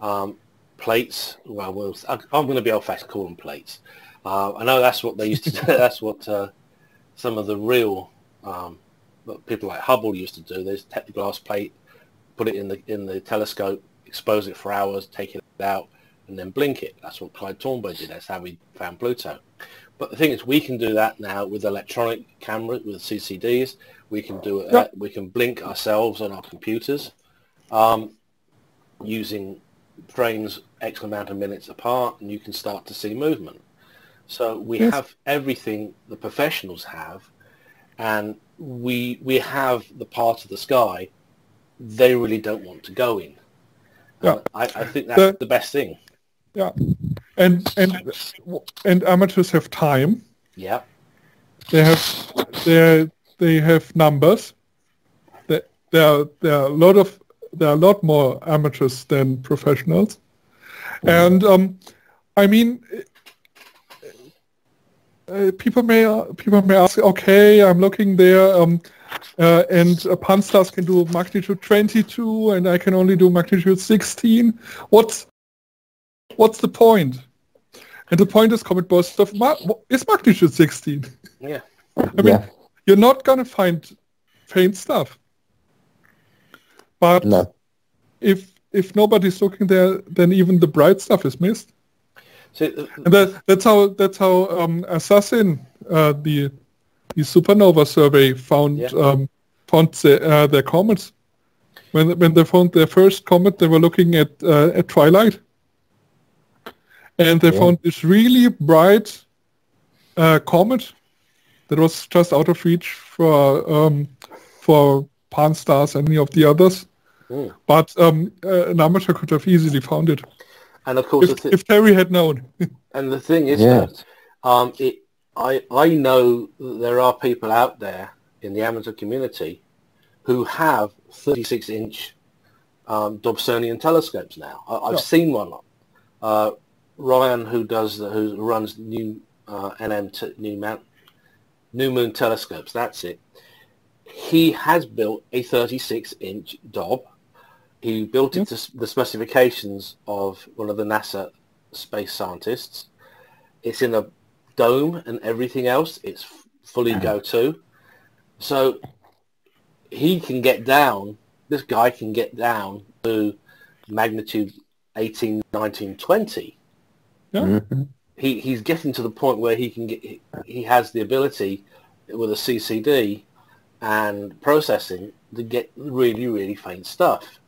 um, plates. Well, well I'm going to be old-fashioned, call them plates. Uh, I know that's what they used to do. that's what uh, some of the real um, people like Hubble used to do. They take the glass plate, put it in the in the telescope, expose it for hours, take it out, and then blink it. That's what Clyde Tombaugh did. That's how we found Pluto. But the thing is, we can do that now with electronic cameras, with CCDs. We can do it. Yep. we can blink ourselves on our computers um, using frames X amount of minutes apart, and you can start to see movement. So we yes. have everything the professionals have, and we we have the part of the sky they really don't want to go in. Yeah. I, I think that's the, the best thing. Yeah, and and and amateurs have time. Yeah, they have they they have numbers. There there there are a lot of there are a lot more amateurs than professionals, mm. and um, I mean. Uh, people may people may ask, okay, I'm looking there, um, uh, and uh, Pan-STARRS can do magnitude 22, and I can only do magnitude 16. What's what's the point? And the point is Comet Borisov ma- is magnitude 16. Yeah. I mean, yeah. you're not going to find faint stuff. But no. if if nobody's looking there, then even the bright stuff is missed. Uh, and that, that's how that's how um, ASASSN, uh, the the supernova survey, found yeah. um, found the, uh, their comets. When when they found their first comet, they were looking at uh, at twilight, and they yeah. found this really bright uh, comet that was just out of reach for um, for Pan-STARRS and any of the others. Mm. But um, uh, an amateur could have easily found it. And of course, if, th- if Terry had known. and the thing is yeah. that um, it, I I know there are people out there in the amateur community who have 36 inch um, Dobsonian telescopes now. I, have seen one. Uh, Ryan, who does the, who runs new uh, NM t- new mount new moon telescopes. That's it. He has built a 36 inch Dob. He built it to the specifications of one of the NASA space scientists. It's in a dome and everything else. It's fully go to. So he can get down. This guy can get down to magnitude 18, 19, 20. Mm-hmm. He he's getting to the point where he can get he has the ability with a CCD and processing to get really really faint stuff.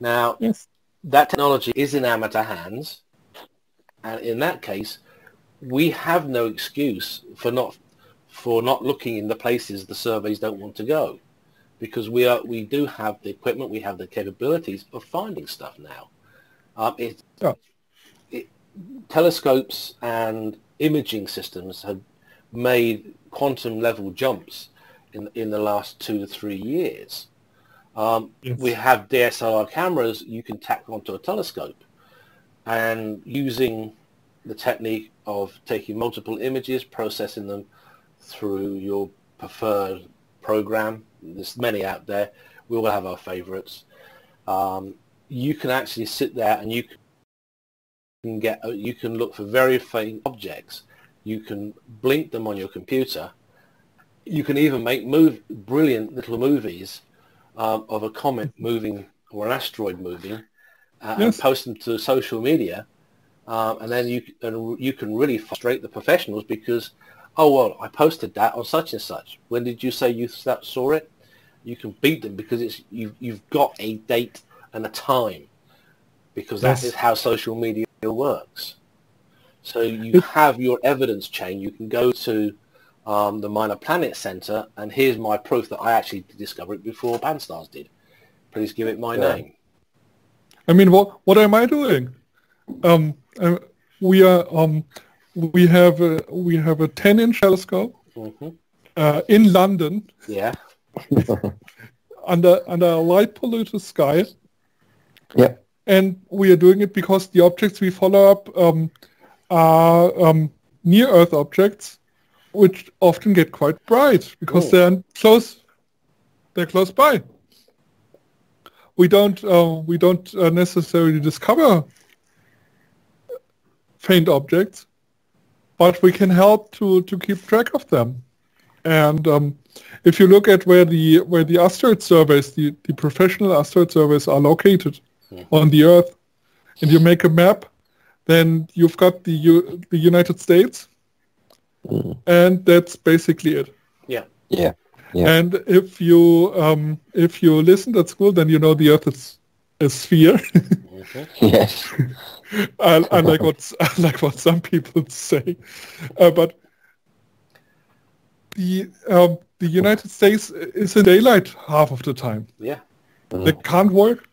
Now yes. that technology is in amateur hands, and in that case, we have no excuse for not for not looking in the places the surveys don't want to go, because we are we do have the equipment, we have the capabilities of finding stuff now. Um, it, oh telescopes and imaging systems have made quantum level jumps in in the last two to three years. Um, Yes. We have DSLR cameras you can tack onto a telescope, and using the technique of taking multiple images, processing them through your preferred program. There's many out there. We all have our favorites. Um, you can actually sit there and you can get you can look for very faint objects. You can blink them on your computer. You can even make move brilliant little movies um, of a comet moving or an asteroid moving, uh, and post them to social media. Um, and then you and you can really frustrate the professionals because, oh well, I posted that on such and such. When did you say you saw it? You can beat them because it's you you've got a date and a time, because that Yes. is how social media works. So you have your evidence chain. You can go to um, the Minor Planet Center, and here's my proof that I actually discovered it before Pan-STARRS did. Please give it my Yeah. name. I mean, what what am I doing? Um, uh, we are um, we have a we have a 10 inch telescope hmm uh, in London Yeah. under under a light polluted sky, Yeah. and we are doing it because the objects we follow up um, are um, near Earth objects, which often get quite bright because Oh. they're close. They're close by. We don't uh, we don't uh, necessarily discover faint objects, but we can help to to keep track of them. And um, if you look at where the where the asteroid surveys, the, the professional asteroid surveys are located on the Earth, and you make a map, then you've got the U, the United States, and that's basically it. Yeah. Yeah. Yeah. And if you um, if you listened at school, then you know the Earth is a sphere, hmm Yes. un- unlike what unlike what some people say. Uh, but the um, the United States is in daylight half of the time. Yeah. They can't work.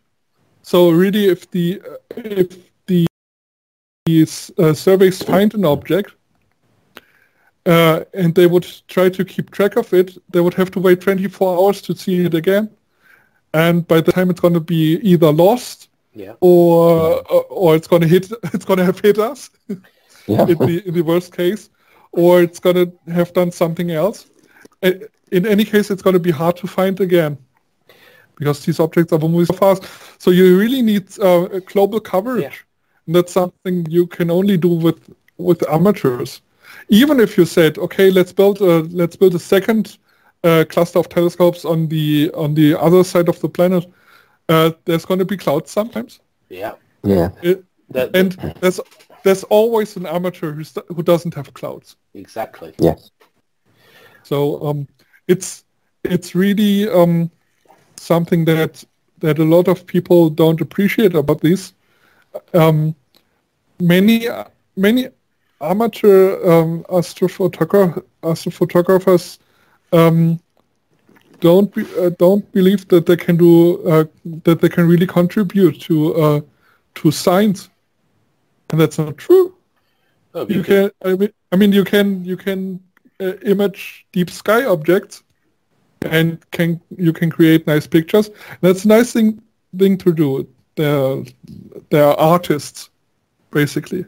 So really, if the if the these uh, surveys find an object uh, and they would try to keep track of it, they would have to wait 24 hours to see it again, and by the time it's going to be either lost Yeah. or or it's going to hit it's going to have hit us Yeah. in the in the worst case, or it's going to have done something else. Uh, In any case, it's going to be hard to find again because these objects are moving so fast. So you really need uh, global coverage. Yeah. And that's something you can only do with with amateurs. Even if you said, okay, let's build a let's build a second uh, cluster of telescopes on the on the other side of the planet, uh, there's going to be clouds sometimes. Yeah. Yeah. It, That, and there's there's always an amateur who's, who doesn't have clouds. exactly. Yes. So um, it's it's really um, something that that a lot of people don't appreciate about this. Um, many many amateur um, astrophotograph, astrophotographers um, don't be, uh, don't believe that they can do uh, that they can really contribute to uh, to science, and that's not true. Oh, you can I mean, I mean you can you can uh, image deep sky objects and can you can create nice pictures. That's a nice thing thing to do. They're they're artists basically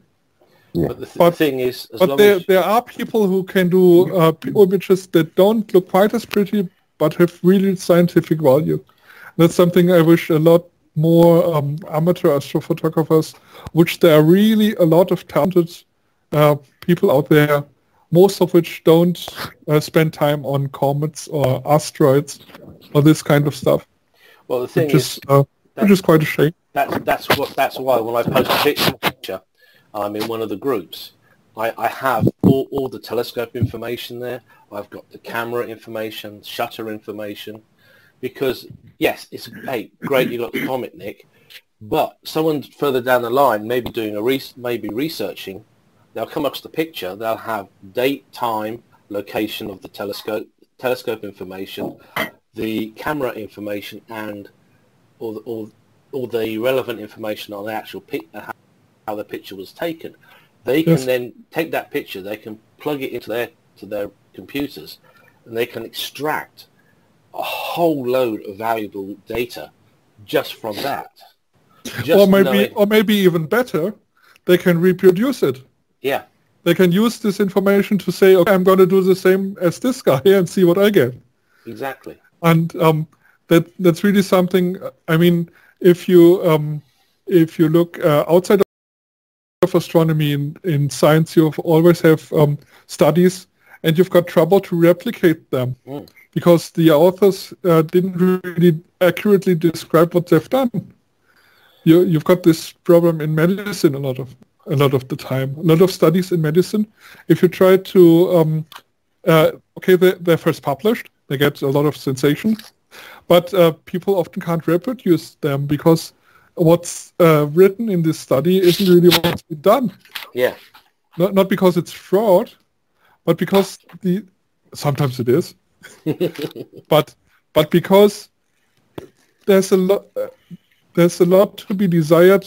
But the th- But- thing is, as but long there as there are people who can do uh, images that don't look quite as pretty but have really scientific value. That's something I wish a lot more um, amateur astrophotographers which there are really a lot of talented uh, people out there, most of which don't uh, spend time on comets or asteroids or this kind of stuff, well, the thing which is, is uh, which is quite a shame. that's that's what that's why when I post a pic- picture, um, in one of the groups, I, I have all, all the telescope information there. I've got the camera information, shutter information, because yes, it's hey great you got the comet, Nick, but someone further down the line, maybe doing a re- maybe researching, they'll come across the picture. They'll have date, time, location of the telescope, telescope information, the camera information, and all the, all, all the relevant information on the actual pic, uh, how the picture was taken. They can then take that picture. They can plug it into their to their computers, and they can extract a whole load of valuable data just from that. Just or maybe, knowing- or maybe even better, they can reproduce it. yeah, They can use this information to say, okay, I'm going to do the same as this guy and see what I get. exactly. and um, that that's really something. I mean, if you um, if you look uh, outside of astronomy in, in science, you always have um, studies, and you've got trouble to replicate them Mm. because the authors uh, didn't really accurately describe what they've done. You you've got this problem in medicine a lot of a lot of the time. A lot of studies in medicine, if you try to um, uh, okay, they, they're first published. They get a lot of sensation, but uh, people often can't reproduce them because what's uh, written in this study isn't really what's been done. Yeah, Not, not because it's fraud, but because the sometimes it is, but but because there's a lot there's a lot to be desired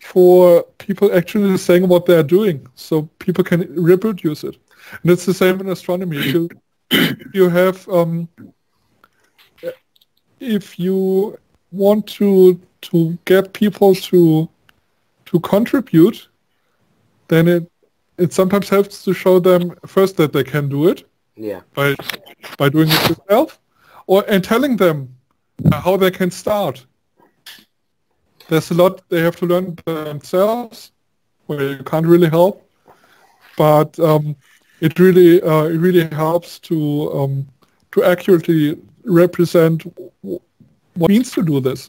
for people actually saying what they're doing, so people can reproduce it. And it's the same in astronomy. If you, if you have um, if you want to to get people to to contribute, then it it sometimes helps to show them first that they can do it yeah, by by doing it yourself, or and telling them how they can start. There's a lot they have to learn themselves, where you can't really help, but um, it really uh, it really helps to um, to accurately represent what means to do this.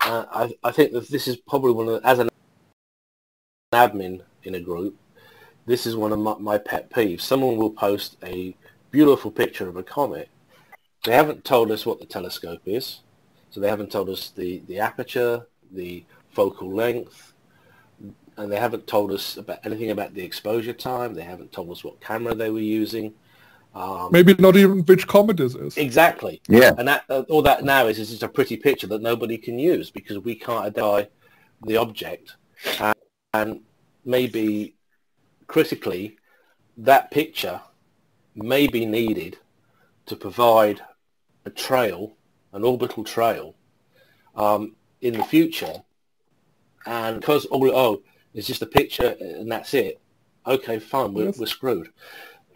uh, I, I think that this is probably one of, as an admin in a group, this is one of my, my pet peeves. Someone will post a beautiful picture of a comet. They haven't told us what the telescope is, so they haven't told us the, the aperture, the focal length, and they haven't told us about anything about the exposure time. They haven't told us what camera they were using. Um, Maybe not even which comet this is. exactly. Yeah. And that, uh, all that now is is just a pretty picture that nobody can use because we can't identify the object. And, and maybe critically, that picture may be needed to provide a trail, an orbital trail, um, in the future. And because, oh, oh, it's just a picture and that's it. Okay, fine, we're, Yes. we're screwed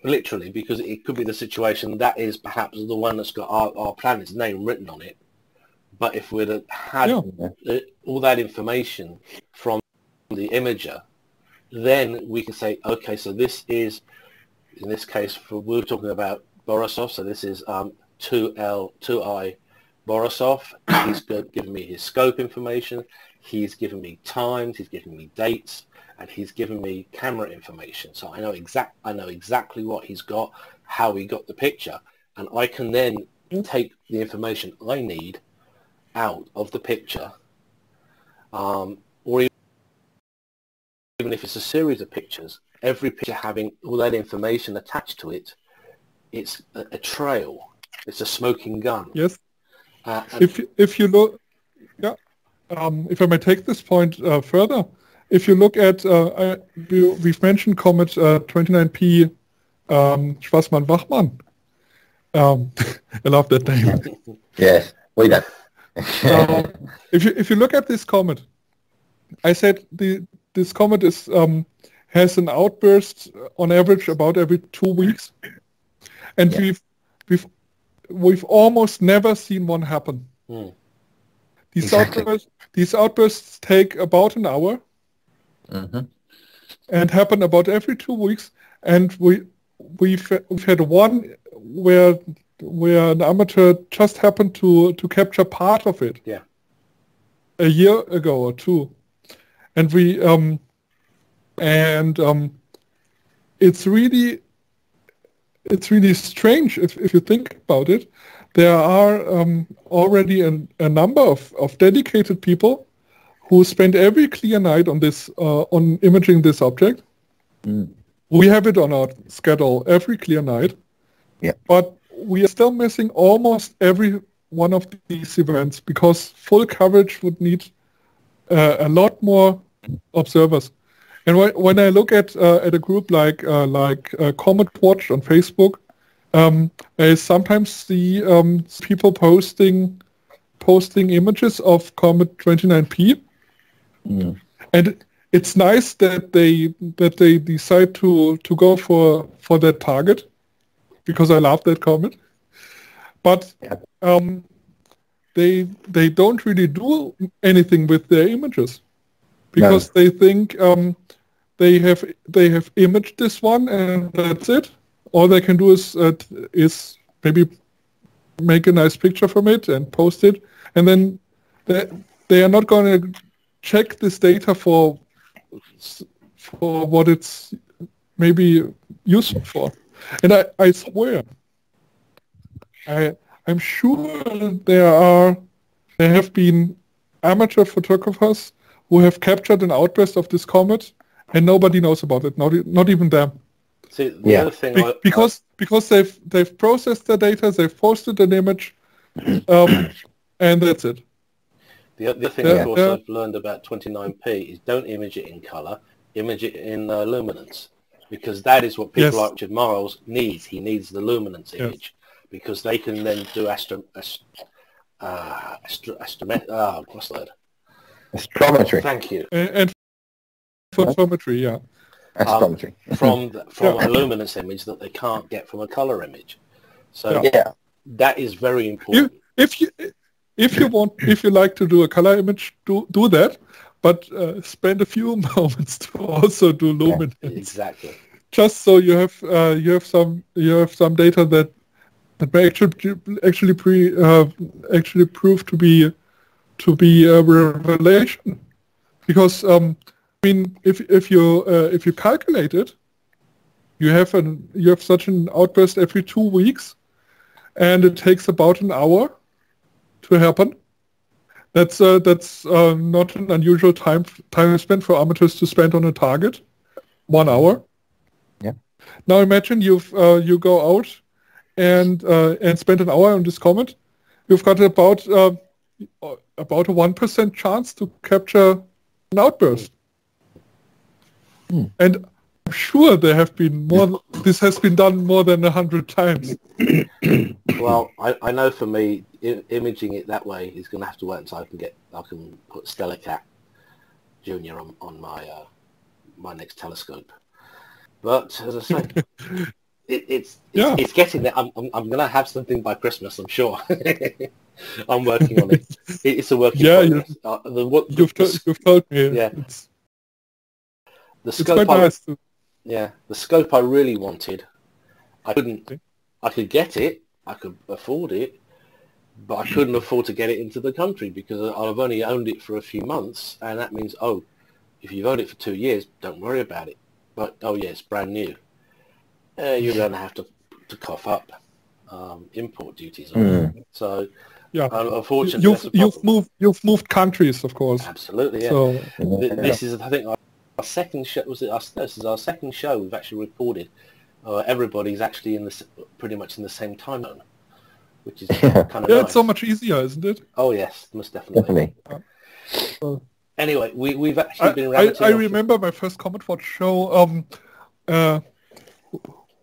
literally because it could be the situation that is perhaps the one that's got our, our planet's name written on it. But if we'd have had Yeah. all that information from the imager then we can say okay so this is in this case for we were talking about Borisov so this is um, 2L 2I Borisov. He's given me his scope information. He's given me times. He's given me dates and he's given me camera information. So I know exact I know exactly what he's got, how he got the picture, and I can then take the information I need out of the picture, um, or even if it's a series of pictures, every picture having all that information attached to it, it's a, a trail. It's a smoking gun. Yes. Uh, if if you look, yeah, um, if I may take this point uh, further, if you look at, uh, we've mentioned Comet uh, 29P um, Schwassmann-Wachmann. Um, I love that name. Yes, we don't. um, if you if you look at this comet, I said the this comet is um, has an outburst on average about every two weeks, and Yeah. we've we've we've almost never seen one happen. Hmm. These Exactly. outbursts these outbursts take about an hour hmm and happen about every two weeks, and we we've we've had one where where an amateur just happened to to capture part of it. Yeah. A year ago or two, and we um and um it's really it's really strange if if you think about it. There are um, already an, a number of, of dedicated people who spend every clear night on this uh, on imaging this object. Mm. We have it on our schedule every clear night. Yeah. But we are still missing almost every one of these events because full coverage would need uh, a lot more observers. And when, when I look at uh, at a group like uh, like uh, Comet Watch on Facebook, um, I sometimes see um, people posting posting images of Comet 29P, Mm. and it's nice that they that they decide to to go for for that target because I love that comment. but Yeah. um, they they don't really do anything with their images because they think um, they have they have imaged this one and that's it. All they can do is uh, is maybe make a nice picture from it and post it, and then they, they are not going to check this data for for what it's maybe useful for. And I, I swear, I I'm sure there are there have been amateur photographers who have captured an outburst of this comet and nobody knows about it, not e- not even them. See, the Yeah. other thing, Be- I, because because they've they've processed the data, they've posted an image, um, and that's it. The, the other thing, Yeah, of course, yeah. I've learned about 29p is don't image it in color, image it in uh, luminance, because that is what people Yes. like Richard Miles needs. He needs the luminance Yes. image because they can then do astro, ast, uh, astro, astromet, oh, what's that? Astrometry. Thank you. And, and photometry, yeah. Astrometry. From the, from Yeah. a luminance image that they can't get from a color image. So Yeah. yeah. that is very important. If you if you want if you like to do a color image, do do that, but uh, spend a few moments to also do luminance, Exactly. just so you have uh, you have some you have some data that that may actually actually pre uh, actually prove to be to be a revelation, because um, I mean if if you uh, if you calculate it, you have an you have such an outburst every two weeks, and it takes about an hour to happen. That's uh, that's uh, not an unusual time time spent for amateurs to spend on a target, one hour. Yeah. Now imagine you've uh, you go out and uh, and spend an hour on this comet. You've got about uh, about a one percent chance to capture an outburst. Hmm. And I'm sure there have been more. This has been done more than a hundred times. Well, I, I know for me, imaging it that way is going to have to wait until I can get I can put Stella Cat Junior on on my uh, my next telescope. But as I say, it, it's, it's Yeah. it's getting there. I'm I'm, I'm going to have something by Christmas. I'm sure. I'm working on it. It- It's a work in Yeah, progress. Uh, the, what, the, You've, to, you've told me. Yeah. It's, the scope I, nice. To, Yeah, the scope I really wanted, I couldn't. Okay. I could get it, I could afford it, but I couldn't afford to get it into the country because I- I've only owned it for a few months, and that means oh, if you've owned it for two years, don't worry about it. But oh yeah, it's brand new. Uh, you're going to have to to cough up um, import duties on it. So yeah. uh, unfortunately, You've you've moved you've moved countries, of course. absolutely yeah. So Th- This is, I think, our, our second show. Was it? Our, this is our second show we've actually recorded. Uh, everybody's actually in the pretty much in the same time zone, which is kind of yeah, nice. it's so much easier, isn't it? Oh yes, most definitely. Definitely. So, Anyway, we we've actually I, been I, I remember my first Comet Watch show. Um, uh,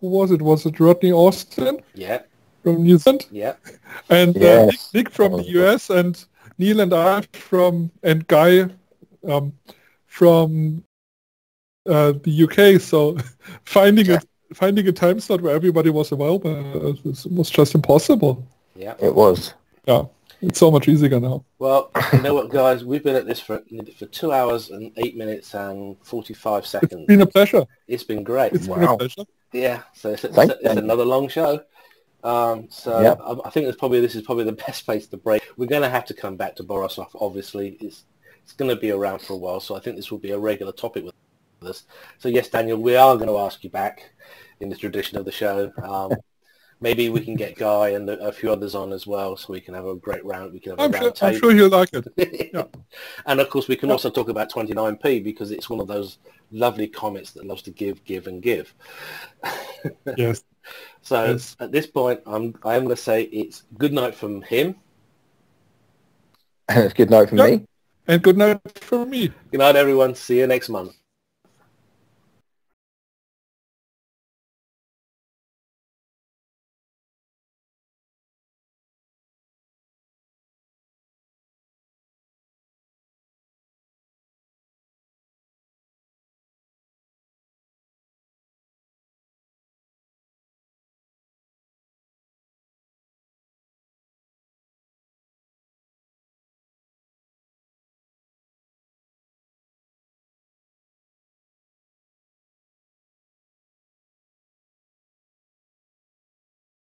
who was it? Was it Rodney Austin Yeah, from New Zealand yeah, and uh, Nick, Nick from the US and Neil and I from and Guy um, from uh, the UK. So finding a finding a time slot where everybody was available uh, was- was just impossible. Yeah. It was. Yeah, it's so much easier now. Well, you know what, guys? We've been at this for for two hours and eight minutes and forty-five It's seconds. been a pleasure. It's been great. It's been a pleasure. Yeah, so it's, it's, Thank it's another long show. Um, so Yeah. I, I think it's probably this is probably the best place to break. We're going to have to come back to Borisov. Obviously, it's it's going to be around for a while. So I think this will be a regular topic with us. So yes, Daniel, we are going to ask you back in the tradition of the show. Um, maybe we can get Guy and a, a few others on as well, so we can have a great round. We can have a I'm round sure. I'm sure you'll like it. Yeah. and of course, we can Yeah. also talk about 29p because it's one of those lovely comments that loves to give, give, and give. Yes. So Yes. at this point, I'm I am going to say it's good night from him. And it's good night from Yeah. me. And good night from me. Good night, everyone. See you next month.